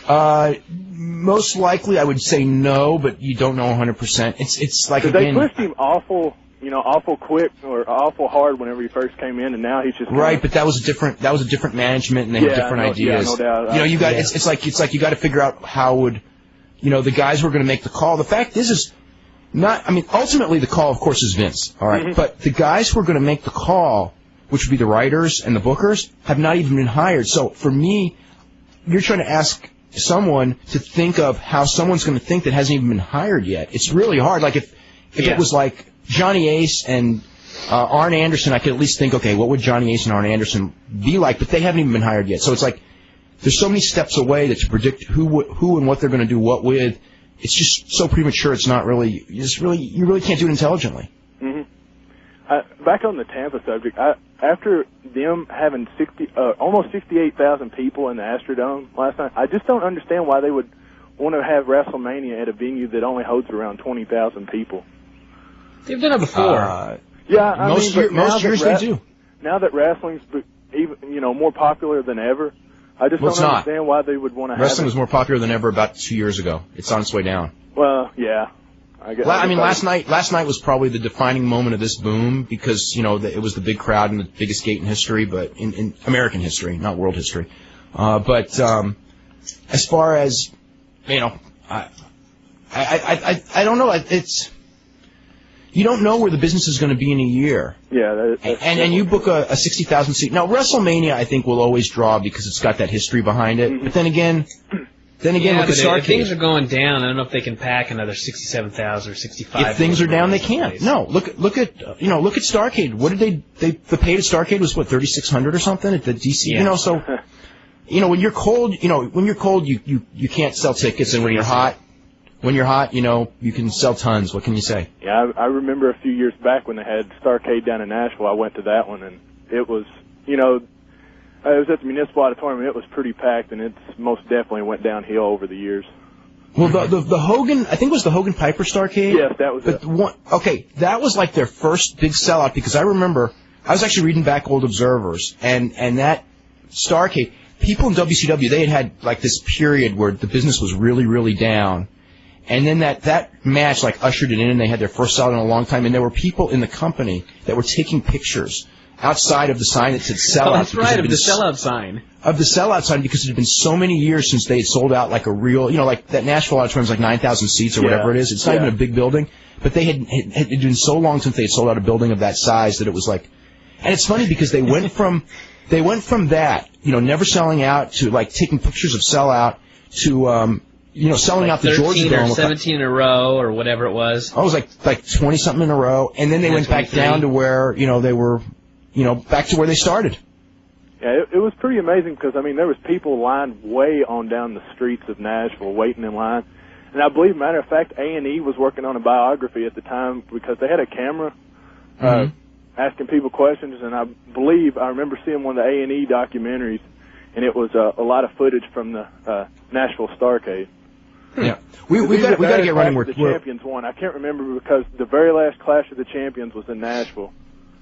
Uh, most likely, I would say no, but you don't know 100. percent It's it's like Because they again, pushed him awful, you know, awful quick or awful hard whenever he first came in, and now he's just Right, but that was a different that was a different management and they Yeah, had different no- yeah, ideas. no doubt. You know, you got Yeah. it's it's like it's like you got to figure out how would you know the guys who are going to make the call. The fact is is not I mean ultimately the call of course is Vince, all right? Mhm. But the guys who are going to make the call, which would be the writers and the bookers, have not even been hired. So for me, you're trying to ask someone to think of how someone's going to think that hasn't even been hired yet. It's really hard. Like if if Yeah. it was like Johnny Ace and uh, Arn Anderson, I could at least think, okay, what would Johnny Ace and Arn Anderson be like? But they haven't even been hired yet. So it's like there's so many steps away that to predict who who and what they're going to do what with. It's just so premature. It's not really. It's really you really can't do it intelligently. hmm Uh, back on the Tampa subject, I, after them having sixty, uh, almost sixty-eight thousand people in the Astrodome last night, I just don't understand why they would want to have WrestleMania at a venue that only holds around twenty thousand people. they've done it before. Uh, Yeah, I most mean, year- most that years ra- they do. Now that wrestling's be- even, you know, more popular than ever, I just Well, don't not. understand why they would want to have Wrestling was more popular than ever about two years ago. It's on its way down. Well, yeah. I, guess, I mean, last night, last night was probably the defining moment of this boom because you know the, it was the big crowd and the biggest gate in history, but in, in American history, not world history. Uh, but um, as far as you know, I, I, I, I, I don't know. It's you don't know where the business is going to be in a year. Yeah, that, And, and and you book a, a sixty thousand seat. Now WrestleMania, I think, will always draw because it's got that history behind it. But then again, then again, yeah, look at but if- if things are going down, I don't know if they can pack another sixty-seven thousand or sixty-five. If things are down, they can't. No, look look at uh, you know look at Starcade. What did they they the paid at Starcade was what thirty six hundred or something at the DC. Yeah. You know, so you know when you're cold, you know when you're cold, you you you can't sell tickets, and when you're hot, when you're hot, you know you can sell tons. What can you say? Yeah, I, I remember a few years back when they had Starcade down in Nashville. I went to that one, and it was, you know, Uh, I was at the municipal auditorium. It was pretty packed, and it's most definitely went downhill over the years. Well, the, the the Hogan, I think it was the Hogan Piper Starcade. Yes, that was but it. One, okay, that was like their first big sellout because I remember I was actually reading back old Observers and and that Starcade. People in WCW they had had like this period where the business was really really down, and then that that match like ushered it in and they had their first sellout in a long time and there were people in the company that were taking pictures outside of the sign that said sellout. Oh, that's right, of the sellout sign. of the sellout sign because it had been so many years since they had sold out like a real, you know, like that Nashville auditorium is like 9,000 seats or Yeah. whatever it is. It's not Yeah. even a big building, but they had, had, had been so long since they had sold out a building of that size that it was like, and it's funny because they went from, they went from that, you know, never selling out to like taking pictures of sellout to, um, you know, selling Like out the Georgia 13 or Dome. 17 in a row or whatever it was. I was like, like 20 something in a row. And then they went back down to where, you know, they were, you know, back to where they started. Yeah, it, it was pretty amazing because I mean there was people lined way on down the streets of Nashville waiting in line, and I believe, matter of fact, A and E was working on a biography at the time because they had a camera uh, asking people questions, and I believe I remember seeing one of the A and E documentaries, and it was uh, a lot of footage from the uh, Nashville Starcade. Yeah. We, we've got, we got to get running. Of the we're, Champions one. I can't remember because the very last Clash of the Champions was in Nashville.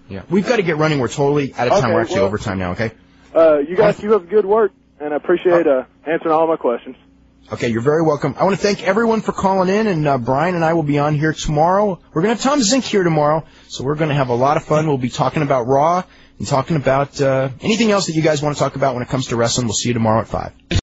Yeah. We've got to get running. We're totally out of time. Okay, we're actually well- overtime now, okay? Uh, you guys keep up the good work, and I appreciate uh, answering all my questions. Okay, you're very welcome. I want to thank everyone for calling in, and uh, Bryan and I will be on here tomorrow. We're going to have Tom Zenk here tomorrow, so we're going to have a lot of fun. We'll be talking about Raw and talking about uh, anything else that you guys want to talk about when it comes to wrestling. We'll see you tomorrow at 5.